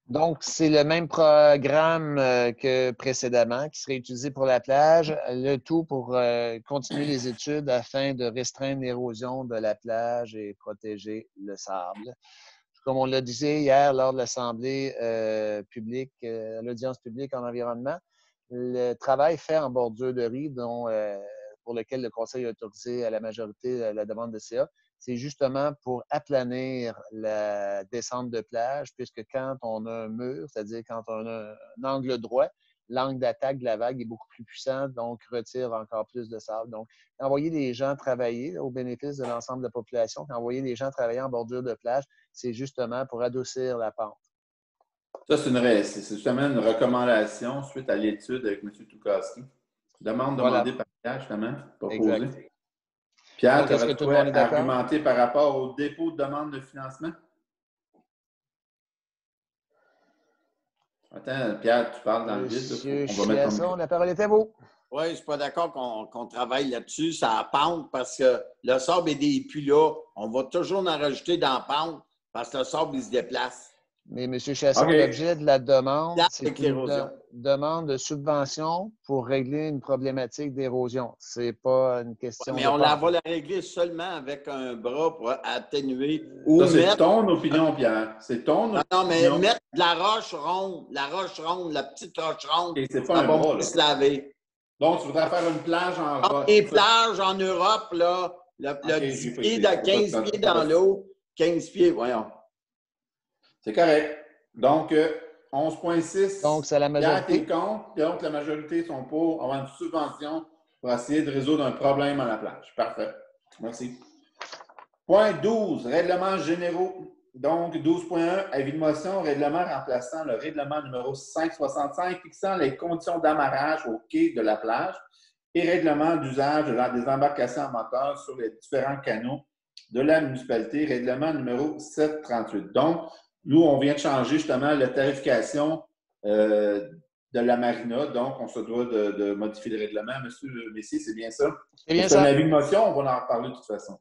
Donc, c'est le même programme euh, que précédemment qui serait utilisé pour la plage, le tout pour euh, continuer les études afin de restreindre l'érosion de la plage et protéger le sable. Comme on l'a dit hier lors de l'Assemblée euh, publique, l'audience publique en environnement, le travail fait en bordure de riz, dont, euh, pour lequel le Conseil a autorisé à la majorité la, la demande de CA, c'est justement pour aplanir la descente de plage, puisque quand on a un mur, c'est-à-dire quand on a un angle droit, l'angle d'attaque de la vague est beaucoup plus puissant, donc retire encore plus de sable. Donc, envoyer les gens travailler au bénéfice de l'ensemble de la population, envoyer les gens travailler en bordure de plage, c'est justement pour adoucir la pente. Ça, c'est une, ré- c'est justement une recommandation suite à l'étude avec M. Tukowski. Demande Voilà. demandée par Pierre, justement, proposée. Exact. Pierre, Donc, tu est-ce aurais d'accord? argumenter par rapport au dépôt de demande de financement? Attends, Pierre, tu parles dans le vide. on va mettre ton la parole est à vous. Oui, je ne suis pas d'accord qu'on qu'on travaille là-dessus, ça a pente parce que le sable est plus là. On va toujours en rajouter dans la pente parce que le sable, il se déplace. Mais M. Chasson, l'objet de la demande, c'est une de- demande de subvention pour régler une problématique d'érosion. Ce n'est pas une question Mais de on la va la régler seulement avec un bras pour atténuer ou Ça, c'est mettre. ton opinion, Pierre. C'est ton Non, non, mais opinion. mettre de la roche ronde, la roche ronde, la petite roche ronde, Et c'est pas un bras, se laver. Donc, tu voudrais faire une plage en Comme roche. les plages en Europe, là, le, le Ok, 10 j'ai pas pieds, été- de 15 pieds dans l'eau, 15 pieds, voyons. C'est correct. Donc, euh, 11,6. Donc, c'est la majorité. contre. Donc, la majorité sont pour avoir une subvention pour essayer de résoudre un problème à la plage. Parfait. Merci. Point 12, règlements généraux. Donc, 12.1, avis de motion, règlement remplaçant le règlement numéro 565 fixant les conditions d'amarrage au quai de la plage et règlement d'usage de la- des embarcations à moteur sur les différents canaux de la municipalité, règlement numéro 738. Donc, nous, on vient de changer justement la tarification euh, de la marina. Donc, on se doit de, de modifier le règlement. Monsieur Messier, c'est bien ça? C'est bien C'est un ça. avis de motion, on va en reparler de toute façon.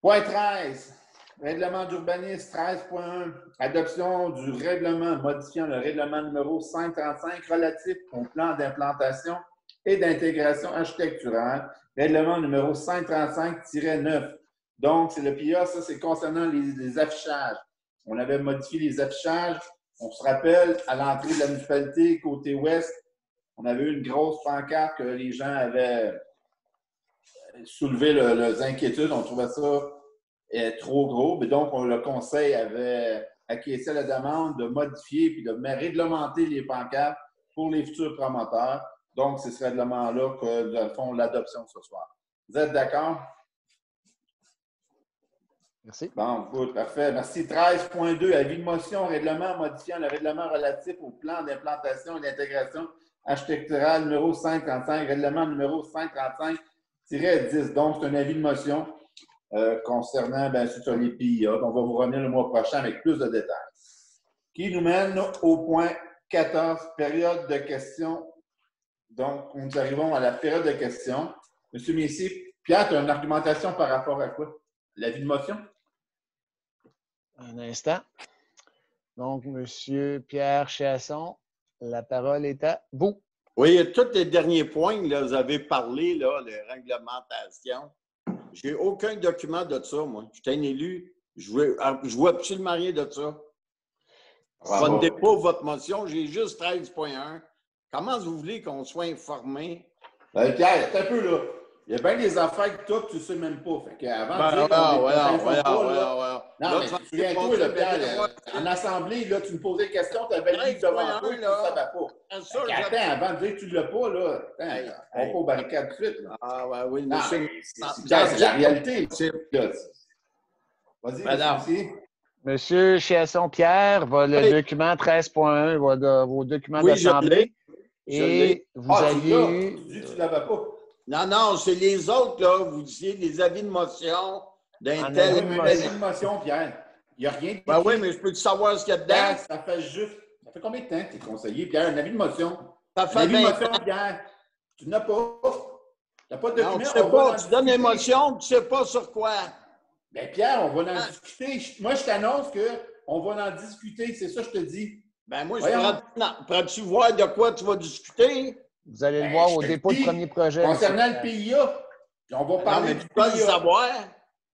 Point 13. Règlement d'urbanisme 13.1. Adoption du règlement modifiant le règlement numéro 535 relatif au plan d'implantation et d'intégration architecturale. Règlement numéro 535-9. Donc, c'est le PIA, ça, c'est concernant les, affichages. On avait modifié les affichages. On se rappelle, à l'entrée de la municipalité, côté ouest, on avait eu une grosse pancarte que les gens avaient soulevé le- leurs inquiétudes. On trouvait ça euh, trop gros. Mais donc, on- le conseil avait acquiescé la demande de modifier puis de réglementer les pancartes pour les futurs promoteurs. Donc, c'est ce règlement-là que, dans le fond, l'adoption ce soir. Vous êtes d'accord? Merci. Bon, good, parfait. Merci. 13.2, avis de motion, règlement modifiant le règlement relatif au plan d'implantation et d'intégration architecturale numéro 535, règlement numéro 535-10. Donc, c'est un avis de motion euh, concernant, bien sûr, les PIA. On va vous revenir le mois prochain avec plus de détails. Qui nous mène au point 14, période de questions. Donc, nous arrivons à la période de questions. Monsieur Messier, Pierre, tu as une argumentation par rapport à quoi? L'avis de motion? Un instant. Donc, Monsieur Pierre Chasson, la parole est à vous. Oui, tous les derniers points, là, vous avez parlé, là, les réglementations. J'ai aucun document de ça, moi. Je suis un élu. Je je vois absolument rien de ça. Bravo. Votez pas votre motion, j'ai juste 13.1. Comment vous voulez qu'on soit informé? Ben, Pierre, attends un peu, là. Il y a bien des affaires que toi, tu ne sais même pas. Fait qu'avant Ben, voyons, voyons. Non, Là, mais tu souviens-toi, ben, Pierre, ben, euh, en assemblée, là, tu me posais des questions, tu avais le livre devant toi, tu ne savais pas. ben, qu'attends, avant de dire que tu ne l'as pas, là, attends, on va pas au barricade tout de suite. Ah, ouais, oui, Non, monsieur. mais c'est la réalité. Là. Vas-y, Madame. monsieur. Monsieur Chasson Pierre, va le document 13.1, va de- vos documents d'assemblée. Et vous Ah, tu aviez l'as. eu. Tu dis que tu ne l'avais pas. Non, non, c'est les autres, là. Vous disiez les avis de motion d'un En tel. Oui, avis de mais motion. une Pierre. Il n'y a rien de Ben oui, mais je peux savoir ce qu'il y a Pierre, dedans? ça fait juste. Ça fait combien de temps que tu es conseiller, Pierre? Un avis de motion? Ça Un fait avis de 20 motion, ans. Pierre. Tu n'as pas. Tu n'as pas de Non, document. tu sais pas, tu donnes discuter. émotion, tu sais pas sur quoi. Ben Pierre, on va en Ah. discuter. Je- Moi, je t'annonce qu'on va en discuter. C'est ça que je te dis. Ben moi, je Voyons. prends, non, prends-tu voir de quoi tu vas discuter? Vous allez le Ben, voir au dépôt de premier projet. Concernant le. PIA, on va Non, parler mais du PIA. savoir.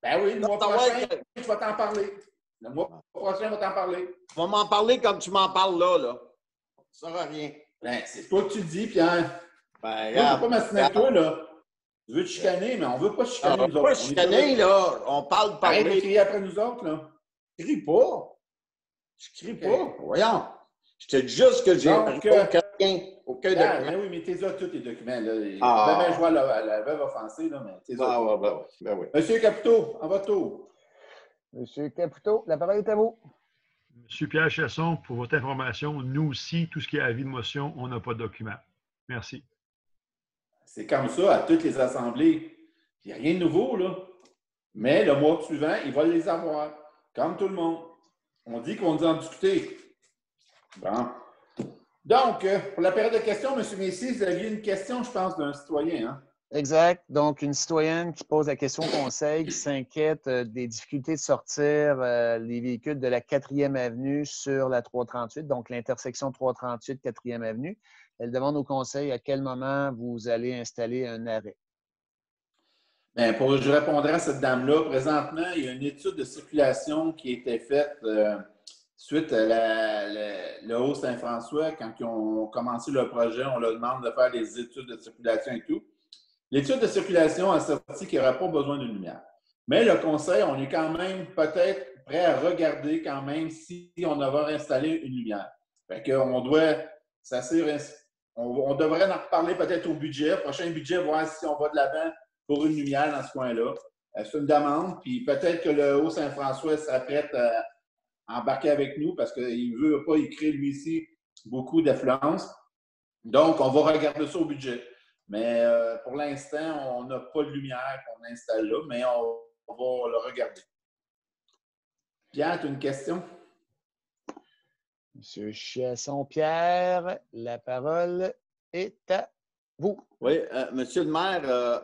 Ben oui, le Tu mois prochain, que- je vais t'en parler. Le mois prochain, je vais t'en parler. Tu vas m'en parler comme tu m'en parles là, là. Ça sert à rien. Ben, c'est toi que tu dis, Pierre. Ben, Moi, je ne regarde. veux pas m'assiner avec toi, là. Tu veux te chicaner, mais on ne veut pas chicaner va nous autres. pas chicaner, là. On parle Arrête de parler. crier après nous autres, là. Je crie pas. Je crie pas. Voyons. Je te dis juste que j'ai Donc, euh, aucun Pierre, document. ben oui, mais t'es là tous tes documents. Là. Ah. Ben, ben, je vois la, la veuve offensée, là, mais t'es. Ah, ouais, ben, ben oui. Monsieur Caputo, à votre tour. Monsieur Caputo, la parole est à vous. Monsieur Pierre Chasson, pour votre information, nous aussi, tout ce qui est avis de motion, on n'a pas de document. Merci. C'est comme ça à toutes les assemblées. Il n'y a rien de nouveau, là. Mais le mois suivant, ils vont les avoir, comme tout le monde. On dit qu'on va en discuter. Bon. Donc, euh, pour la période de questions, M. Messier, vous aviez une question, je pense, d'un citoyen. Hein? Exact. Donc, une citoyenne qui pose la question au conseil, qui s'inquiète euh, des difficultés de sortir euh, les véhicules de la 4e avenue sur la 338, donc l'intersection 338, 4e avenue. Elle demande au conseil à quel moment vous allez installer un arrêt. Bien, pour, je répondrai à cette dame-là. Présentement, il y a une étude de circulation qui a été faite euh, suite la- le Haut-Saint-François. Quand ils ont commencé le projet, on leur demande de faire des études de circulation et tout. L'étude de circulation a sorti qu'il n'y aurait pas besoin d'une lumière. Mais le conseil, on est quand même peut-être prêt à regarder quand même si on devrait installer une lumière. Fait qu'on doit s'assurer, on, on devrait en reparler peut-être au budget, prochain budget, voir si on va de l'avant pour une lumière dans ce coin-là. Euh, C'est une demande, puis peut-être que le Haut-Saint-François s'apprête à embarquer avec nous parce qu'il ne veut pas y créer, lui ici, beaucoup d'affluence. Donc, on va regarder ça au budget. Mais euh, pour l'instant, on n'a pas de lumière qu'on installe là, mais on, on va le regarder. Pierre, tu as une question? Monsieur Chasson-Pierre, la parole est à vous. Oui, euh, Monsieur le maire, euh,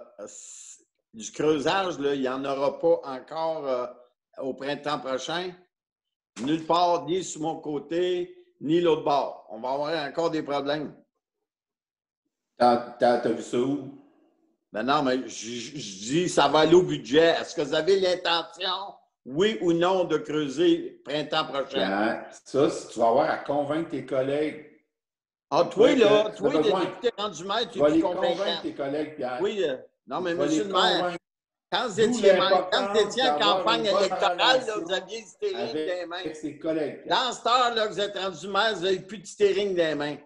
du creusage, là, il n'y en aura pas encore euh, au printemps prochain. Nulle part, ni sur mon côté, ni l'autre bord. On va avoir encore des problèmes. T'as as, vu ça où? Ben non, mais je, dis, ça va aller au budget. Est-ce que vous avez l'intention, oui ou non, de creuser printemps prochain? ça, tu vas avoir à convaincre tes collègues. Ah, toi, là, toi, le député rendu maire, tu vas les convaincre tes collègues, Pierre. Oui, euh, non, mais monsieur le maire, quand vous étiez, quand vous étiez en campagne électorale, là, vous aviez le steering les mains. Avec ses collègues. Dans ce temps-là, vous êtes rendu maire, vous n'avez plus de steering les mains.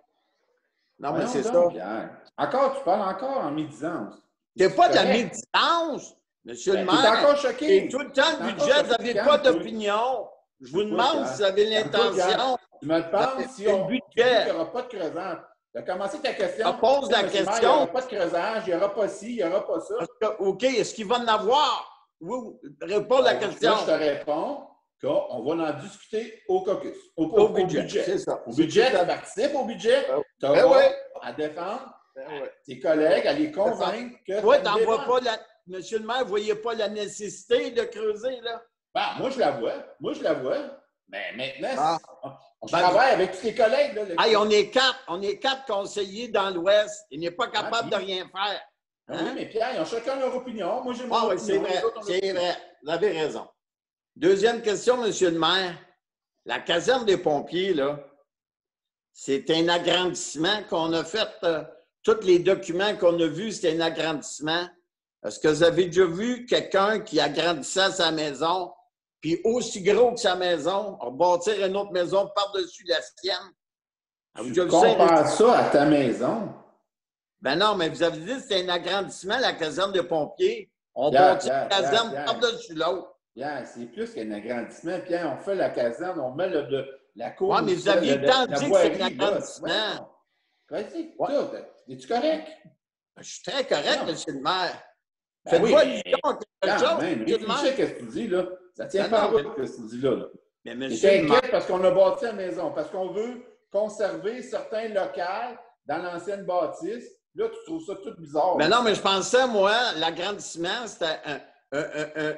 Non, mais c'est ça. Pierre. Encore, tu parles encore en médisance. n'es pas de la médisance, monsieur le ben, maire. es encore choqué. tout le temps le budget, vous n'avez pas d'opinion. Je vous demande si vous avez l'intention. Tu me demandes si on budget. Il n'y aura pas de creusage. Tu as commencé ta question. Je pose la question. Il n'y aura pas de creusage, il n'y aura pas ci, il n'y aura pas ça. OK, est-ce qu'il va en avoir? Oui, réponds à la question. je te réponds qu'on va en discuter au caucus, au, budget. C'est ça. Au budget, tu participes au budget, tu as ben à défendre ben tes collègues, à les convaincre que. Oui, tu vois pas la. Monsieur le maire, vous ne voyez pas la nécessité de creuser, là? Ben, moi, je la vois. Moi, je la vois. Mais maintenant, ah. on, ben, travaille avec tous les collègues. Là, on est quatre. On est quatre conseillers dans l'Ouest. Il n'est pas capable de rien faire. Oui, hein? mais Pierre, ils ont chacun leur opinion. Moi, j'ai mon ah, opinion. c'est vrai. C'est vrai. Vous avez raison. Deuxième question, Monsieur le maire. La caserne des pompiers, là, c'est un agrandissement qu'on a fait. Euh, tous les documents qu'on a vus, c'est un agrandissement. Est-ce que vous avez déjà vu quelqu'un qui agrandissait sa maison, puis aussi gros que sa maison, rebâtir une autre maison par-dessus la sienne? Tu compares ça? à ta maison? Ben non, mais vous avez dit que c'est un agrandissement, la caserne de pompiers. On bâtit la caserne par-dessus l'autre. Bien, c'est plus qu'un agrandissement. Pierre, on fait la caserne, on met le, la cour. Oui, mais vous aviez tant dit que c'est un agrandissement. Vas-y, es-tu correct? Je suis très correct, M. le maire. Ben Faites-moi oui, quelque chose. Même, réfléchis à ce que tu dis, là. Ça tient pas route, ce que tu dis là. là. Mais monsieur inquiète parce qu'on a bâti la maison, parce qu'on veut conserver certains locaux dans l'ancienne bâtisse. Là, tu trouves ça tout bizarre. Mais non, mais je pensais, moi, l'agrandissement, c'était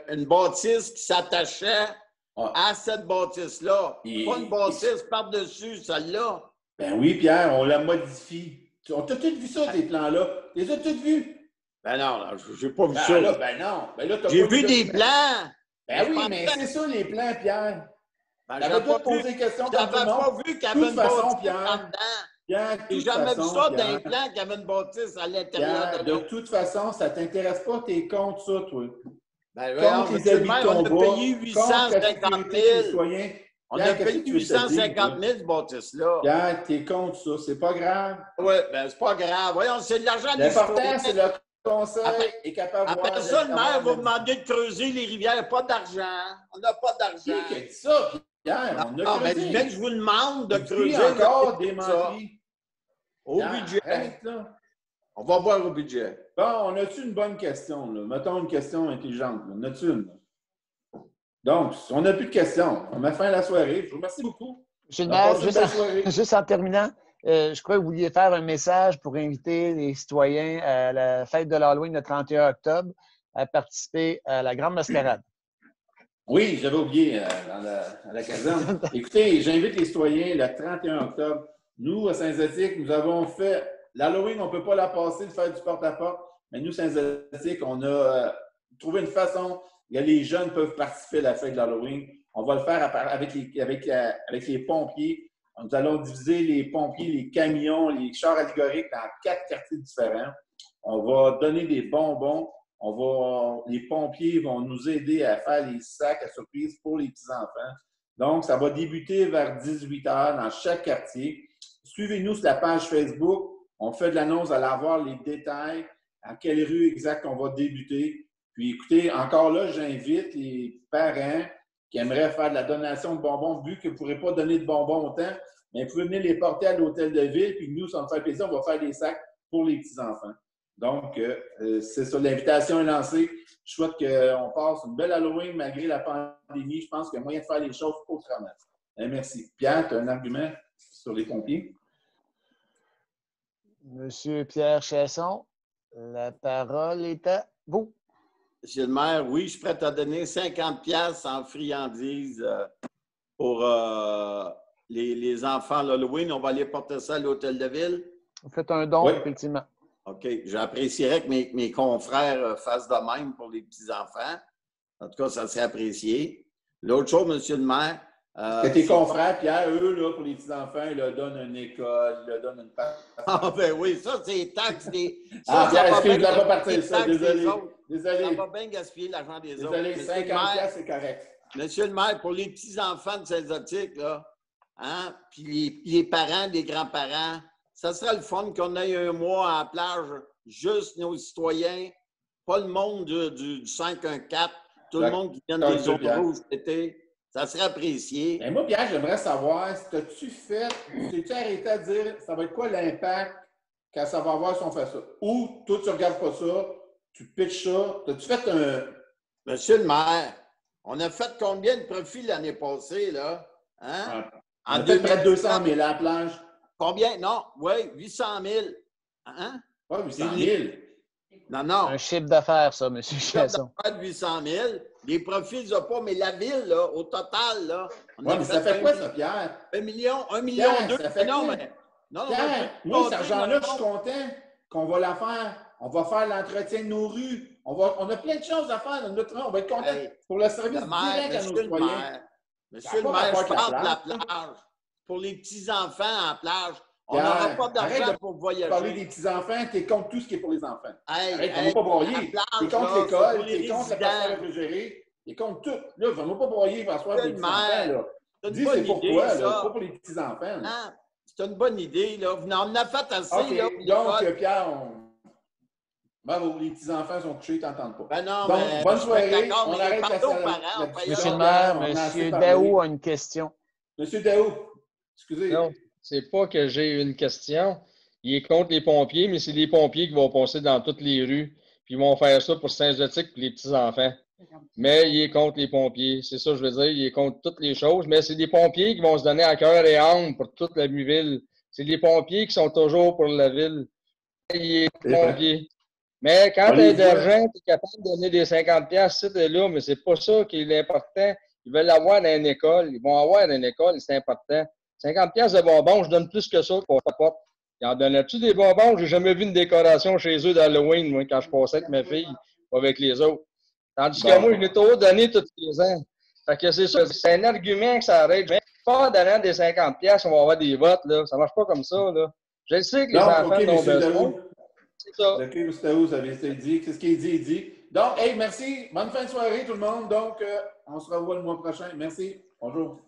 une bâtisse qui s'attachait à cette bâtisse-là. Pas une bâtisse par-dessus celle-là. Ben oui, Pierre, on la modifie. On t'a tout vu ça, ces plans-là. Les as tous vus? Ben non, j'ai pas vu ben ça. Là, ben non. Ben là, j'ai vu des plans. Ben oui, mais c'est ça, les plans, Pierre. Ben, T'avais pas posé des questions comme tout le pas vu qu'il y avait une Pierre. J'ai jamais vu ça dans les plans qu'il y avait une bâtisse à l'intérieur de De toute façon, ça t'intéresse pas, t'es contre ça, toi. Ben, contre les habitants, on a payé 850 000. On a payé 850 000 ce bâtisse-là. Pierre, t'es contre ça. C'est pas grave. Oui, ben c'est pas grave. Voyons, c'est de l'argent L'important, c'est le conseil après, est capable de Après ça, le maire va demander de creuser les rivières. Pas d'argent. On n'a pas d'argent. Qui a dit ça, Pierre? On a non, creusé. mais je vous demande de creuser. encore des mentis. Au budget. On va voir au budget. Bon, on a-tu une bonne question? Là? Mettons une question intelligente. On a-tu une? Donc, on n'a plus de questions. On met fin à la soirée. Je vous remercie beaucoup. Juste, en, terminant, je crois que vous vouliez faire un message pour inviter les citoyens à la fête de l'Halloween le 31 octobre à participer à la Grande Mascarade. Oui, j'avais oublié euh, dans la, à la caserne. Écoutez, j'invite les citoyens le 31 octobre. Nous, à Saint-Zotique, nous avons fait l'Halloween, on ne peut pas la passer de faire du porte-à-porte, mais nous, Saint-Zotique, on a euh, trouvé une façon les jeunes peuvent participer à la fête de l'Halloween. On va le faire avec les, avec, euh, avec les pompiers. Nous allons diviser les pompiers, les camions, les chars allégoriques dans quatre quartiers différents. On va donner des bonbons. On va, les pompiers vont nous aider à faire les sacs à surprise pour les petits-enfants. Donc, ça va débuter vers 18 h dans chaque quartier. Suivez-nous sur la page Facebook. On fait de l'annonce, à avoir les détails, à quelle rue exacte on va débuter. Puis écoutez, encore là, j'invite les parents qui aimeraient faire de la donation de bonbons, vu que vous ne pourrez pas donner de bonbons autant, mais vous pouvez venir les porter à l'hôtel de ville, puis nous, ça nous fait plaisir, on va faire des sacs pour les petits-enfants. Donc, euh, euh, c'est ça, l'invitation est lancée. Je souhaite qu'on passe une belle Halloween malgré la pandémie. Je pense qu'il y a moyen de faire les choses autrement. Eh, merci. Pierre, tu as un argument sur les pompiers? Monsieur Pierre Chasson, la parole est à vous. Monsieur le maire, oui, je suis prêt à donner 50 pièces en friandises euh, pour euh, les, les enfants l'Halloween. On va aller porter ça à l'hôtel de ville. Vous faites un don, Oui. effectivement. OK. J'apprécierais que mes, mes confrères euh, fassent de même pour les petits-enfants. En tout cas, ça serait apprécié. L'autre chose, monsieur le maire. euh, Que tes confrères, Pierre, eux, là, pour les petits-enfants, ils leur donnent une école, ils leur donnent une part. Ah, ben oui, ça, c'est les taxes des. Ah, ça, Pierre, ça va excuse, je l'ai pas ça, des désolé. Ça va bien gaspiller l'argent des autres. Désolé, Monsieur 50 le maire, piastres, c'est correct. Monsieur le maire, pour les petits-enfants de Saint-Zotique, là, hein, puis les, les parents, les grands-parents, ça serait le fun qu'on ait un mois à la plage, juste nos citoyens, pas le monde du, du, du 514, tout le monde qui vient des zones rouges été. Ça serait apprécié. Et moi, Pierre, j'aimerais savoir, si t'as-tu fait, t'es-tu arrêté à dire, ça va être quoi l'impact quand ça va avoir si on fait ça? Ou, toi, tu regardes pas ça, tu pitches ça, t'as-tu fait un... Monsieur le maire, on a fait combien de profits l'année passée, là? Hein? On a peut-être près de 200 000 à la plage. Combien? Non, oui, 800 000. Hein? Pas 800 000. Non, non. Un chiffre d'affaires, ça, M. Chasson. Pas de 800 000. Les profits, ils n'ont pas, mais la ville, là, au total, là. on Ouais, a mais ça fait un quoi, million- ça, Pierre? Un million, un million, Pierre, deux. ça fait non, mais. Non, non, Pierre, mais- moi, cet argent-là, je non. suis content qu'on va la faire. On va faire l'entretien de nos rues. On, va, on a plein de choses à faire dans notre On va être content Hey, pour le service Le maire, direct à nos monsieur le citoyens. monsieur le maire, je parle de la plage. Pour les petits-enfants la plage, on n'aura pas d'argent pour Parler voyager. des petits-enfants, t'es contre tout ce qui est pour les enfants. Hey, Arrête, hey, va pas broyer. T'es plage, contre c'est l'école, les t'es contre la personne réfrigérée, t'es contre tout. Là, va pas broyer par soir des petits-enfants. C'est Dis, c'est pourquoi, ça. Pas pour les petits-enfants. Hein? C'est une bonne idée, là. On en a fait assez, là. donc, Pierre, on... Bravo, les petits-enfants sont couchés, ils t'entendent pas. Ben non, Donc, mais bonne soirée. d'accord, On arrête la, parents, Monsieur le maire, On a assez M. parlé. Daou a une question. Monsieur Daou, excusez. Non, c'est pas que j'ai une question. Il est contre les pompiers, mais c'est les pompiers qui vont passer dans toutes les rues. Puis ils vont faire ça pour Saint-Zotique et les petits-enfants. Mais il est contre les pompiers. C'est ça que je veux dire. Il est contre toutes les choses. Mais c'est des pompiers qui vont se donner à cœur et âme pour toute la ville. C'est les pompiers qui sont toujours pour la ville. Il est vrai. pompier. Mais quand tu as de l'argent, tu es capable de donner des 50$ piastres, c'est là, mais c'est pas ça qui est l'important. Ils veulent l'avoir dans une école. Ils vont avoir dans une école, c'est important. 50$ piastres de bonbons, je donne plus que ça pour la porte. Ils en donnaient-tu des bonbons? J'ai jamais vu une décoration chez eux d'Halloween, moi, quand je passais avec ma fille ou avec les autres. Tandis que Bon. moi, je l'ai toujours donné tous les ans. Fait que c'est ça. C'est un argument que ça arrête. Mais pas en donnant des 50$, piastres, on va avoir des votes, là. Ça marche pas comme ça, là. Je sais que les enfants OK, en ont besoin. C'est ça. M. Daou, ça avait été dit. Qu'est-ce qu'il est dit? Il dit. Donc, hey, merci. Bonne fin de soirée, tout le monde. Donc, euh, on se revoit le mois prochain. Merci. Bonjour.